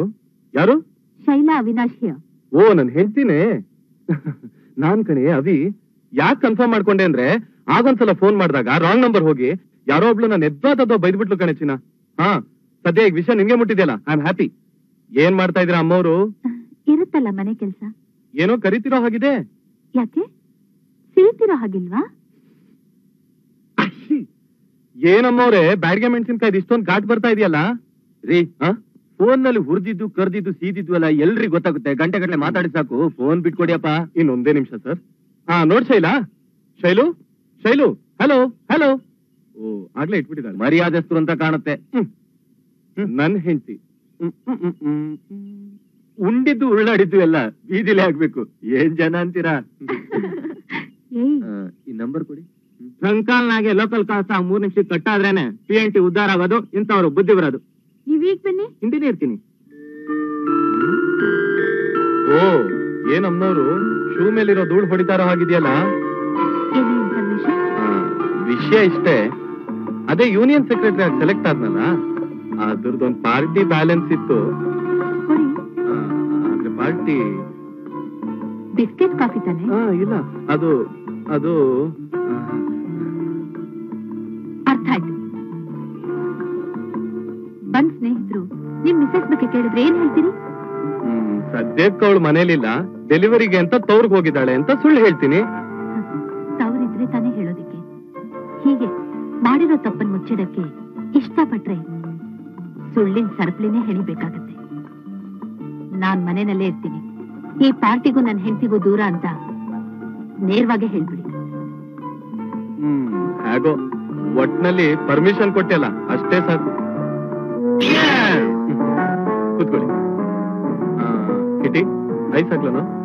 ಯಾರು?
ಶೈಲಾ ಅವಿನಾಶ್
ಓ ನನ್ ಹೇಳ್ತೀನಿ ನಾನ್ ಕಣೆ ಅವಿ ಯಾಕೆ ಕನ್ಫರ್ಮ್ ಮಾಡ್ಕೊಂಡೆ ಅಂದ್ರೆ ಆಗೊಂದ್ಸಲ ಫೋನ್ ಮಾಡಿದಾಗ ರಾಂಗ್ ನಂಬರ್ ಹೋಗಿ ಯಾರೋ ಒಬ್ಳು ನಾನು ಎದ್ದಾದದ್ದೋ ಬೈದ್ಬಿಟ್ಲು ಕಣೆ ಚಿನ್ನ. ಹಾ ಸದ್ಯ ಈಗ ವಿಷಯ ನಿಮ್ಗೆ ಮುಟ್ಟಿದೆಯಲ್ಲ? ಐ ಆಮ್ ಹ್ಯಾಪಿ ಏನ್ ಮಾಡ್ತಾ ಇದ್ರ ಅಮ್ಮವರು?
ಇರುತ್ತಲ್ಲ ಮನೆ ಕೆಲಸ?
ಏನೋ ಕರಿತಿರೋ ಹಾಗಿದೆ
ಯಾಕೆ? ಸಿಗುತ್ತಿರೋ ಹಾಗಿಲ್ವಾ?
ಏನಮ್ಮವ್ರೆ ಬ್ಯಾಡ್ಗೆ ಮೆಣಸಿನ್ಕಾಯ್ದು ಇಷ್ಟೊಂದು ಘಾಟ್ ಬರ್ತಾ ಇದೆಯಲ್ಲ? ರೀ ಫೋನ್ನಲ್ಲಿ ಹುರಿದಿದ್ದು ಕರ್ದಿದ್ದು ಸೀದಿದ್ದು ಎಲ್ಲ ಎಲ್ರಿಗೂ ಗೊತ್ತಾಗುತ್ತೆ. ಗಂಟೆ ಗಂಟೆ ಮಾತಾಡಿ ಸಾಕು. ಫೋನ್ ಬಿಟ್ಕೊಡಿಯಪ್ಪ. ಇನ್ನೊಂದೇ ನಿಮಿಷ ಸರ್. ಹಾ ನೋಡ್ ಶೈಲಾ. ಶೈಲು? ಶೈಲು? ಹಲೋ? ಹಲೋ? ಓ ಆಗ್ಲೇ ಇಟ್ಬಿಟ್ಟಿದ್ದಾರೆ ಮರ್ಯಾದಸ್ತರು ಅಂತ ಕಾಣುತ್ತೆ. ನನ್ ಹೆಂಡತಿ. ಉಂಡಿದ್ದು ಉಳ್ಳಾಡಿದ್ದು ಎಲ್ಲ ಬೀದಿಲೆ ಆಗ್ಬೇಕು. ಏನ್ ಜನ ಅಂತೀರಾ? ಈ ನಂಬರ್ ಕೊಡಿ.
ಕಂಕಾಲ್ನಾಗೆ ಲೋಕಲ್ ಕಾಸ ಮೂರ್ ನಿಮಿಷ ಕಟ್ಟಾದ್ರೇನೆ ಪಿ ಎನ್ ಟಿ ಉದ್ಧಾರ ಆಗೋದು ಇಂಥವ್ರು ಬುದ್ಧಿ ಬರೋದು.
ನೀವೀಗ ಬನ್ನಿ.
ಹಿಂದಿನೇ ಇರ್ತೀನಿ.
ಓ ಏನ್ ಅಮ್ಮನವ್ರು ಶೂ ಮೇಲಿರೋ ಧೂಳು ಹೊಡಿತಾರ ಹಾಗಿದೆಯಲ್ಲ? ವಿಷಯ ಇಷ್ಟೇ. ಅದೇ ಯೂನಿಯನ್ ಸೆಕ್ರೆಟರಿ ಆಗಿ ಸೆಲೆಕ್ಟ್ ಆದ್ನಲ್ಲ? ಅದ್ರದ್ದೊಂದು ಪಾರ್ಟಿ ಬ್ಯಾಲೆನ್ಸ್ ಇತ್ತು. ಅಂದ್ರೆ ಪಾರ್ಟಿ
ಬಿಸ್ಕೆಟ್ ಕಾಫಿ ತಾನೆ?
ಇಲ್ಲ. ಅದು ಅದು
ಅರ್ಥ ಆಯ್ತು. ಬಂದ್ ಸ್ನೇಹಿತರು ನಿಮ್ ಮಿಸಸ್ ಬಗ್ಗೆ ಕೇಳಿದ್ರೆ ಏನ್ ಹೇಳ್ತೀರಿ?
ಸದ್ಯಕ್ಕೆ ಅವಳು ಮನೇಲಿಲ್ಲ. ಡೆಲಿವರಿಗೆ ಅಂತ ತವ್ರಿಗೆ ಹೋಗಿದ್ದಾಳೆ ಅಂತ ಸುಳ್ಳು ಹೇಳ್ತೀನಿ.
ತವರಿದ್ರೆ ತಾನೇ ಹೇಳೋದಿಕ್ಕೆ. ಹೀಗೆ ಮಾಡಿರೋ ತಪ್ಪನ್ ಮುಚ್ಚಿಡಕ್ಕೆ ಇಷ್ಟಪಟ್ರೆ ಸುಳ್ಳಿನ ಸರಪಳಿನೇ ಹೆಣಿಬೇಕಾಗತ್ತೆ ನಾನ್ ಮನೆಯಲ್ಲೇ ಇರ್ತೀನಿ. ಈ ಪಾರ್ಟಿಗೂ ನನ್ನ ಹೆಂಡತಿಗೂ ದೂರ ಅಂತ ನೇರವಾಗಿ ಹೇಳ್ಬಿಡಿ.
ಹ್ಮ್ ಹೇಗೋ. ಒಟ್ನಲ್ಲಿ ಪರ್ಮಿಷನ್ ಕೊಟ್ಟಿಲ್ಲ ಅಷ್ಟೇ ಸಾಕು. ಕೂತ್ಕೊಳ್ಳಿ. ಆ, ಕಿಟಿ ice ಹಾಕ್ಲನು?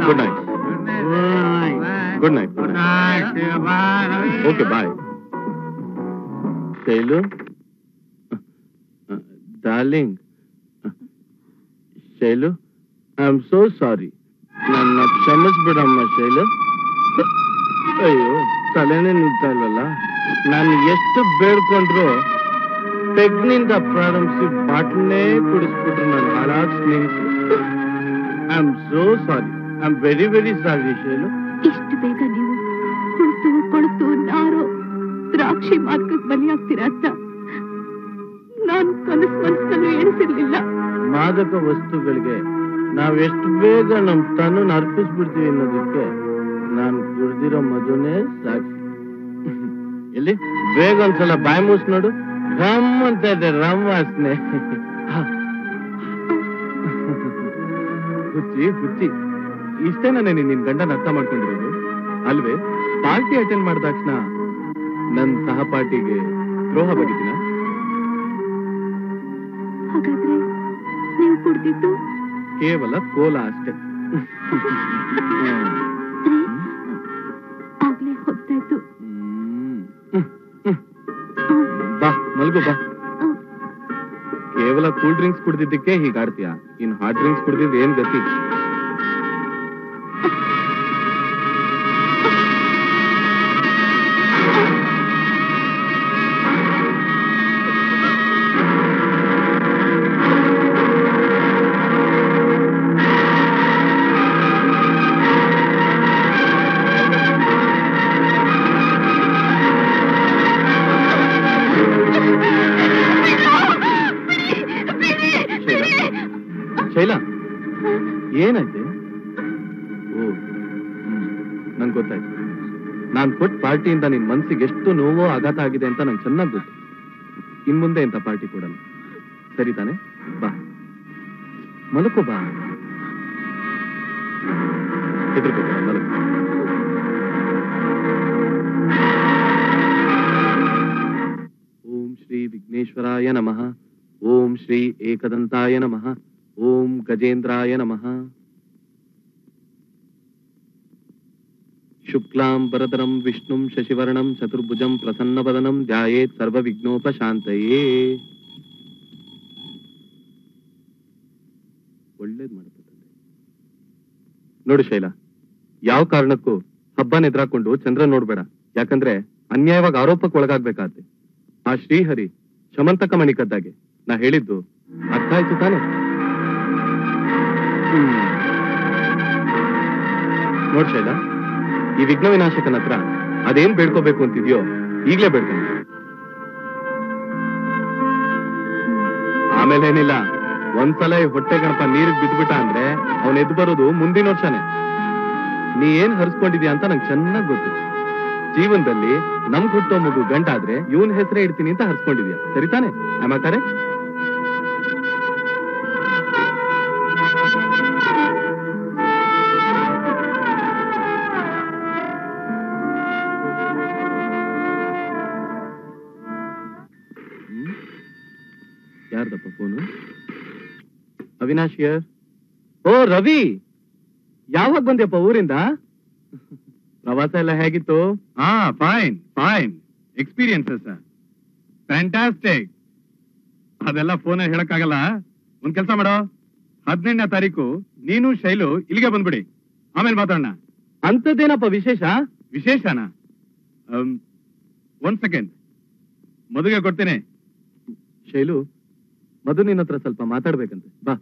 Good night good night good night okay bye Shailu darling Shailu I am so sorry ನನ್ನ ಕ್ಷಮಿಸ್ಬಿಡಮ್ಮ ಶೈಲು ಅಯ್ಯೋ ತಲೆನೇ ನಿಲ್ತಾ ಇಲ್ವಲ್ಲ ನಾನು ಎಷ್ಟು ಬೇಡ್ಕೊಂಡ್ರು ಪೆಗ್ನಿಂದ ಪ್ರಾರಂಭಿಸಿ ಬಾಟ್ಲನ್ನೇ ಕುಡಿಸ್ಬಿಟ್ರು ನನ್ನ ಹಾಳಾದ ಸ್ನೇಹಿತರು. I am so sorry I am very very sorry ಶೇನು
ಇಷ್ಟು ಬೇಗ ನೀವು ಕುಳಿತು ಕೊಳತು ನಾರೋ ದ್ರಾಕ್ಷಿ ಮಾರ್ಗಕ್ಕೆ ಬಲಿಯಾಗ್ತೀರಾ ಅಂತ? ನಾನು ಕನಸು ಮನಸ್ಸನ್ನು ಎಣಿಸಿರ್ಲಿಲ್ಲ.
ಮಾದಕ ವಸ್ತುಗಳಿಗೆ ನಾವೆಷ್ಟು ಎಷ್ಟು ಬೇಗ ನಮ್ ತನ್ನ ಅರ್ಪಿಸ್ಬಿಡ್ತೀವಿ ಅನ್ನೋದಕ್ಕೆ ನಾನು ಕುಡ್ದಿರೋ ಮಜುನೇ ಸಾಕ್ಷಿ ಎಲ್ಲಿ? ಬೇಗ ಒಂದ್ಸಲ ಬಾಯಿ ಮೂಸ್ ನೋಡು. ರಮ್ ಅಂತ ಇದೆ ರಮ್ ವಾಸನೆ. ಹುಚ್ಚಿ ಹುಚ್ಚಿ. ಇಷ್ಟೇ ನಾನೇ ನಿನ್ ಗಂಡನ ಅರ್ಥ ಮಾಡ್ಕೊಂಡಿರೋದು? ಅಲ್ವೇ? ಪಾರ್ಟಿ ಅಟೆಂಡ್ ಮಾಡಿದ ತಕ್ಷಣ ನನ್ ಸಹಪಾಠಿಗೆ ದ್ರೋಹ ಬಗೆದಿನ
ಹಾಗಾದ್ರೆ ನೀವು ಕುಡ್ದಿದ್ದು?
ಕೇವಲ ಕೋಲ ಅಷ್ಟೇ. ಬಾ ಮಲ್ಗು ಬಾ. ಕೇವಲ ಕೂಲ್ ಡ್ರಿಂಕ್ಸ್ ಕುಡಿದಿದ್ದಕ್ಕೆ ಹೀಗಾಡ್ತೀಯ? ಇನ್ ಹಾಟ್ ಡ್ರಿಂಕ್ಸ್ ಕುಡ್ದಿದ್ದು ಏನ್ ಗತಿ? ಪಾರ್ಟಿಯಿಂದ ನಿನ್ ಮನ್ಸಿಗೆ ಎಷ್ಟು ನೋವೋ ಆಘಾತ ಆಗಿದೆ ಅಂತ ನಂಗೆ ಚೆನ್ನಾಗ್ ಗೊತ್ತು. ಇನ್ ಮುಂದೆ ಇಂಥ ಪಾರ್ಟಿ ಕೊಡಲ್ಲ. ಸರಿ ತಾನೆ? ಬಾ. ಮಲಕೋ, ಬಾ. ಓಂ ಶ್ರೀ ವಿಘ್ನೇಶ್ವರಾಯ ನಮಃ. ಓಂ ಶ್ರೀ ಏಕದಂತಾಯ ನಮಃ. ಓಂ ಗಜೇಂದ್ರಾಯ ನಮಃ. ಶುಕ್ಲಾಂ ವರದರಂ ವಿಷ್ಣು ಶಶಿವರ್ಣಂ ಚತುರ್ಭುಜಂ ಪ್ರಸನ್ನವದನಂ ಧ್ಯಾಯೇತ್ ಸರ್ವವಿಘ್ನೋಪಶಾಂತಯೇ ಒಳ್ಳೇದ್ ಮಾಡುತ್ತೆ ನೋಡಿ ಶೈಲಾ, ಯಾವ ಕಾರಣಕ್ಕೂ ಹಬ್ಬ ಎದುರಾಕೊಂಡು ಚಂದ್ರ ನೋಡ್ಬೇಡ. ಯಾಕಂದ್ರೆ ಅನ್ಯಾಯವಾಗಿ ಆರೋಪಕ್ಕೆ ಒಳಗಾಗ್ಬೇಕಾದ್ರೆ ಆ ಶ್ರೀಹರಿ ಶಮಂತಕ ಮಣಿ ಕದ್ದಾಗೆ. ನಾ ಹೇಳಿದ್ದು ಅರ್ಥ ಆಯ್ತು ತಾನೆ? ನೋಡ್ ಶೈಲಾ ಈ ವಿಘ್ನ ವಿನಾಶಕನ ಹತ್ರ ಅದೇನ್ ಬೇಡ್ಕೋಬೇಕು ಅಂತಿದ್ಯೋ, ಈಗ್ಲೇ ಬೇಡ್ಕೊಂಡು. ಆಮೇಲೆ ಏನಿಲ್ಲ, ಒಂದ್ಸಲ ಹೊಟ್ಟೆ ಗಣಪ ನೀರಿಗೆ ಬಿದ್ಬಿಟ್ಟ ಅಂದ್ರೆ ಅವನ್ ಎದ್ದು ಬರೋದು ಮುಂದಿನ ವರ್ಷನೇ. ನೀ ಏನ್ ಹರಿಸ್ಕೊಂಡಿದ್ಯಾ ಅಂತ ನಂಗೆ ಚೆನ್ನಾಗ್ ಗೊತ್ತು. ಜೀವನದಲ್ಲಿ ನಮ್ ಹುಟ್ಟೋ ಮಗು ಗಂಟಾದ್ರೆ ಇವನ್ ಹೆಸರೇ ಇಡ್ತೀನಿ ಅಂತ ಹರಿಸ್ಕೊಂಡಿದ್ಯಾ. ಸರಿ ತಾನೆ ಅವಿನಾಶ್ ಯರ್ ಓ ರವಿ! ಯಾವಾಗ ಬಂದ್ಯಪ್ಪ ಊರಿಂದ? ಪ್ರವಾಸ ಎಲ್ಲ ಹೇಗಿತ್ತು?
ಹಾ ಫೈನ್ ಫೈನ್ ಎಕ್ಸ್ಪೀರಿಯನ್ಸಸ್ ಫ್ಯಾಂಟಾಸ್ಟಿಕ್ ಅದೆಲ್ಲ ಫೋನ್ ಹೇಳಕ್ಕಾಗಲ್ಲ. ಒಂದ್ ಕೆಲಸ ಮಾಡೋ. ಹದಿನೆಂಟನೇ ತಾರೀಕು ನೀನು ಶೈಲು ಇಲ್ಲಿಗೆ ಬಂದ್ಬಿಡಿ. ಆಮೇಲೆ ಮಾತಾಡೋಣ.
ಅಂಥದ್ದೇನಪ್ಪ ವಿಶೇಷ?
ವಿಶೇಷನಾ? ಒಂದ್ ಸೆಕೆಂಡ್ ಮದುವೆ ಕೊಡ್ತೇನೆ.
ಶೈಲು ಮಧು ನಿನ್ನ ಹತ್ರ ಸ್ವಲ್ಪ ಮಾತಾಡ್ಬೇಕಂತೆ. ಬಾ.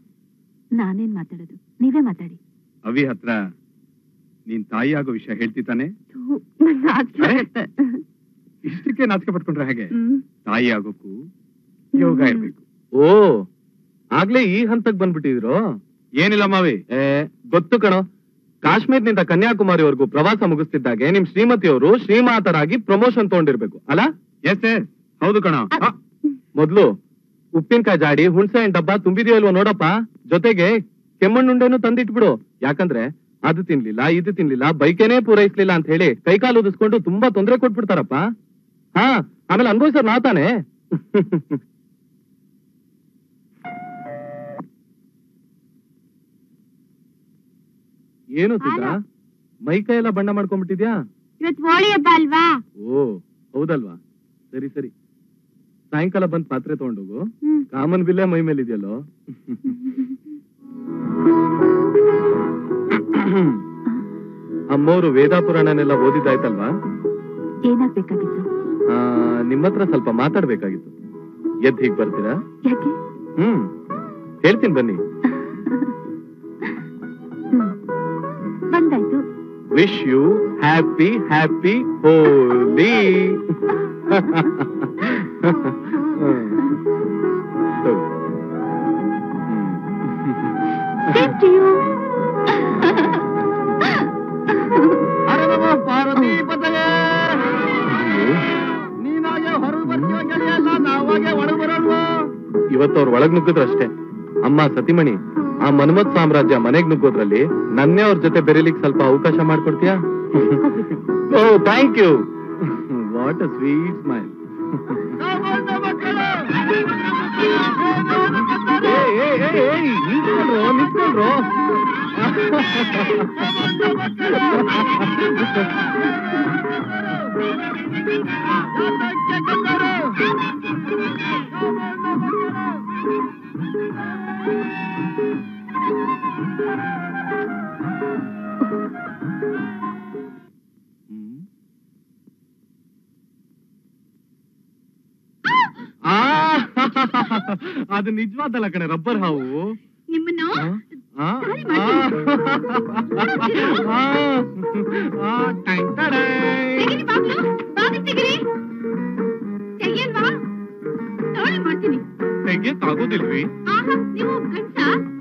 ನಾನೇನ್ ಮಾತಾಡೋದು? ನೀವೇ ಮಾತಾಡಿ.
ಅವಿ ಹತ್ರ ನೀನ್ ತಾಯಿ ಆಗೋ ವಿಷಯ ಹೇಳ್ತಿದ್ದಾನೆ. ಇಷ್ಟಕ್ಕೆ ನಾಚಿಕೆ ಪಟ್ಕೊಂಡ್ರೆ ಹಾಗೆ? ತಾಯಿ ಆಗೋಕು ಯೋಗ ಇರ್ಬೇಕು.
ಓ ಆಗ್ಲೇ ಈ ಹಂತಕ್ ಬಂದ್ಬಿಟ್ಟಿದ್ರು?
ಏನಿಲ್ಲ ಮಾವಿ.
ಏ ಗೊತ್ತು ಕಣೋ. ಕಾಶ್ಮೀರ್ನಿಂದ ಕನ್ಯಾಕುಮಾರಿವರೆಗೂ ಪ್ರವಾಸ ಮುಗಿಸ್ತಿದ್ದಾಗೆ ನಿಮ್ ಶ್ರೀಮತಿಯವರು ಶ್ರೀಮಾತರಾಗಿ ಪ್ರಮೋಷನ್ ತಗೊಂಡಿರ್ಬೇಕು ಅಲ್ಲ?
ಎಸ್ ಎಸ್ ಹೌದು ಕಣ.
ಮೊದ್ಲು ಉಪ್ಪಿನಕಾಯಿ ಜಾಡಿ ಹುಣಸೆ ಹಣ್ಣ್ ಡಬ್ಬ ತುಂಬಿದೆಯೋ ಇಲ್ವೋ ನೋಡಪ್ಪ. ಜೊತೆಗೆ ಕೆಮ್ಮಣ್ಣುಂಡೆನೂ ತಂದಿಟ್ಬಿಡು. ಯಾಕಂದ್ರೆ ಅದು ತಿನ್ಲಿಲ್ಲ ಇದು ತಿನ್ಲಿಲ್ಲ ಬೈಕೇನೆ ಪೂರೈಸ್ಲಿಲ್ಲ ಅಂತ ಹೇಳಿ ಕೈಕಾಲು ಉದಿಸ್ಕೊಂಡು ತುಂಬಾ ತೊಂದರೆ ಕೊಟ್ಬಿಡ್ತಾರಪ್ಪ. ಹಾ ಆಮೇಲೆ ಅನ್ಭವಿಸೋರ್ ನಾ ತಾನೆ. ಏನು ಸಿದ್ದ
ಮೈ
ಮೈಕೈ ಎಲ್ಲ ಬಣ್ಣ ಮಾಡ್ಕೊಂಡ್ಬಿಟ್ಟಿದ್ಯಾ?
ಇವತ್ತು ಹೋಳಿ ಹಬ್ಬ ಅಲ್ವಾ?
ಓ ಹೌದಲ್ವಾ? ಸರಿ ಸರಿ. ಸಾಯಂಕಾಲ ಬಂದ್ ಪಾತ್ರೆ ತಗೊಂಡೋಗು. ಕಾಮನ್ ಬಿಲ್ಲೇ ಮೈ ಮೇಲೆ ಇದೆಯಲ್ಲೋ ಅಮ್ಮವರು ವೇದ ಪುರಾಣನೆಲ್ಲ ಓದಿದ್ದಾಯ್ತಲ್ವಾ?
ಏನಾಗ್ಬೇಕಾಗಿತ್ತು?
ನಿಮ್ಮ ಹತ್ರ ಸ್ವಲ್ಪ ಮಾತಾಡ್ಬೇಕಾಗಿತ್ತು. ಎದ್ ಹೀಗ್ ಬರ್ತೀರಾ? ಹ್ಮ್. ಹೇಳ್ತೀನಿ ಬನ್ನಿ.
ಬಂದಾಯ್ತು.
Wish you happy
happy Holi You.
Parvati ನೀನಾಗೆ ಹೊರಗೆ ಬರ್ತೀವ ಗೆಳೆಯಲ್ಲ ನಾವಾಗೆ ಒಳಗೆ ಬರೋಲ್ವೋ?
ಇವತ್ತು ಅವ್ರು ಒಳಗ್ ನುಗ್ಗಿದ್ರು ಅಷ್ಟೇ. ಅಮ್ಮ ಸತಿಮಣಿ ಆ ಮನ್ಮತ್ ಸಾಮ್ರಾಜ್ಯ ಮನೆಗ್ ನುಗ್ಗೋದ್ರಲ್ಲಿ ನನ್ನೇ ಅವ್ರ ಜೊತೆ ಬೆರೀಲಿಕ್ ಸ್ವಲ್ಪ ಅವಕಾಶ ಮಾಡ್ಕೊಡ್ತೀಯಾ? ಓ thank you what a sweet smile ನಿಂತ್ಕೊಳ್ರೋ ನಿಂತ್ಕೊಳ್ರೋ ಆ ಅದು ನಿಜವಾದಲ್ಲ ಕಣೆ ರಬ್ಬರ್ ಹಾವು.
ನಿಮ್ಮನ್ನ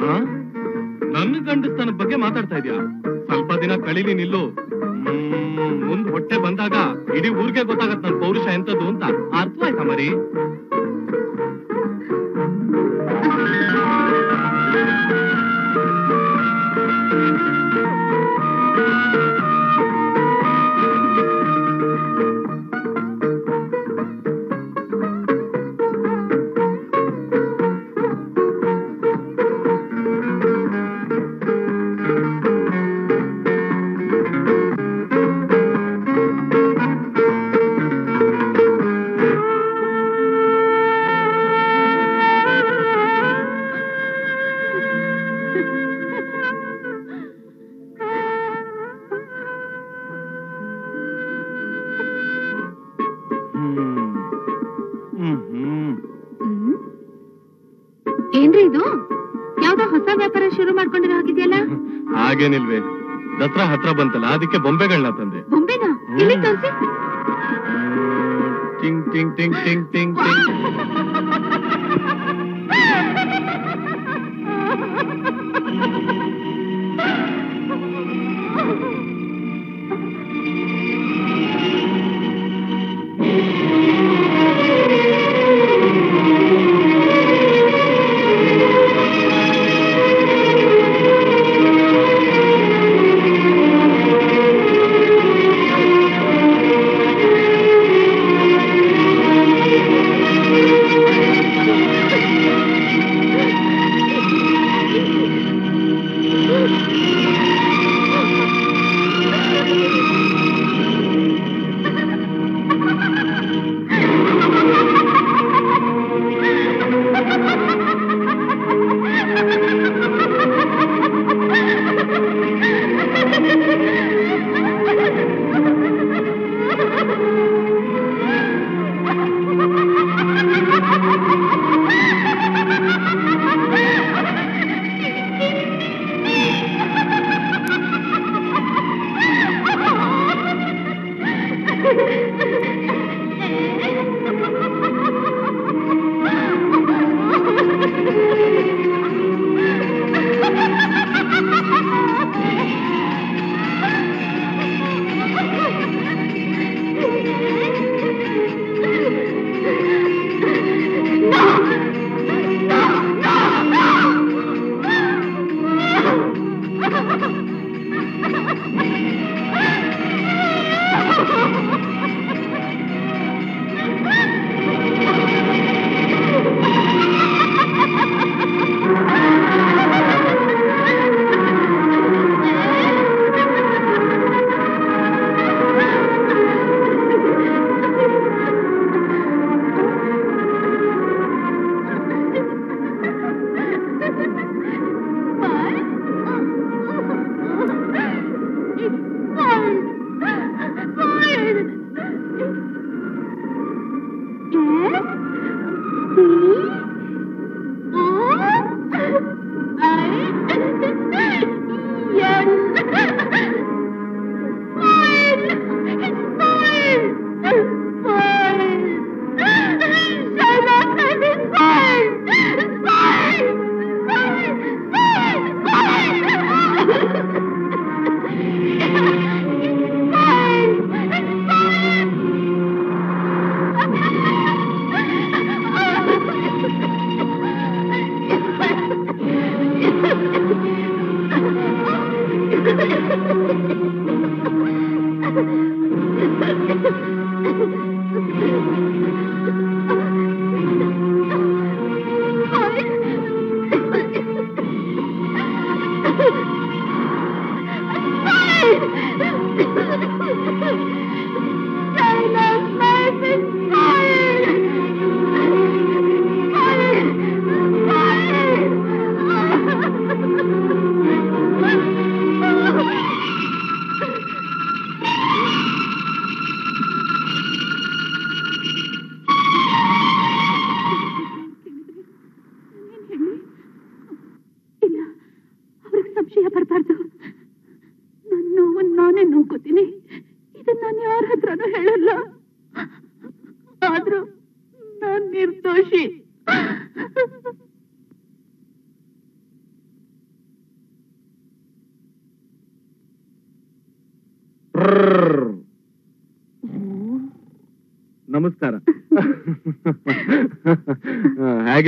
ಆ? ನನ್ನ ಗಂಡಸ್ತನ ಬಗ್ಗೆ ಮಾತಾಡ್ತಾ ಇದ್ಯಾ? ಸ್ವಲ್ಪ ದಿನ ಕಳೀಲಿ ನಿಲ್ಲು. ಮುಂದ್ ಹೊಟ್ಟೆ ಬಂದಾಗ ಇಡೀ ಊರಿಗೆ ಗೊತ್ತಾಗತ್ ನನ್ನ ಪೌರುಷ ಎಂತದ್ದು ಅಂತ.
ಅರ್ಥ ಆಯ್ತಾ ಮರಿ?
ಹಾಗೇನಿಲ್ವೇ ದಸರಾ ಹತ್ರ ಬಂತಲ್ಲ ಅದಕ್ಕೆ ಬೊಂಬೆಗಳನ್ನ ತಂದೆ. ಟಿಂಗ್ ಟಿಂಗ್ ಟಿಂಗ್ ಟಿಂಗ್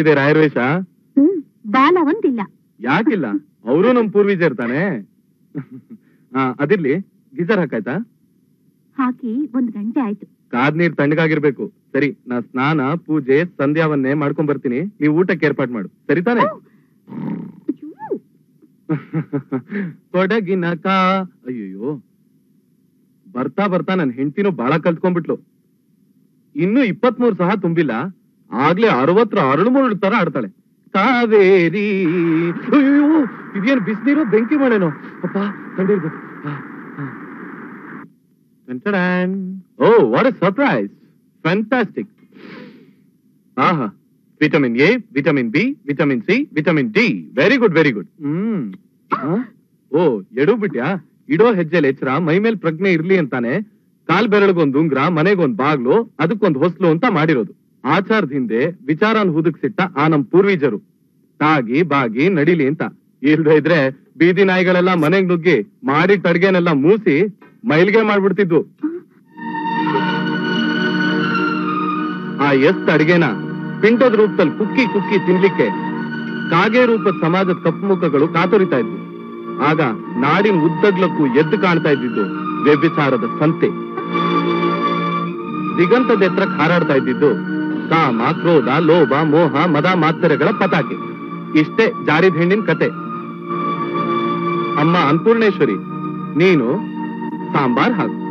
ಹೇಗಿದೆ ರಾಯರೇಶ
ಹ್ಮ್ ಬಾಲ ಒಂದಿಲ್ಲ.
ಯಾಕಿಲ್ಲ? ಅವರು ನಮ್ ಪೂರ್ವೀಜರ್ ತಾನೆ? ಅದಿರ್ಲಿ ಗೀಜರ್ ಹಾಕಾಯ್ತಾ?
ಹಾಕಿ ಒಂದ್ ಗಂಟೆ ಆಯ್ತು.
ಕಾದ್ ನೀರ್ ತಣ್ಣಗಾಗಿರ್ಬೇಕು. ಸರಿ ನಾ ಸ್ನಾನ ಪೂಜೆ ಸಂಧ್ಯಾವನ್ನೇ ಮಾಡ್ಕೊಂಡ್ ಬರ್ತೀನಿ ನೀವು ಊಟಕ್ಕೆ ಏರ್ಪಾಟ್ ಮಾಡು. ಸರಿ ತಾನೆ? ಕೊಡಗಿನ ಕಾ ಅಯ್ಯೋ ಬರ್ತಾ ಬರ್ತಾ ನನ್ ಹೆಂಡತಿನೂ ಬಾಳ ಕಲ್ತ್ಕೊಂಡ್ಬಿಟ್ಲು. ಇನ್ನು ಇಪ್ಪತ್ಮೂರು ಸಹ ತುಂಬಿಲ್ಲ. ಆಗ್ಲೇ ಅರವತ್ತರ ಅರಳು ಮುರಳು ತರ ಆಡ್ತಾಳೆ. ಕಾವೇರಿ. ಅಯ್ಯೋ ಇದೇನು ಬಿಸಿನೀರು ಬೆಂಕಿ ಮಾಡೇನೋ ಅಪ್ಪ ಕಂಡಿರ್ಬೇಕು ಓ ವಾಟ್ ಎ ಸರ್ಪ್ರೈಸ್ ಫ್ಯಾಂಟಾಸ್ಟಿಕ್ ಆಹಾ vitamin A vitamin B vitamin C vitamin D very good very good ಹ್ಮ್. ಓ ಎಡು ಬಿಟ್ಯಾ ಇಡೋ ಹೆಜ್ಜೆಲ್ ಎಚ್ಚರ ಮೈ ಮೇಲೆ ಪ್ರಜ್ಞೆ ಇರ್ಲಿ ಅಂತಾನೆ. ಕಾಲ್ ಬೆರಳಗೊಂದು ಉಂಗ್ರ ಮನೆಗೊಂದು ಬಾಗ್ಲು ಅದಕ್ಕೊಂದು ಹೊಸ್ಲು ಅಂತ ಮಾಡಿರೋದು. ಆಚಾರದ ಹಿಂದೆ ವಿಚಾರನ್ ಹುದುಕ್ಸಿಟ್ಟ ಆ ನಮ್ ಪೂರ್ವೀಜರು. ತಾಗಿ, ಬಾಗಿ, ನಡಿಲಿ ಅಂತ. ಇಲ್ದೇ ಇದ್ರೆ ಬೀದಿ ನಾಯಿಗಳೆಲ್ಲ ಮನೆಗ್ ನುಗ್ಗಿ ಮಾಡಿ ಅಡ್ಗೆನೆಲ್ಲ ಮೂಸಿ ಮೈಲ್ಗೆ ಮಾಡ್ಬಿಡ್ತಿದ್ವು. ಆ ಎಸ್ ಅಡ್ಗೆನ ಪಿಂಟದ ರೂಪದಲ್ಲಿ ಕುಕ್ಕಿ ಕುಕ್ಕಿ ತಿನ್ಲಿಕ್ಕೆ ಕಾಗೆ ರೂಪದ ಸಮಾಜದ ಕಪ್ಪು ಮುಖಗಳು ಕಾತೊರಿತಾ ಇದ್ವು. ಆಗ ನಾಡಿನ ಉದ್ದಗ್ಲಕ್ಕೂ ಎದ್ದು ಕಾಣ್ತಾ ಇದ್ದಿದ್ದು ವ್ಯಭಿಚಾರದ ಸಂತೆ. ದಿಗಂತದ ಎತ್ತರಕ್ಕೆ ಹಾರಾಡ್ತಾ ಇದ್ದಿದ್ದು ಕಾಮ ಕ್ರೋಧ ಲೋಭ ಮೋಹ ಮದ ಮಾತ್ಸರಗಳ ಪತಾಕೆ. ಇಷ್ಟೇ ಜಾರಿದ ಹೆಣ್ಣಿನ ಕತೆ. ಅಮ್ಮ ಅನ್ನಪೂರ್ಣೇಶ್ವರಿ, ನೀನು ಸಾಂಬಾರ್ ಹಾಕು.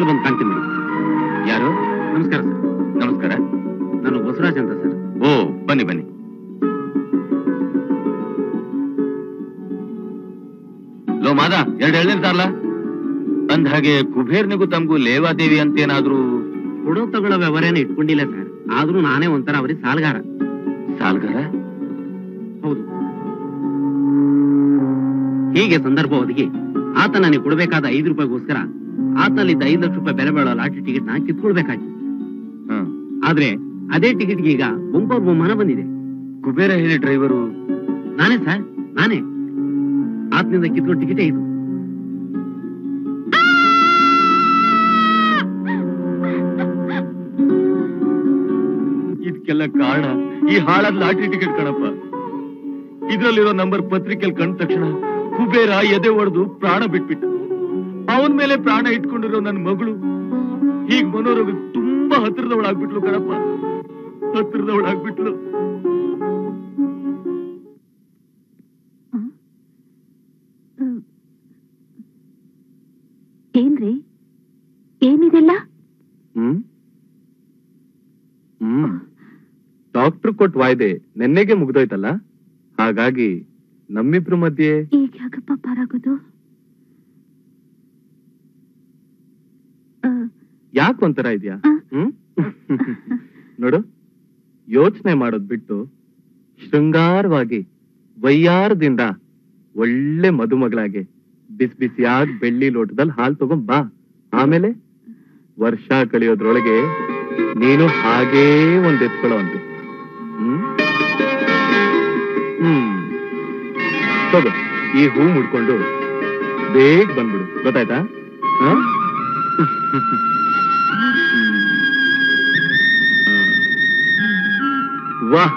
ಇನ್ನೊಂದ್ಸಲ ಬಂದು ಕಾಣ್ತೀನಿ ಯಾರು? ನಮಸ್ಕಾರ ಸರ್. ನಮಸ್ಕಾರ. ನಾನು ಬಸವರಾಜ್ ಅಂತ ಸರ್. ಓ ಬನ್ನಿ ಬನ್ನಿ. ಲೋ ಮಾದ ಎರಡು ಹೇಳಿರ್ತಾರಲ್ಲ ಅಂದ ಹಾಗೆ ಕುಬೇರ್ನಿಗೂ ತಮಗೂ ಲೇವಾದೇವಿ ಅಂತೇನಾದ್ರೂ? ಕೊಡೋ ತಗೊಳ್ಳೋ ವ್ಯವಹಾರನ ಇಟ್ಕೊಂಡಿಲ್ಲ ಸರ್. ಆದ್ರೂ ನಾನೇ ಒಂಥರ ಅವರಿ ಸಾಲಗಾರ. ಸಾಲಗಾರ? ಹೌದು. ಹೀಗೆ ಸಂದರ್ಭ ಒದಗಿ ಆತ ನನಗೆ ಕೊಡಬೇಕಾದ ಐದು ರೂಪಾಯಿಗೋಸ್ಕರ ಆತನಲ್ಲಿದ್ದ ಐದು ಲಕ್ಷ ರೂಪಾಯಿ ಬೆಲೆ ಬಾಳೋ ಲಾಟರಿ ಟಿಕೆಟ್ನ ಕಿತ್ಕೊಳ್ಬೇಕಾಗಿ ಆದ್ರೆ ಅದೇ ಟಿಕೆಟ್ ಈಗ ಒಂಬರ್ ಬಹುಮಾನ ಬಂದಿದೆ. ಕುಬೇರ ಹೇಳಿ ಡ್ರೈವರು ನಾನೇ ಸರ್ ನಾನೇ. ಆತನಿಂದ ಕಿತ್ಕೊಂಡು ಟಿಕೆಟೇ ಇದು. ಇದಕ್ಕೆಲ್ಲ ಕಾರಣ ಈ ಹಾಳಾದ ಲಾಟ್ರಿ ಟಿಕೆಟ್ ಕಣಪ್ಪ. ಇದ್ರಲ್ಲಿರೋ ನಂಬರ್ ಪತ್ರಿಕೆಯಲ್ಲಿ ಕಂಡ ತಕ್ಷಣ ಕುಬೇರ ಎದೆ ಒಡೆದು ಪ್ರಾಣ ಬಿಟ್ಬಿಟ್ಟ. ಅವನ ಮೇಲೆ ಪ್ರಾಣ ಇಟ್ಕೊಂಡಿರೋ ನನ್ನ ಮಗಳು. ಈಗ ಮನೋರೋಗ ತುಂಬಾ ಹತ್ತಿರದವಳಾಗ್ಬಿಟ್ಲು ಕಣಪ್ಪ. ಹತ್ತಿರದವಳಾಗ್ಬಿಟ್ಲು.
ಏನ್ರಿ? ಏನಿದೆಲ್ಲ?
ಹ್ಮ್? ಹ್ಮ್. ಡಾಕ್ಟರ್ ಕೊಟ್ ವಾಯ್ದೆ ನೆನ್ನೆಗೆ ಮುಗ್ದೋಯ್ತಲ್ಲ? ಹಾಗಾಗಿ ನಮ್ಮಿಬ್ರ ಮಧ್ಯೆ
ಈಗ ಯಾಕಪ್ಪ ಪಾರಾಗೋದು?
ಯಾಕೆ ಒಂಥರ ಇದ್ಯಾ? ಹ್ಮ್. ನೋಡು ಯೋಚನೆ ಮಾಡೋದ್ ಬಿಟ್ಟು ಶೃಂಗಾರವಾಗಿ ವೈಯಾರದಿಂದ ಒಳ್ಳೆ ಮದುಮಗಳಾಗಿ ಬಿಸಿ ಬಿಸಿಯಾಗಿ ಬೆಳ್ಳಿ ಲೋಟದಲ್ಲಿ ಹಾಲು ತಗೊಂಡ್ ಬಾ. ಆಮೇಲೆ ವರ್ಷ ಕಳಿಯೋದ್ರೊಳಗೆ ನೀನು ಹಾಗೇ ಒಂದ್ ಎತ್ಕೊಳ್ಳೋ ಅಂತ. ಹ್ಮ್? ಹ್ಮ್. ತಗೋ ಈ ಹೂ ಮುಡ್ಕೊಂಡು ಬೇಗ ಬಂದ್ಬಿಡು. ಗೊತ್ತಾಯ್ತಾ? ಹ? वाह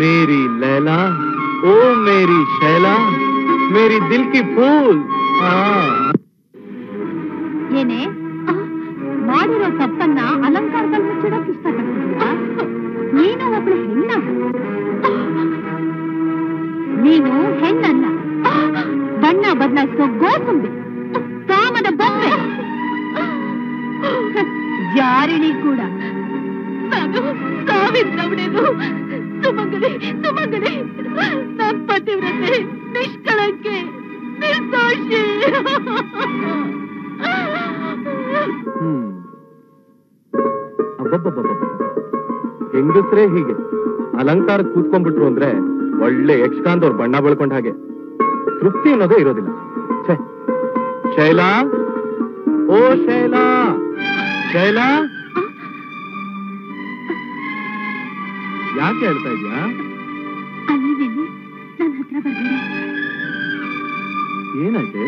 मेरी लैला ओ मेरी शैला मेरी दिल की फूल
ಏನೇ ಮಾಡಿರೋ ತಪ್ಪನ್ನ ಅಲಂಕಾರದಲ್ಲಿ ಮುಚ್ಚಿಡೋಕೆ ಇಷ್ಟಪಡ್ತಿದ್ದೀರಾ ನೀನು ಒಬ್ಳು ಹೆಣ್ಣ ನೀನು ಹೆಣ್ಣಲ್ಲ ಬಣ್ಣ
ಬದಲಾಯಿಸೋ ಗೋಸುಂಬಿ ಕಾಮದ ಬೊಂಬೆ. ಜಾರಿಣಿ ಕೂಡ. ನಾನು ಒಡೆದು ಸುಮಂಗಲಿ ಸುಮಂಗಲಿ. ನನ್ನ ಪತಿವ್ರತೆ ನಿಷ್ಕಳಕ್ಕೆ ನಿರ್ದೋಷಿ
ಹೆಂಗಸ್ರೇ ಹೀಗೆ. ಅಲಂಕಾರ ಕೂತ್ಕೊಂಡ್ಬಿಟ್ರು ಅಂದ್ರೆ ಒಳ್ಳೆ ಯಕ್ಷಗಾನದವ್ರು ಬಣ್ಣ ಬಳ್ಕೊಂಡ ಹಾಗೆ. ತೃಪ್ತಿ ಅನ್ನೋದೇ ಇರೋದಿಲ್ಲ. ಶೈಲಾ? ಓ ಶೈಲಾ. ಶೈಲಾ? ಯಾಕೆ ಹೇಳ್ತಾ ಇದ್ಯಾ?
ನನ್ನ ಹತ್ರ ಬರ್ಬೇಡಿ
ಏನಾಯ್ತೆ?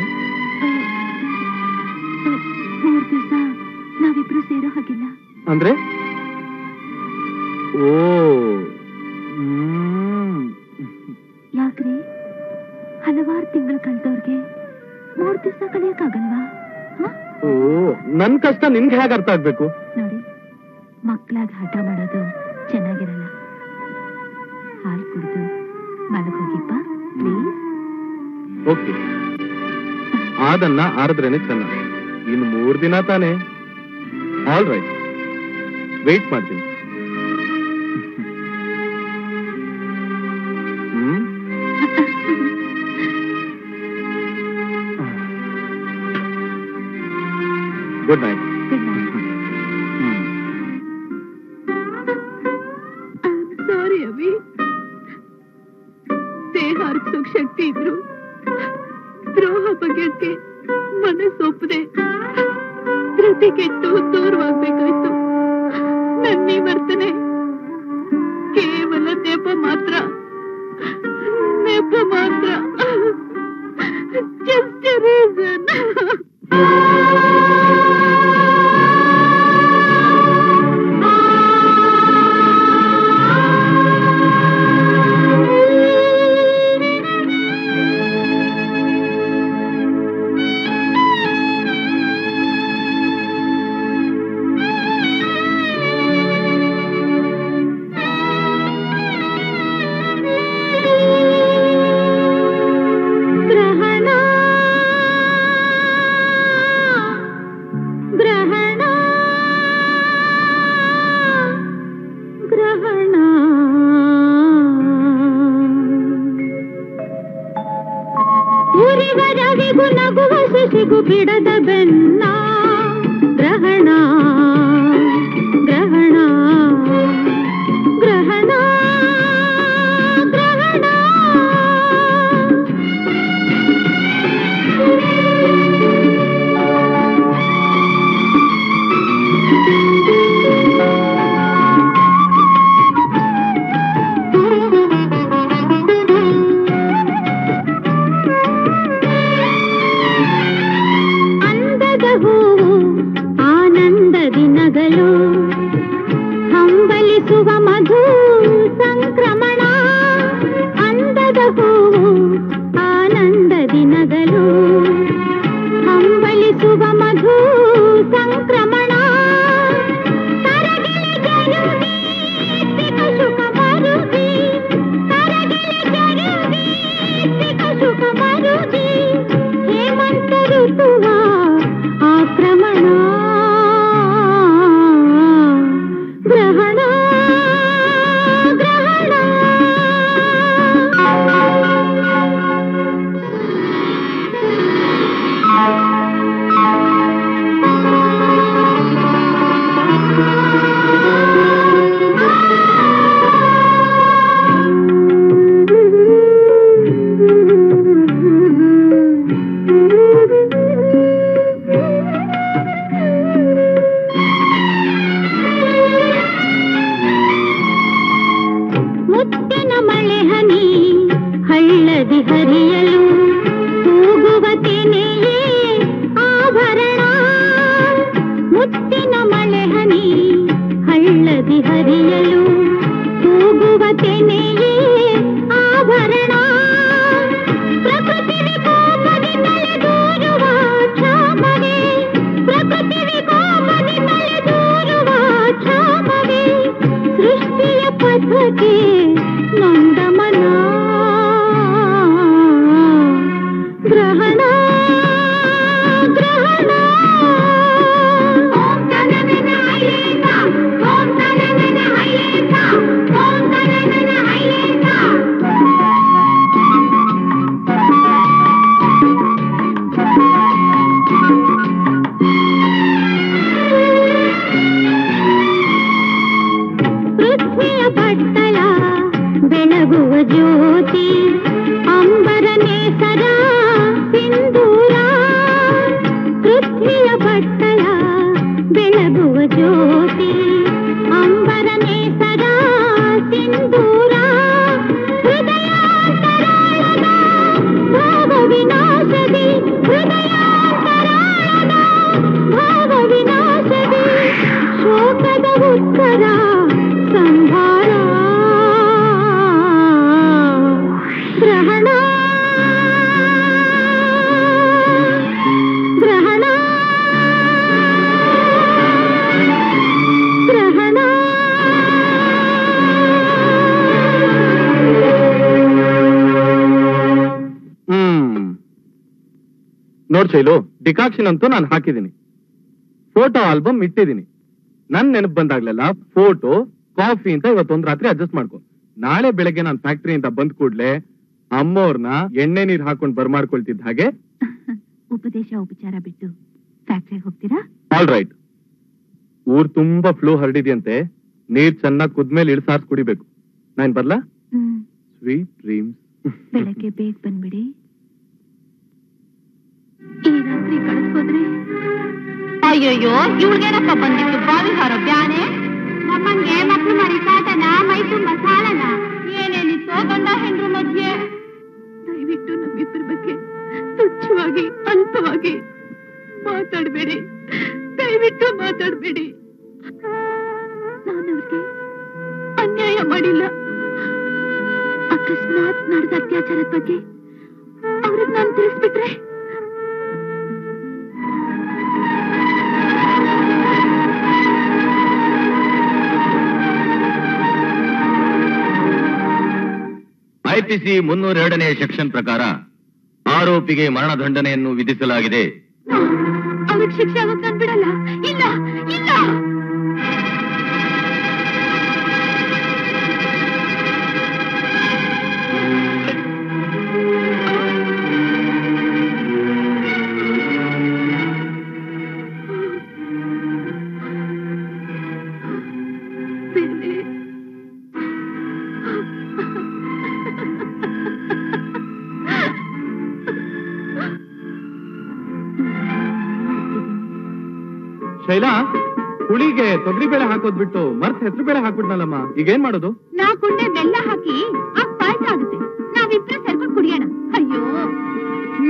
ಮೂರ್ ದಿವಸ ನಾವಿಬ್ರು ಸೇರೋ ಹಾಗಿಲ್ಲ.
ಅಂದ್ರೆ? ಓ. ಹ್ಮ್.
ಯಾಕ್ರಿ? ಹಲವಾರು ತಿಂಗಳು ಕಳೆದವ್ರಿಗೆ ಮೂರ್ ದಿವಸ ಕಲಿಯಕ್ಕಾಗಲ್ವಾ?
ಓ ನನ್ ಕಷ್ಟ ನಿನ್ಗೆ ಹೇಗೆ ಅರ್ಥ ಆಗ್ಬೇಕು?
ನೋಡಿ ಮಕ್ಕಳಾಗ ಹಠ ಮಾಡೋದು ಚೆನ್ನಾಗಿರಲ್ಲ. ಹಾಲು ಕುಡಿದು ಮಲಗೋಗಿಪ್ಪ ಪ್ಲೀಸ್
ಓಕೆ. ಆದನ್ನ ಆರದ್ರೇನೆ ಚೆನ್ನ ಇನ್ನು ಮೂರ್ ದಿನ ತಾನೆ. ಆಲ್ ರೈಟ್ ವೆಯ್ಟ್ ಮಾಡ್ತೀನಿ.
ಶೈಲು ಡಿಕಾಕ್ಷನ್ ಅಂತೂ ನಾನು ಹಾಕಿದ್ದೀನಿ. ಫೋಟೋ ಆಲ್ಬಮ್ ಇಟ್ಟಿದ್ದೀನಿ. ನನ್ ನೆನಪು ಬಂದಾಗ್ಲೆಲ್ಲ ಫೋಟೋ ಕಾಫಿ ಅಂತ ಇವತ್ತೊಂದ್ ರಾತ್ರಿ ಅಡ್ಜಸ್ಟ್ ಮಾಡ್ಕೊ. ನಾಳೆ ಬೆಳಗ್ಗೆ ನಾನು ಫ್ಯಾಕ್ಟ್ರಿಯಿಂದ ಬಂದ್ ಕೂಡ್ಲೆ ಅಮ್ಮವ್ರನ್ನ ಎಣ್ಣೆ ನೀರ್ ಹಾಕೊಂಡ್ ಬರ್ಮಾಡ್ಕೊಳ್ತಿದ್ದ ಹಾಗೆ
ಉಪದೇಶ ಉಪಚಾರ ಬಿಟ್ಟು ಫ್ಯಾಕ್ಟ್ರಿಗೆ ಹೋಗ್ತೀರಾ?
ಆಲ್ ರೈಟ್ ಊರ್ ತುಂಬಾ ಫ್ಲೂ ಹರಡಿದ್ಯಂತೆ. ನೀರ್ ಚೆನ್ನಾಗಿ ಕುದ್ಮೇಲೆ ಇಳಿಸಾರ್ಸ್ ಕುಡಿಬೇಕು. ನಾನ್ ಬರ್ಲಾ? ಸ್ವೀಟ್ ಡ್ರೀಮ್ಸ್
ಬೆಳಗ್ಗೆ ಬೇಗ ಬಂದ್ಬಿಡಿ. ಈ ರಾತ್ರಿ ಅಯ್ಯಯ್ಯೋ, ಇವ್ಳಿಗೇನಪ್ಪ ಬಂದಿತ್ತು ಬಾವಿ ಹಾರೋ ನಮ್ಮಂಗೆ ಮಕ್ಳು ಮರಿ ಕಾಟನ ಮೈ ತುಂಬ ಸಾಲನ ಏನೇನಿತ್ತೋ ಹೆಂಡ್ರು ಮಧ್ಯೆ? ದಯವಿಟ್ಟು ನಮ್ಮಿಬ್ಬರ ಬಗ್ಗೆ ತುಚ್ಛವಾಗಿ, ಅಲ್ಪವಾಗಿ ಮಾತಾಡಬೇಡಿ. ದಯವಿಟ್ಟು ಮಾತಾಡಬೇಡಿ. ನಾನು ಅವ್ರಿಗೆ ಅನ್ಯಾಯ ಮಾಡಿಲ್ಲ. ಅಕಸ್ಮಾತ್ ನಡೆದ ಅತ್ಯಾಚಾರದ ಬಗ್ಗೆ ಅವ್ರಿಗೆ ನಾನು ತಿಳಿಸ್ಬಿಟ್ರೆ
ಐಪಿಸಿ ಮುನ್ನೂರ ಎರಡನೇ ಸೆಕ್ಷನ್ ಪ್ರಕಾರ ಆರೋಪಿಗೆ ಮರಣದಂಡನೆಯನ್ನು ವಿಧಿಸಲಾಗಿದೆ.
ಶಿಕ್ಷೆ
ಶೈಲಾ ಹುಳಿಗೆ ತೊಗರಿ ಬೇಳೆ ಹಾಕೋದ್ ಬಿಟ್ಟು ಮರ್ತ್ ಹೆಸರು ಬೇಳೆ ಹಾಕ್ಬಿಟ್ನಲ್ಲಮ್ಮ ಈಗ ಏನ್ ಮಾಡೋದು?
ನಾ ಕುಂಡೆ ಬೆಲ್ಲ ಹಾಕಿ ಆ ಪಾಯಸ ಆಗುತ್ತೆ. ನಾವಿಬ್ರು ಸೇರ್ಕೊಂಡು ಕುಡಿಯೋಣ. ಅಯ್ಯೋ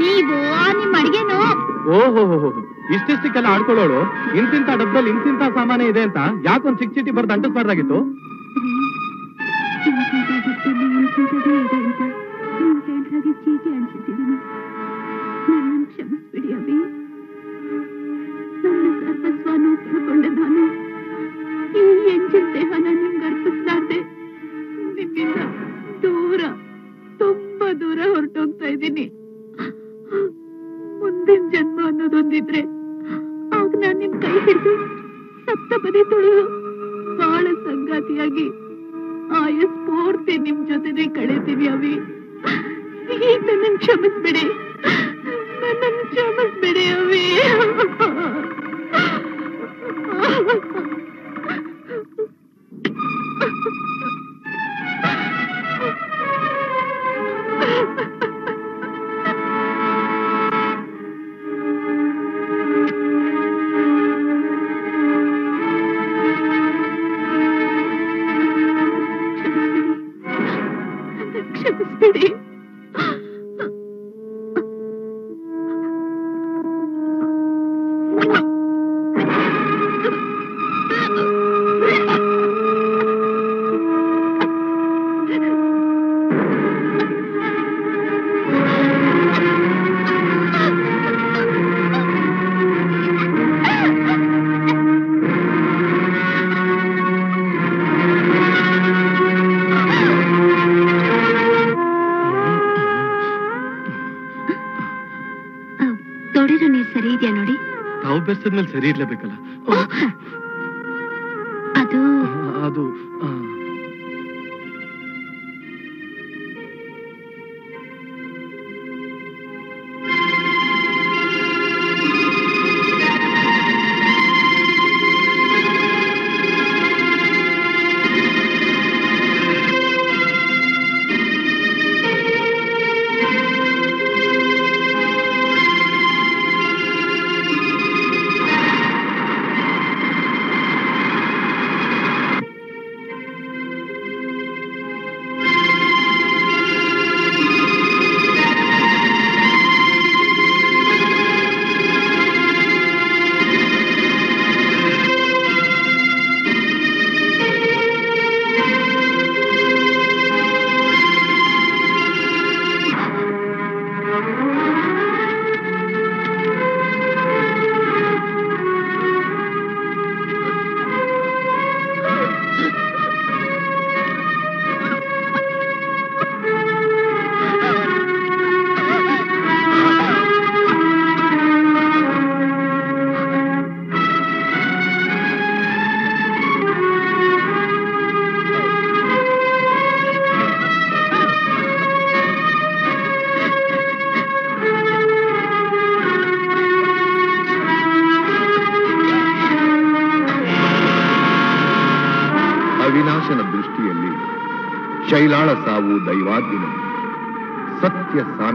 ನೀವು ನಿಮ್ ಅಡಿಗೆನು.
ಓಹೋ ಹೋ ಇಷ್ಟಿಷ್ಟಕ್ಕೆಲ್ಲ ಆಡ್ಕೊಳ್ಳೋಳು. ಇಂತಿಂತ ಡಬ್ಬದಲ್ಲಿ ಇಂತಿಂತ ಸಾಮಾನ್ಯ ಇದೆ ಅಂತ ಯಾಕೊಂದ್ ಚಿಕ್ಕ ಚೀಟಿ ಬರ್ದು ಅಂಟಿಸ್ಬಾರ್ದಾಗಿತ್ತು
ಚೀಟಿ ಅನ್ಸಿದ್ದೀನಿ ನನ್ನನ್ನು
ಬೆರ್ಸದ್ಮೇಲೆ ಸರಿ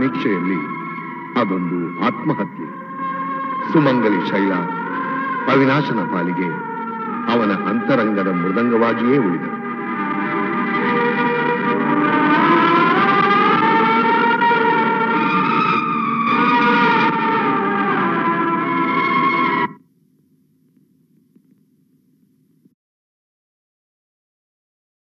ಸಾಮೀಕ್ಷೆಯಲ್ಲಿ ಅದೊಂದು ಆತ್ಮಹತ್ಯೆ. ಸುಮಂಗಲಿ ಶೈಲ ಅವಿನಾಶನ ಪಾಲಿಗೆ ಅವನ ಅಂತರಂಗದ ಮೃದಂಗವಾಗಿಯೇ ಉಳಿದನು.